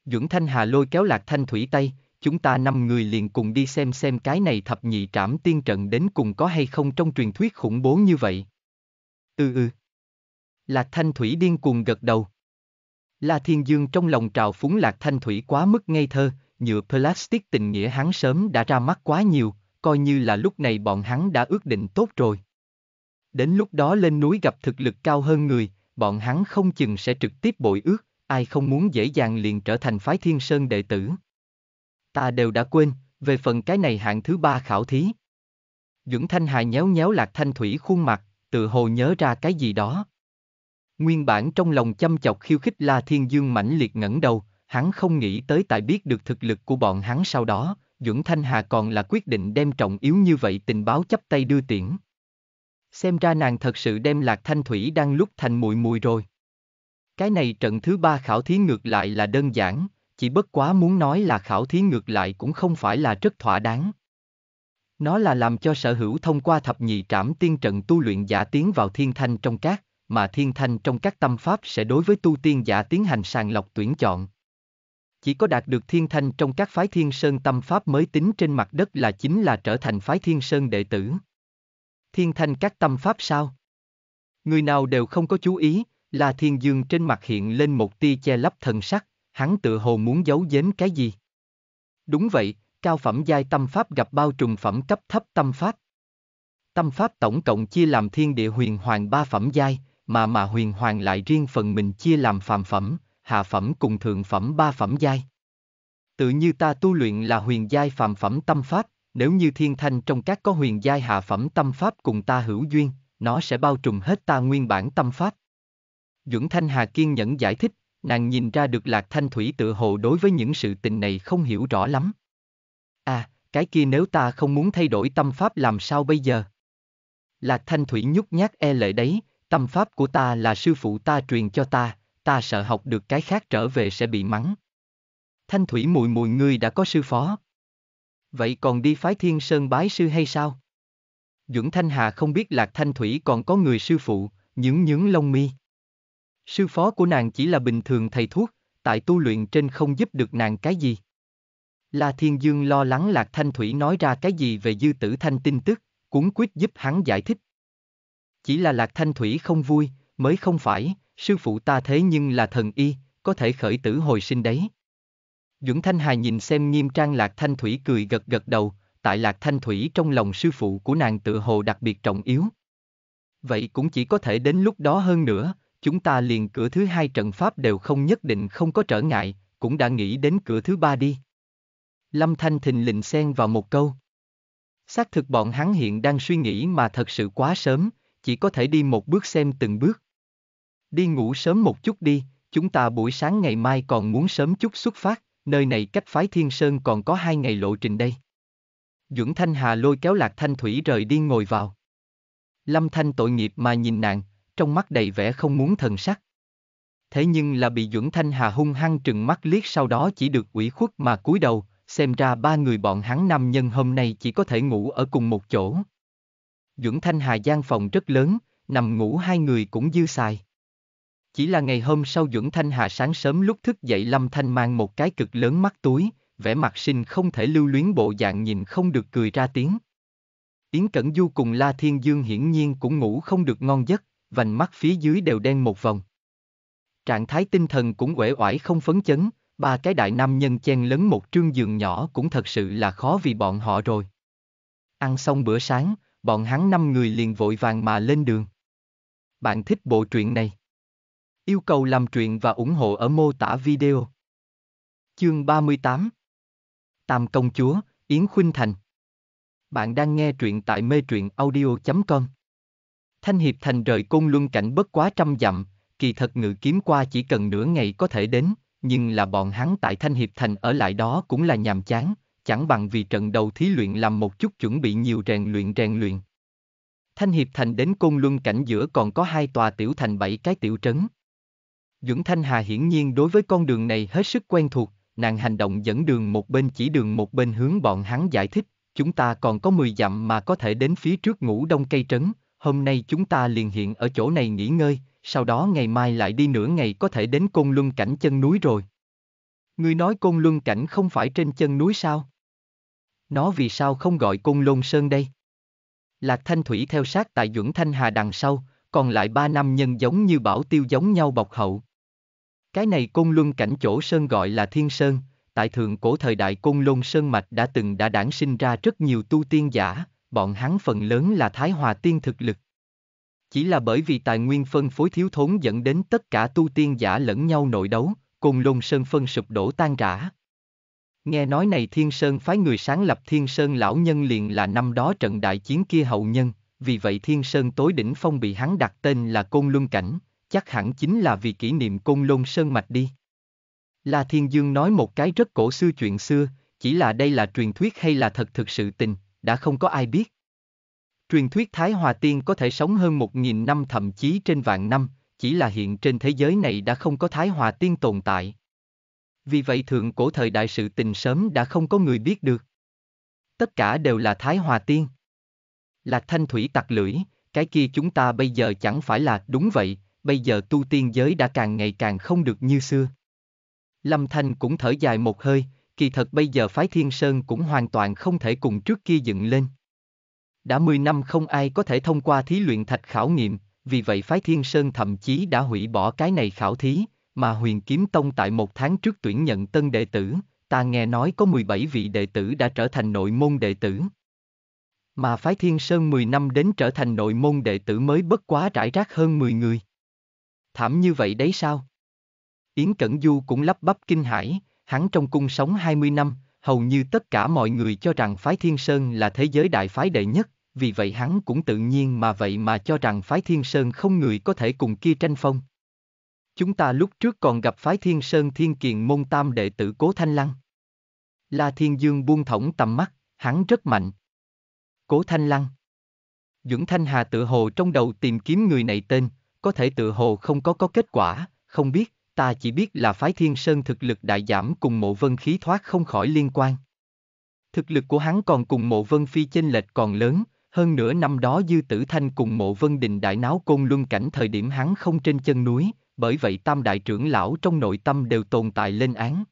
Duẩn Thanh Hà lôi kéo Lạc Thanh Thủy tay, chúng ta năm người liền cùng đi xem xem cái này thập nhị trảm tiên trận đến cùng có hay không trong truyền thuyết khủng bố như vậy. Ừ ừ. Lạc Thanh Thủy điên cuồng gật đầu. La Thiên Dương trong lòng trào phúng Lạc Thanh Thủy quá mức ngây thơ, nhựa plastic tình nghĩa hắn sớm đã ra mắt quá nhiều, coi như là lúc này bọn hắn đã ước định tốt rồi. Đến lúc đó lên núi gặp thực lực cao hơn người, bọn hắn không chừng sẽ trực tiếp bội ước, ai không muốn dễ dàng liền trở thành phái thiên sơn đệ tử. Ta đều đã quên, về phần cái này hạng thứ ba khảo thí. Dưỡng Thanh Hà nhéo nhéo Lạc Thanh Thủy khuôn mặt, tự hồ nhớ ra cái gì đó. Nguyên bản trong lòng chăm chọc khiêu khích La Thiên Dương mãnh liệt ngẩng đầu, hắn không nghĩ tới tại biết được thực lực của bọn hắn sau đó, Dưỡng Thanh Hà còn là quyết định đem trọng yếu như vậy tình báo chấp tay đưa tiễn. Xem ra nàng thật sự đem Lạc Thanh Thủy đang lúc thành mùi mùi rồi. Cái này trận thứ ba khảo thí ngược lại là đơn giản, chỉ bất quá muốn nói là khảo thí ngược lại cũng không phải là rất thỏa đáng. Nó là làm cho sở hữu thông qua thập nhị trảm tiên trận tu luyện giả tiến vào thiên thanh trong các, mà thiên thanh trong các tâm pháp sẽ đối với tu tiên giả tiến hành sàng lọc tuyển chọn. Chỉ có đạt được thiên thanh trong các phái thiên sơn tâm pháp mới tính trên mặt đất là chính là trở thành phái thiên sơn đệ tử. Thiên thanh các tâm pháp sao? Người nào đều không có chú ý, là thiên dương trên mặt hiện lên một tia che lấp thần sắc, hắn tự hồ muốn giấu giếm cái gì. Đúng vậy, cao phẩm giai tâm pháp gặp bao trùm phẩm cấp thấp tâm pháp. Tâm pháp tổng cộng chia làm thiên địa huyền hoàng ba phẩm giai, mà mà huyền hoàng lại riêng phần mình chia làm phàm phẩm, hạ phẩm cùng thượng phẩm ba phẩm giai. Tự như ta tu luyện là huyền giai phàm phẩm tâm pháp, nếu như thiên thanh trong các có huyền giai hạ phẩm tâm pháp cùng ta hữu duyên, nó sẽ bao trùm hết ta nguyên bản tâm pháp. dưỡng Thanh Hà kiên nhẫn giải thích, nàng nhìn ra được Lạc Thanh Thủy tự hồ đối với những sự tình này không hiểu rõ lắm. À, cái kia nếu ta không muốn thay đổi tâm pháp làm sao bây giờ? Lạc Thanh Thủy nhút nhát e lệ đấy, tâm pháp của ta là sư phụ ta truyền cho ta, ta sợ học được cái khác trở về sẽ bị mắng. Thanh Thủy mùi mùi ngươi đã có sư phó. Vậy còn đi phái thiên sơn bái sư hay sao? Duẩn Thanh Hà không biết Lạc Thanh Thủy còn có người sư phụ, nhướng nhướng lông mi. Sư phó của nàng chỉ là bình thường thầy thuốc, tại tu luyện trên không giúp được nàng cái gì. La Thiên Dương lo lắng Lạc Thanh Thủy nói ra cái gì về dư tử thanh tin tức, cuốn quyết giúp hắn giải thích. Chỉ là Lạc Thanh Thủy không vui, mới không phải, sư phụ ta thế nhưng là thần y, có thể khởi tử hồi sinh đấy. Dũng Thanh Hà nhìn xem nghiêm trang Lạc Thanh Thủy cười gật gật đầu, tại Lạc Thanh Thủy trong lòng sư phụ của nàng tự hồ đặc biệt trọng yếu. Vậy cũng chỉ có thể đến lúc đó hơn nữa, chúng ta liền cửa thứ hai trận pháp đều không nhất định không có trở ngại, cũng đã nghĩ đến cửa thứ ba đi. Lâm Thanh thình lình xen vào một câu. Xác thực bọn hắn hiện đang suy nghĩ mà thật sự quá sớm, chỉ có thể đi một bước xem từng bước. Đi ngủ sớm một chút đi, chúng ta buổi sáng ngày mai còn muốn sớm chút xuất phát, nơi này cách phái Thiên Sơn còn có hai ngày lộ trình đây. dưỡng Thanh Hà lôi kéo Lạc Thanh Thủy rời đi ngồi vào. Lâm Thanh tội nghiệp mà nhìn nàng, trong mắt đầy vẻ không muốn thần sắc. Thế nhưng là bị Duẩn Thanh Hà hung hăng trừng mắt liếc sau đó chỉ được ủy khuất mà cúi đầu, xem ra ba người bọn hắn nam nhân hôm nay chỉ có thể ngủ ở cùng một chỗ. Duẩn Thanh Hà gian phòng rất lớn, nằm ngủ hai người cũng dư xài. Chỉ là ngày hôm sau Duẩn Thanh Hà sáng sớm lúc thức dậy Lâm Thanh mang một cái cực lớn mắt túi, vẻ mặt sinh không thể lưu luyến bộ dạng nhìn không được cười ra tiếng. Yến Cẩn Du cùng La Thiên Dương hiển nhiên cũng ngủ không được ngon giấc, vành mắt phía dưới đều đen một vòng. Trạng thái tinh thần cũng uể oải không phấn chấn, ba cái đại nam nhân chen lấn một trương giường nhỏ cũng thật sự là khó vì bọn họ rồi. Ăn xong bữa sáng, bọn hắn năm người liền vội vàng mà lên đường. Bạn thích bộ truyện này? Yêu cầu làm truyện và ủng hộ ở mô tả video. Chương 38 Tam Công Chúa, Yến Khuynh Thành Bạn đang nghe truyện tại mê truyện audio.com Thanh Hiệp Thành rời Côn Luân cảnh bất quá trăm dặm, kỳ thật ngự kiếm qua chỉ cần nửa ngày có thể đến, nhưng là bọn hắn tại Thanh Hiệp Thành ở lại đó cũng là nhàm chán, chẳng bằng vì trận đầu thí luyện làm một chút chuẩn bị nhiều rèn luyện rèn luyện. Thanh Hiệp Thành đến Côn Luân cảnh giữa còn có hai tòa tiểu thành bảy cái tiểu trấn. Duẩn Thanh Hà hiển nhiên đối với con đường này hết sức quen thuộc, nàng hành động dẫn đường một bên chỉ đường một bên hướng bọn hắn giải thích, chúng ta còn có 10 dặm mà có thể đến phía trước ngũ đông cây trấn, hôm nay chúng ta liền hiện ở chỗ này nghỉ ngơi, sau đó ngày mai lại đi nửa ngày có thể đến Côn Luân cảnh chân núi rồi. Ngươi nói Côn Luân cảnh không phải trên chân núi sao? Nó vì sao không gọi Côn Lôn Sơn đây? Lạc Thanh Thủy theo sát tại Duẩn Thanh Hà đằng sau, còn lại ba năm nhân giống như bảo tiêu giống nhau bọc hậu. Cái này Côn Luân cảnh chỗ Sơn gọi là Thiên Sơn, tại thượng cổ thời đại Côn Lôn Sơn Mạch đã từng đã đản sinh ra rất nhiều tu tiên giả, bọn hắn phần lớn là Thái Hòa Tiên thực lực. Chỉ là bởi vì tài nguyên phân phối thiếu thốn dẫn đến tất cả tu tiên giả lẫn nhau nội đấu, cùng Lôn Sơn phân sụp đổ tan rã. Nghe nói này Thiên Sơn phái người sáng lập Thiên Sơn lão nhân liền là năm đó trận đại chiến kia hậu nhân, vì vậy Thiên Sơn tối đỉnh phong bị hắn đặt tên là Côn Luân Cảnh, chắc hẳn chính là vì kỷ niệm Côn Lôn Sơn mạch đi. La Thiên Dương nói một cái rất cổ xưa chuyện xưa, chỉ là đây là truyền thuyết hay là thật thực sự tình, đã không có ai biết. Truyền thuyết Thái Hòa Tiên có thể sống hơn một nghìn năm thậm chí trên vạn năm, chỉ là hiện trên thế giới này đã không có Thái Hòa Tiên tồn tại. Vì vậy thượng cổ thời đại sự tình sớm đã không có người biết được. Tất cả đều là Thái Hòa Tiên. là Thanh Thủy tặc lưỡi, cái kia chúng ta bây giờ chẳng phải là đúng vậy, bây giờ tu tiên giới đã càng ngày càng không được như xưa. Lâm Thanh cũng thở dài một hơi, kỳ thật bây giờ phái Thiên Sơn cũng hoàn toàn không thể cùng trước kia dựng lên. Đã 10 năm không ai có thể thông qua thí luyện thạch khảo nghiệm, vì vậy phái Thiên Sơn thậm chí đã hủy bỏ cái này khảo thí, mà huyền kiếm tông tại một tháng trước tuyển nhận tân đệ tử, ta nghe nói có 17 vị đệ tử đã trở thành nội môn đệ tử. Mà phái Thiên Sơn 10 năm đến trở thành nội môn đệ tử mới bất quá rải rác hơn 10 người. thảm như vậy đấy sao? Yến Cẩn Du cũng lắp bắp kinh hãi, hắn trong cung sống 20 năm, hầu như tất cả mọi người cho rằng phái Thiên Sơn là thế giới đại phái đệ nhất, vì vậy hắn cũng tự nhiên mà vậy mà cho rằng phái Thiên Sơn không người có thể cùng kia tranh phong. Chúng ta lúc trước còn gặp phái Thiên Sơn Thiên Kiền môn tam đệ tử Cố Thanh Lăng. La Thiên Dương buông thõng tầm mắt, hắn rất mạnh. Cố Thanh Lăng. Dưỡng Thanh Hà tự hồ trong đầu tìm kiếm người này tên, có thể tự hồ không có có kết quả, không biết, ta chỉ biết là phái Thiên Sơn thực lực đại giảm cùng mộ vân khí thoát không khỏi liên quan. Thực lực của hắn còn cùng mộ vân phi chênh lệch còn lớn, hơn nữa năm đó Dư Tử Thanh cùng mộ vân đình đại náo côn luân cảnh thời điểm hắn không trên chân núi, bởi vậy tam đại trưởng lão trong nội tâm đều tồn tại lên án.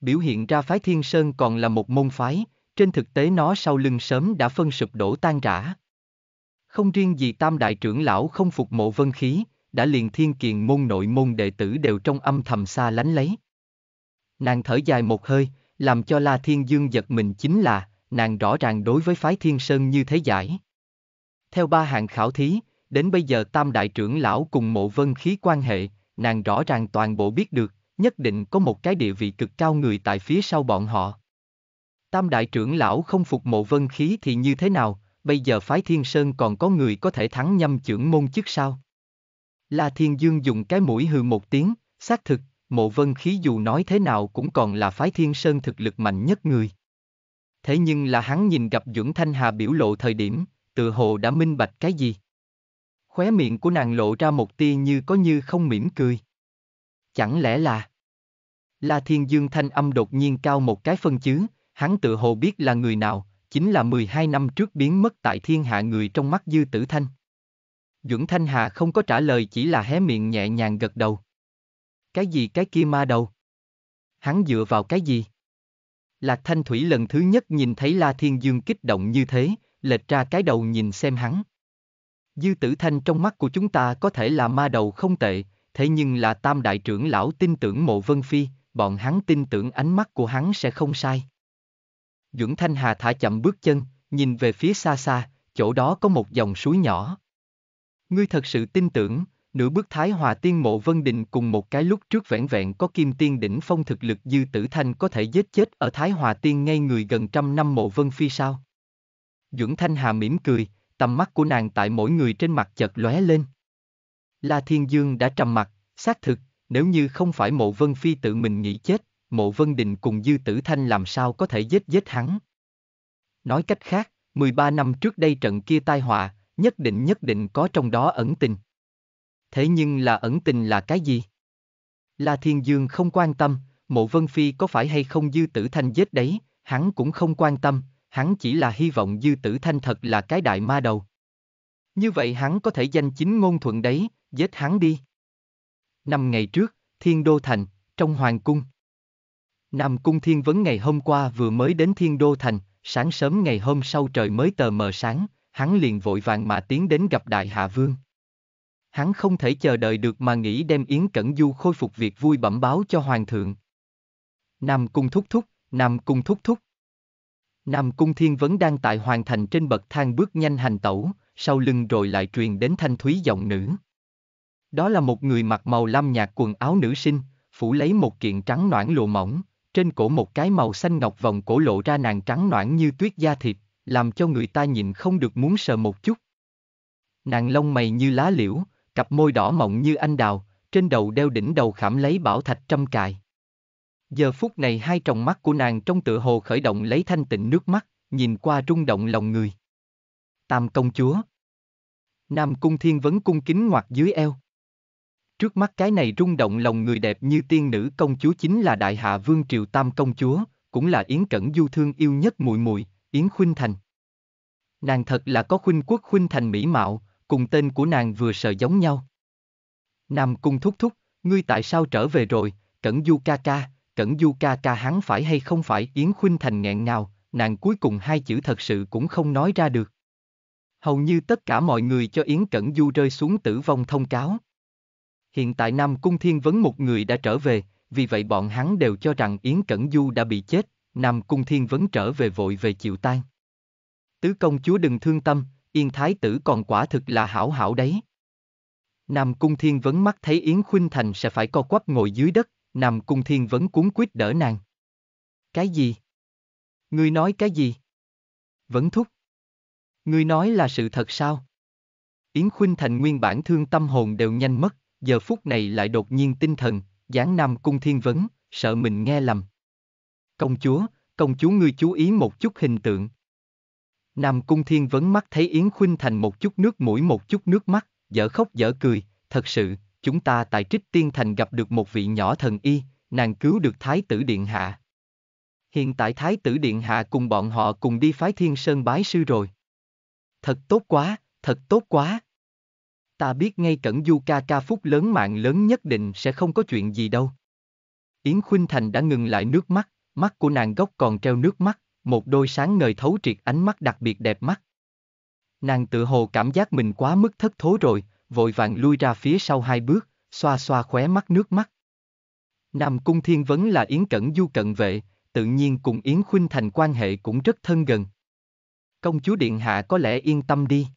Biểu hiện ra phái Thiên Sơn còn là một môn phái, trên thực tế nó sau lưng sớm đã phân sụp đổ tan rã. Không riêng gì tam đại trưởng lão không phục mộ vân khí, đã liền thiên kiền môn nội môn đệ tử đều trong âm thầm xa lánh lấy. Nàng thở dài một hơi, làm cho La Thiên Dương giật mình chính là, nàng rõ ràng đối với phái Thiên Sơn như thế giải. Theo ba hạng khảo thí, đến bây giờ tam đại trưởng lão cùng mộ vân khí quan hệ, nàng rõ ràng toàn bộ biết được, nhất định có một cái địa vị cực cao người tại phía sau bọn họ. Tam đại trưởng lão không phục mộ vân khí thì như thế nào, bây giờ phái Thiên Sơn còn có người có thể thắng nhâm trưởng môn chức sao? La Thiên Dương dùng cái mũi hừ một tiếng, xác thực, mộ vân khí dù nói thế nào cũng còn là phái Thiên Sơn thực lực mạnh nhất người. Thế nhưng là hắn nhìn gặp Dưỡng Thanh Hà biểu lộ thời điểm, tự hồ đã minh bạch cái gì? Khóe miệng của nàng lộ ra một tia như có như không mỉm cười. Chẳng lẽ là... La Thiên Dương thanh âm đột nhiên cao một cái phân chứ, hắn tự hồ biết là người nào, chính là 12 năm trước biến mất tại thiên hạ người trong mắt Dư Tử Thanh. Duẩn Thanh Hà không có trả lời chỉ là hé miệng nhẹ nhàng gật đầu. Cái gì cái kia ma đầu? Hắn dựa vào cái gì? Lạc Thanh Thủy lần thứ nhất nhìn thấy La Thiên Dương kích động như thế, lệch ra cái đầu nhìn xem hắn. Dư tử thanh trong mắt của chúng ta có thể là ma đầu không tệ, thế nhưng là tam đại trưởng lão tin tưởng mộ vân phi, bọn hắn tin tưởng ánh mắt của hắn sẽ không sai. Dưỡng Thanh Hà thả chậm bước chân, nhìn về phía xa xa, chỗ đó có một dòng suối nhỏ. Ngươi thật sự tin tưởng, nửa bước Thái Hòa Tiên Mộ Vân Đình cùng một cái lúc trước vẹn vẹn có kim tiên đỉnh phong thực lực dư tử thanh có thể giết chết ở Thái Hòa Tiên ngay người gần trăm năm Mộ Vân Phi sao? Dưỡng Thanh Hà mỉm cười, tầm mắt của nàng tại mỗi người trên mặt chợt lóe lên. La Thiên Dương đã trầm mặt, xác thực, nếu như không phải Mộ Vân Phi tự mình nghĩ chết, Mộ Vân Đình cùng Dư Tử Thanh làm sao có thể giết giết hắn. Nói cách khác, 13 năm trước đây trận kia tai họa, nhất định nhất định có trong đó ẩn tình. Thế nhưng là ẩn tình là cái gì? La Thiên Dương không quan tâm, mộ Vân Phi có phải hay không Dư Tử Thanh giết đấy, hắn cũng không quan tâm, hắn chỉ là hy vọng Dư Tử Thanh thật là cái đại ma đầu. Như vậy hắn có thể danh chính ngôn thuận đấy, giết hắn đi. Năm ngày trước, Thiên Đô Thành, trong Hoàng Cung. Nam Cung Thiên Vấn ngày hôm qua vừa mới đến Thiên Đô Thành, sáng sớm ngày hôm sau trời mới tờ mờ sáng, hắn liền vội vàng mà tiến đến gặp Đại Hạ Vương. Hắn không thể chờ đợi được mà nghĩ đem Yến Cẩn Du khôi phục việc vui bẩm báo cho Hoàng thượng. Nam Cung thúc thúc, Nam Cung thúc thúc. Nam Cung Thiên Vấn đang tại Hoàng thành trên bậc thang bước nhanh hành tẩu, sau lưng rồi lại truyền đến thanh thúy giọng nữ. Đó là một người mặc màu lam nhạt quần áo nữ sinh, phủ lấy một kiện trắng noãn lụa mỏng, trên cổ một cái màu xanh ngọc vòng cổ lộ ra nàng trắng noãn như tuyết da thịt, làm cho người ta nhìn không được muốn sờ một chút. Nàng lông mày như lá liễu, cặp môi đỏ mọng như anh đào, trên đầu đeo đỉnh đầu khảm lấy bảo thạch trăm cài. Giờ phút này hai tròng mắt của nàng trong tựa hồ khởi động lấy thanh tịnh nước mắt, nhìn qua rung động lòng người. Tam công chúa. Nam cung thiên vấn cung kính ngoặt dưới eo. Trước mắt cái này rung động lòng người đẹp như tiên nữ công chúa chính là đại hạ vương triều tam công chúa, cũng là Yến Cẩn Du thương yêu nhất muội muội Yến Khuynh Thành. Nàng thật là có khuynh quốc khuynh thành mỹ mạo, cùng tên của nàng vừa sợ giống nhau. Nam cung thúc thúc, ngươi tại sao trở về rồi, Cẩn Du ca ca, Cẩn Du ca ca hắn phải hay không phải Yến Khuynh Thành nghẹn ngào, nàng cuối cùng hai chữ thật sự cũng không nói ra được. Hầu như tất cả mọi người cho Yến Cẩn Du rơi xuống tử vong thông cáo. Hiện tại Nam Cung Thiên Vấn một người đã trở về, vì vậy bọn hắn đều cho rằng Yến Cẩn Du đã bị chết, Nam Cung Thiên Vấn trở về vội về chịu tan. Tứ công chúa đừng thương tâm, Yên Thái tử còn quả thực là hảo hảo đấy. Nam Cung Thiên Vấn mắt thấy Yến Khuynh Thành sẽ phải co quắp ngồi dưới đất, Nam Cung Thiên Vấn cuốn quýt đỡ nàng. Cái gì? Ngươi nói cái gì? Vấn thúc. Ngươi nói là sự thật sao? Yến Khuynh Thành nguyên bản thương tâm hồn đều nhanh mất, giờ phút này lại đột nhiên tinh thần, dáng Nam Cung Thiên Vấn, sợ mình nghe lầm. Công chúa, công chúa ngươi chú ý một chút hình tượng. Nam Cung Thiên Vấn mắt thấy Yến Khuynh Thành một chút nước mũi một chút nước mắt, dở khóc dở cười, thật sự, chúng ta tại Trích Tiên Thành gặp được một vị nhỏ thần y, nàng cứu được Thái tử Điện Hạ. Hiện tại Thái tử Điện Hạ cùng bọn họ cùng đi phái Thiên Sơn bái sư rồi. Thật tốt quá, thật tốt quá. Ta biết ngay cẩn du ca ca phúc lớn mạng lớn nhất định sẽ không có chuyện gì đâu. Yến Khuynh Thành đã ngừng lại nước mắt, mắt của nàng gốc còn treo nước mắt, một đôi sáng ngời thấu triệt ánh mắt đặc biệt đẹp mắt. Nàng tự hồ cảm giác mình quá mức thất thố rồi, vội vàng lui ra phía sau hai bước, xoa xoa khóe mắt nước mắt. Nam Cung Thiên Vấn là Yến Cẩn Du cận vệ, tự nhiên cùng Yến Khuynh Thành quan hệ cũng rất thân gần. Công chúa Điện Hạ có lẽ yên tâm đi.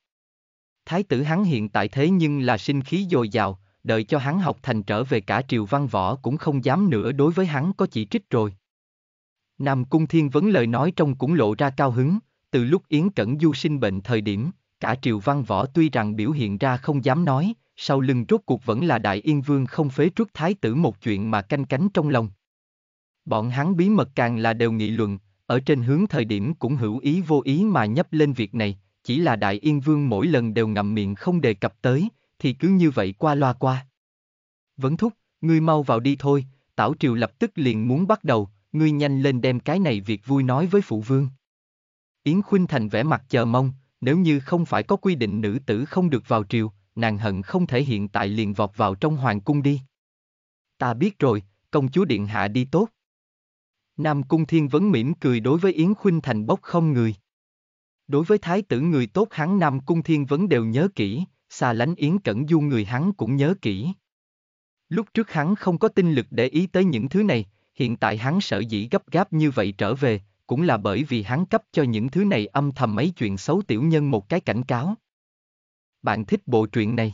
Thái tử hắn hiện tại thế nhưng là sinh khí dồi dào, đợi cho hắn học thành trở về cả triều văn võ cũng không dám nữa đối với hắn có chỉ trích rồi. Nam Cung Thiên Vấn lời nói trong cũng lộ ra cao hứng, từ lúc Yến Cẩn Du sinh bệnh thời điểm, cả triều văn võ tuy rằng biểu hiện ra không dám nói, sau lưng rốt cuộc vẫn là Đại Yên Vương không phế trước thái tử một chuyện mà canh cánh trong lòng. Bọn hắn bí mật càng là đều nghị luận, ở trên hướng thời điểm cũng hữu ý vô ý mà nhấp lên việc này, chỉ là Đại Yên Vương mỗi lần đều ngậm miệng không đề cập tới, thì cứ như vậy qua loa qua. Vấn thúc, ngươi mau vào đi thôi, Tảo Triều lập tức liền muốn bắt đầu, ngươi nhanh lên đem cái này việc vui nói với phụ vương. Yến Khuynh Thành vẻ mặt chờ mong, nếu như không phải có quy định nữ tử không được vào triều, nàng hận không thể hiện tại liền vọt vào trong hoàng cung đi. Ta biết rồi, công chúa điện hạ đi tốt. Nam Cung Thiên Vấn mỉm cười đối với Yến Khuynh Thành bốc không người. Đối với thái tử người tốt hắn Nam Cung Thiên Vấn đều nhớ kỹ, xa lánh Yến Cẩn Du người hắn cũng nhớ kỹ. Lúc trước hắn không có tinh lực để ý tới những thứ này, hiện tại hắn sợ dĩ gấp gáp như vậy trở về, cũng là bởi vì hắn cấp cho những thứ này âm thầm mấy chuyện xấu tiểu nhân một cái cảnh cáo. Bạn thích bộ truyện này?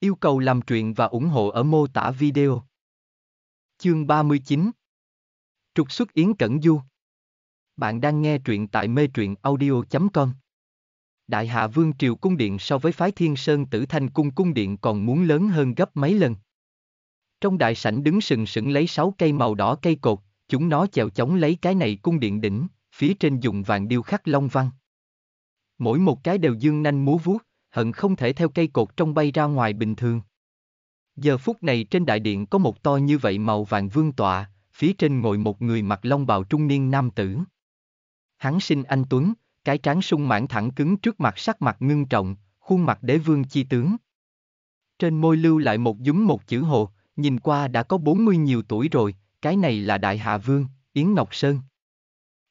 Yêu cầu làm truyện và ủng hộ ở mô tả video. Chương 39 Trục xuất Yến Cẩn Du Bạn đang nghe truyện tại mê truyện audio.com Đại Hạ Vương Triều Cung Điện so với phái Thiên Sơn Tử Thanh Cung Cung Điện còn muốn lớn hơn gấp mấy lần. Trong đại sảnh đứng sừng sững lấy sáu cây màu đỏ cây cột, chúng nó chèo chống lấy cái này cung điện đỉnh, phía trên dùng vàng điêu khắc long văn. Mỗi một cái đều dương nanh múa vuốt, hận không thể theo cây cột trong bay ra ngoài bình thường. Giờ phút này trên đại điện có một to như vậy màu vàng vương tọa, phía trên ngồi một người mặc long bào trung niên nam tử. Hắn sinh anh Tuấn, cái trán sung mãn thẳng cứng trước mặt sắc mặt ngưng trọng, khuôn mặt đế vương chi tướng. Trên môi lưu lại một dúng một chữ hồ, nhìn qua đã có 40 nhiều tuổi rồi, cái này là Đại Hạ Vương, Yến Ngọc Sơn.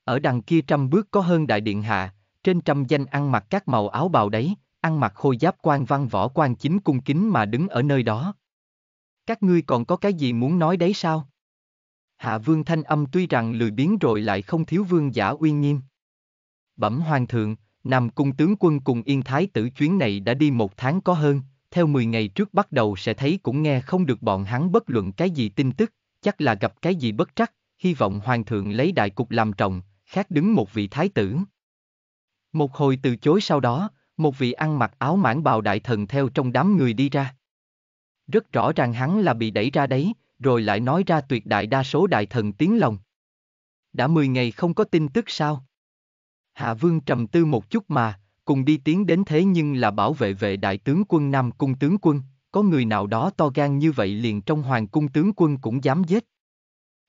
Ở đằng kia trăm bước có hơn Đại Điện Hạ, trên trăm danh ăn mặc các màu áo bào đấy, ăn mặc khôi giáp quan văn võ quan chính cung kính mà đứng ở nơi đó. Các ngươi còn có cái gì muốn nói đấy sao? Hạ Vương thanh âm tuy rằng lười biếng rồi lại không thiếu vương giả uy nghiêm. Bẩm hoàng thượng, Nam cung tướng quân cùng yên thái tử chuyến này đã đi một tháng có hơn, theo 10 ngày trước bắt đầu sẽ thấy cũng nghe không được bọn hắn bất luận cái gì tin tức, chắc là gặp cái gì bất trắc, hy vọng hoàng thượng lấy đại cục làm trọng, khác đứng một vị thái tử. Một hồi từ chối sau đó, một vị ăn mặc áo mãn bào đại thần theo trong đám người đi ra. Rất rõ ràng hắn là bị đẩy ra đấy, rồi lại nói ra tuyệt đại đa số đại thần tiếng lòng. Đã 10 ngày không có tin tức sao? Hạ vương trầm tư một chút mà, cùng đi tiến đến thế nhưng là bảo vệ vệ đại tướng quân Nam Cung tướng quân, có người nào đó to gan như vậy liền trong hoàng cung tướng quân cũng dám giết.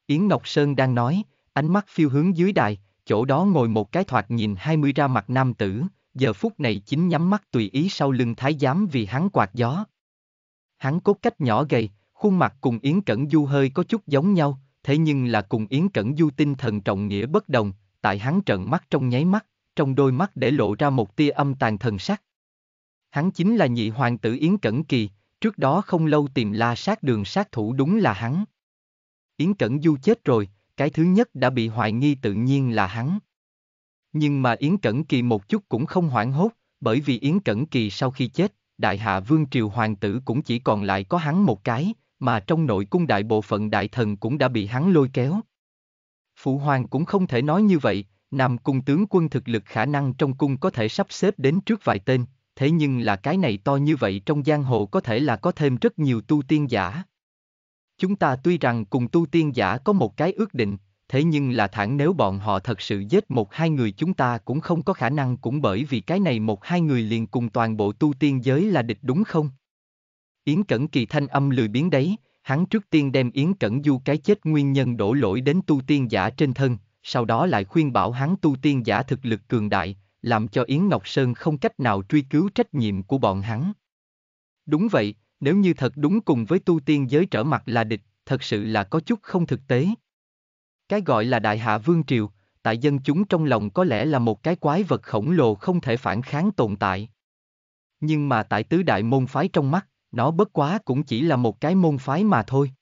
Yến Ngọc Sơn đang nói, ánh mắt phiêu hướng dưới đài, chỗ đó ngồi một cái thoạt nhìn hai mươi ra mặt nam tử, giờ phút này chính nhắm mắt tùy ý sau lưng thái giám vì hắn quạt gió. Hắn cốt cách nhỏ gầy, khuôn mặt cùng Yến Cẩn Du hơi có chút giống nhau, thế nhưng là cùng Yến Cẩn Du tinh thần trọng nghĩa bất đồng, tại hắn trận mắt trong nháy mắt, trong đôi mắt để lộ ra một tia âm tàn thần sắc. Hắn chính là nhị hoàng tử Yến Cẩn Kỳ, trước đó không lâu tìm la sát đường sát thủ đúng là hắn. Yến Cẩn Du chết rồi, cái thứ nhất đã bị hoài nghi tự nhiên là hắn. Nhưng mà Yến Cẩn Kỳ một chút cũng không hoảng hốt, bởi vì Yến Cẩn Kỳ sau khi chết, đại hạ vương triều hoàng tử cũng chỉ còn lại có hắn một cái, mà trong nội cung đại bộ phận đại thần cũng đã bị hắn lôi kéo. Phụ hoàng cũng không thể nói như vậy, Nam cung tướng quân thực lực khả năng trong cung có thể sắp xếp đến trước vài tên, thế nhưng là cái này to như vậy trong giang hồ có thể là có thêm rất nhiều tu tiên giả. Chúng ta tuy rằng cùng tu tiên giả có một cái ước định, thế nhưng là thẳng nếu bọn họ thật sự giết một hai người chúng ta cũng không có khả năng cũng bởi vì cái này một hai người liền cùng toàn bộ tu tiên giới là địch đúng không? Yến Cẩn Kỳ thanh âm lười biến đấy, hắn trước tiên đem Yến Cẩn Du cái chết nguyên nhân đổ lỗi đến tu tiên giả trên thân, sau đó lại khuyên bảo hắn tu tiên giả thực lực cường đại, làm cho Yến Ngọc Sơn không cách nào truy cứu trách nhiệm của bọn hắn. Đúng vậy, nếu như thật đúng cùng với tu tiên giới trở mặt là địch, thật sự là có chút không thực tế. Cái gọi là đại hạ vương triều, tại dân chúng trong lòng có lẽ là một cái quái vật khổng lồ không thể phản kháng tồn tại. Nhưng mà tại tứ đại môn phái trong mắt, nó bất quá cũng chỉ là một cái môn phái mà thôi.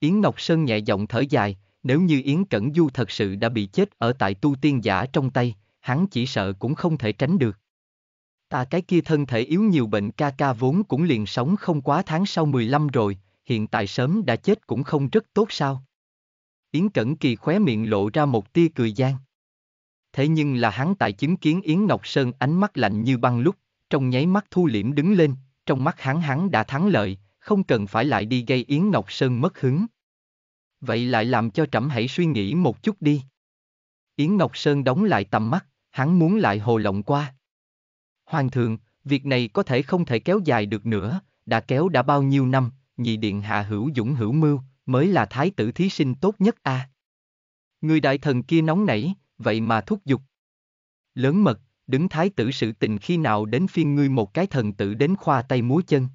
Yến Ngọc Sơn nhẹ giọng thở dài, nếu như Yến Cẩn Du thật sự đã bị chết ở tại tu tiên giả trong tay, hắn chỉ sợ cũng không thể tránh được. Ta cái kia thân thể yếu nhiều bệnh ca ca vốn cũng liền sống không quá tháng sau 15 rồi, hiện tại sớm đã chết cũng không rất tốt sao. Yến Cẩn Kỳ khóe miệng lộ ra một tia cười gian. Thế nhưng là hắn tại chứng kiến Yến Ngọc Sơn ánh mắt lạnh như băng lúc, trong nháy mắt thu liễm đứng lên, trong mắt hắn hắn đã thắng lợi, không cần phải lại đi gây Yến Ngọc Sơn mất hứng. Vậy lại làm cho trẫm hãy suy nghĩ một chút đi. Yến Ngọc Sơn đóng lại tầm mắt, hắn muốn lại hồ lộng qua. Hoàng thượng, việc này có thể không thể kéo dài được nữa, đã kéo đã bao nhiêu năm, nhị điện hạ hữu dũng hữu mưu, mới là thái tử thí sinh tốt nhất a. Người đại thần kia nóng nảy, vậy mà thúc giục. Lớn mật, đứng thái tử sự tình khi nào đến phiên ngươi một cái thần tử đến khoa tay múa chân.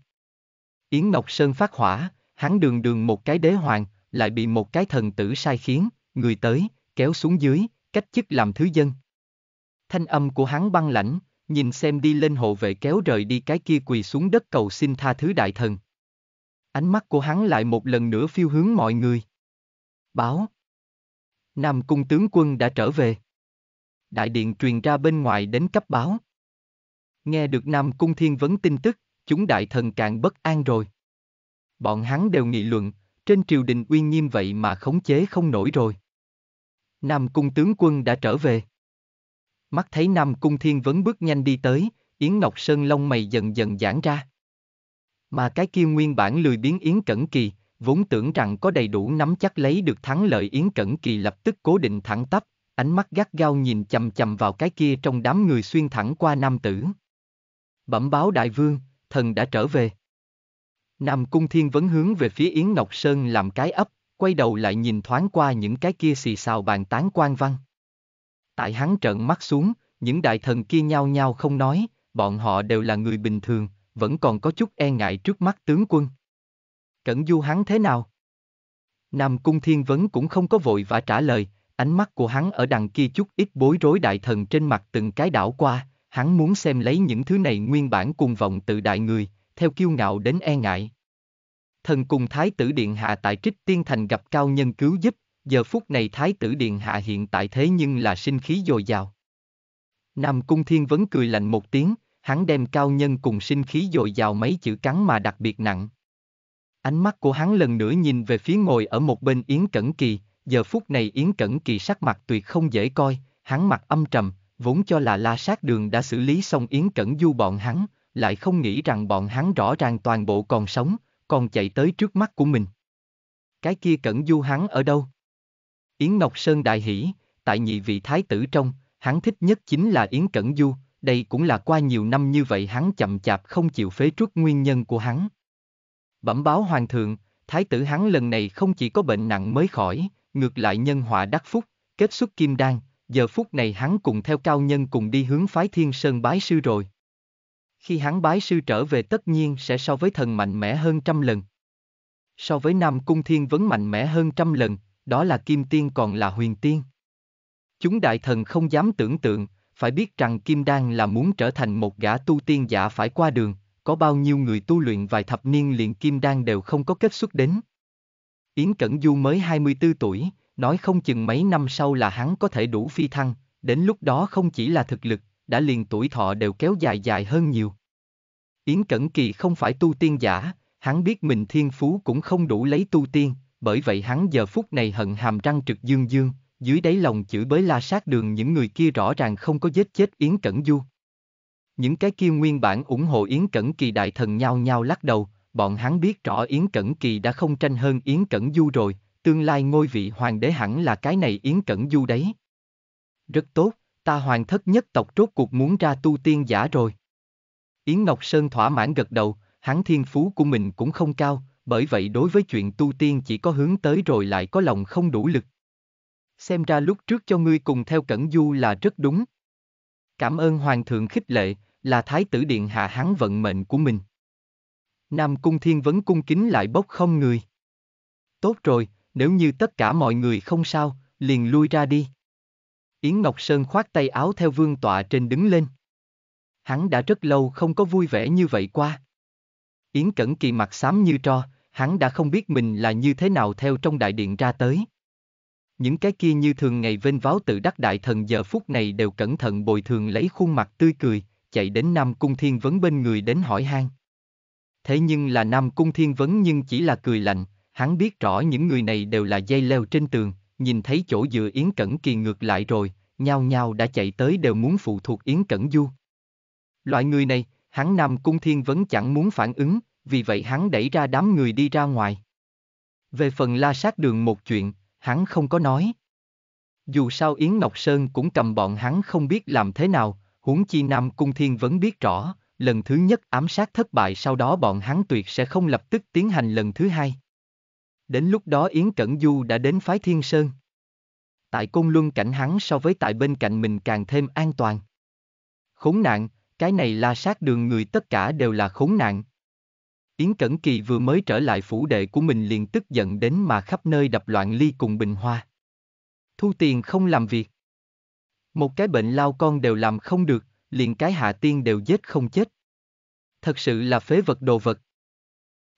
Yến Ngọc Sơn phát hỏa, hắn đường đường một cái đế hoàng, lại bị một cái thần tử sai khiến, người tới, kéo xuống dưới, cách chức làm thứ dân. Thanh âm của hắn băng lãnh, nhìn xem đi lên hộ vệ kéo rời đi cái kia quỳ xuống đất cầu xin tha thứ đại thần. Ánh mắt của hắn lại một lần nữa phiêu hướng mọi người. Báo. Nam cung tướng quân đã trở về. Đại điện truyền ra bên ngoài đến cấp báo. Nghe được Nam cung thiên vấn tin tức, chúng đại thần càng bất an rồi. Bọn hắn đều nghị luận, trên triều đình uy nghiêm vậy mà khống chế không nổi rồi. Nam cung tướng quân đã trở về. Mắt thấy Nam cung thiên vấn bước nhanh đi tới, Yến Ngọc Sơn lông mày dần dần giãn ra. Mà cái kia nguyên bản lười biến Yến Cẩn Kỳ, vốn tưởng rằng có đầy đủ nắm chắc lấy được thắng lợi Yến Cẩn Kỳ lập tức cố định thẳng tắp, ánh mắt gắt gao nhìn chầm chầm vào cái kia trong đám người xuyên thẳng qua nam tử. Bẩm báo đại vương, thần đã trở về. Nam Cung Thiên vấn hướng về phía Yến Ngọc Sơn làm cái ấp, quay đầu lại nhìn thoáng qua những cái kia xì xào bàn tán quan văn. Tại hắn trợn mắt xuống, những đại thần kia nhao nhao không nói, bọn họ đều là người bình thường, vẫn còn có chút e ngại trước mắt tướng quân. Cẩn du hắn thế nào? Nam Cung Thiên Vấn cũng không có vội và trả lời, ánh mắt của hắn ở đằng kia chút ít bối rối đại thần trên mặt từng cái đảo qua, hắn muốn xem lấy những thứ này nguyên bản cùng vọng tự đại người, theo kiêu ngạo đến e ngại. Thần cùng Thái tử Điện Hạ tại Trích Tiên Thành gặp cao nhân cứu giúp, giờ phút này Thái tử Điện Hạ hiện tại thế nhưng là sinh khí dồi dào. Nam Cung Thiên Vấn cười lạnh một tiếng, hắn đem cao nhân cùng sinh khí dồi dào mấy chữ cắn mà đặc biệt nặng. Ánh mắt của hắn lần nữa nhìn về phía ngồi ở một bên Yến Cẩn Kỳ, giờ phút này Yến Cẩn Kỳ sắc mặt tuyệt không dễ coi, hắn mặt âm trầm, vốn cho là la sát đường đã xử lý xong Yến Cẩn Du bọn hắn, lại không nghĩ rằng bọn hắn rõ ràng toàn bộ còn sống, còn chạy tới trước mắt của mình. Cái kia Cẩn Du hắn ở đâu? Yến Ngọc Sơn đại hỉ, tại nhị vị thái tử trong, hắn thích nhất chính là Yến Cẩn Du, đây cũng là qua nhiều năm như vậy hắn chậm chạp không chịu phế truất nguyên nhân của hắn. Bẩm báo hoàng thượng, thái tử hắn lần này không chỉ có bệnh nặng mới khỏi, ngược lại nhân họa đắc phúc, kết xuất kim đan, giờ phút này hắn cùng theo cao nhân cùng đi hướng phái thiên sơn bái sư rồi. Khi hắn bái sư trở về tất nhiên sẽ so với thần mạnh mẽ hơn trăm lần. So với Nam Cung Thiên vấn mạnh mẽ hơn trăm lần, đó là Kim Tiên còn là huyền tiên. Chúng đại thần không dám tưởng tượng, phải biết rằng Kim Đan là muốn trở thành một gã tu tiên giả phải qua đường, có bao nhiêu người tu luyện vài thập niên liền Kim Đan đều không có kết xuất đến. Yến Cẩn Du mới 24 tuổi, nói không chừng mấy năm sau là hắn có thể đủ phi thăng, đến lúc đó không chỉ là thực lực, đã liền tuổi thọ đều kéo dài dài hơn nhiều. Yến Cẩn Kỳ không phải tu tiên giả, hắn biết mình thiên phú cũng không đủ lấy tu tiên, bởi vậy hắn giờ phút này hận hàm răng trực dương dương, dưới đáy lòng chửi bới la sát đường những người kia rõ ràng không có giết chết Yến Cẩn Du. Những cái kia nguyên bản ủng hộ Yến Cẩn Kỳ đại thần nhau nhau lắc đầu, bọn hắn biết rõ Yến Cẩn Kỳ đã không tranh hơn Yến Cẩn Du rồi, tương lai ngôi vị hoàng đế hẳn là cái này Yến Cẩn Du đấy. Rất tốt, ta hoàng thất nhất tộc rốt cuộc muốn ra tu tiên giả rồi. Yến Ngọc Sơn thỏa mãn gật đầu, hắn thiên phú của mình cũng không cao, bởi vậy đối với chuyện tu tiên chỉ có hướng tới rồi lại có lòng không đủ lực. Xem ra lúc trước cho ngươi cùng theo Cẩn Du là rất đúng. Cảm ơn Hoàng thượng khích lệ, là Thái tử Điện hạ hắn vận mệnh của mình. Nam Cung Thiên Vấn cung kính lại bốc không người. Tốt rồi, nếu như tất cả mọi người không sao, liền lui ra đi. Yến Ngọc Sơn khoát tay áo theo vương tọa trên đứng lên. Hắn đã rất lâu không có vui vẻ như vậy qua. Yến Cẩn Kỳ mặt xám như tro, hắn đã không biết mình là như thế nào theo trong đại điện ra tới. Những cái kia như thường ngày vênh váo tự đắc đại thần giờ phút này đều cẩn thận bồi thường lấy khuôn mặt tươi cười, chạy đến Nam Cung Thiên Vấn bên người đến hỏi han. Thế nhưng là Nam Cung Thiên Vấn nhưng chỉ là cười lạnh, hắn biết rõ những người này đều là dây leo trên tường, nhìn thấy chỗ dựa Yến Cẩn Kỳ ngược lại rồi, nhao nhao đã chạy tới đều muốn phụ thuộc Yến Cẩn Du. Loại người này, hắn Nam Cung Thiên vẫn chẳng muốn phản ứng, vì vậy hắn đẩy ra đám người đi ra ngoài. Về phần la sát đường một chuyện, hắn không có nói. Dù sao Yến Ngọc Sơn cũng cầm bọn hắn không biết làm thế nào, huống chi Nam Cung Thiên vẫn biết rõ, lần thứ nhất ám sát thất bại sau đó bọn hắn tuyệt sẽ không lập tức tiến hành lần thứ hai. Đến lúc đó Yến Cẩn Du đã đến phái Thiên Sơn. Tại Côn Luân cảnh hắn so với tại bên cạnh mình càng thêm an toàn. Khốn nạn, cái này la sát đường người tất cả đều là khốn nạn. Yến Cẩn Kỳ vừa mới trở lại phủ đệ của mình liền tức giận đến mà khắp nơi đập loạn ly cùng bình hoa. Thu tiền không làm việc. Một cái bệnh lao con đều làm không được, liền cái hạ tiên đều giết không chết. Thật sự là phế vật đồ vật.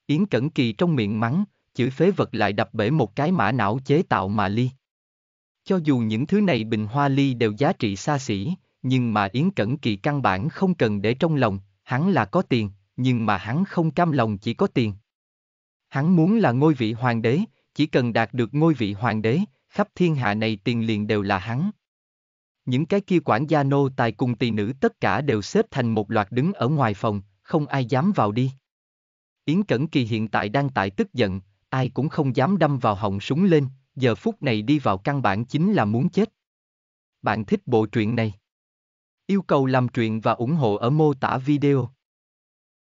Yến Cẩn Kỳ trong miệng mắng, chữ phế vật lại đập bể một cái mã não chế tạo mà ly. Cho dù những thứ này bình hoa ly đều giá trị xa xỉ, nhưng mà Yến Cẩn Kỳ căn bản không cần để trong lòng, hắn là có tiền, nhưng mà hắn không cam lòng chỉ có tiền. Hắn muốn là ngôi vị hoàng đế, chỉ cần đạt được ngôi vị hoàng đế, khắp thiên hạ này tiền liền đều là hắn. Những cái kia quản gia nô tài cùng tỳ nữ tất cả đều xếp thành một loạt đứng ở ngoài phòng, không ai dám vào đi. Yến Cẩn Kỳ hiện tại đang tại tức giận, ai cũng không dám đâm vào họng súng lên, giờ phút này đi vào căn bản chính là muốn chết. Bạn thích bộ truyện này? Yêu cầu làm truyện và ủng hộ ở mô tả video.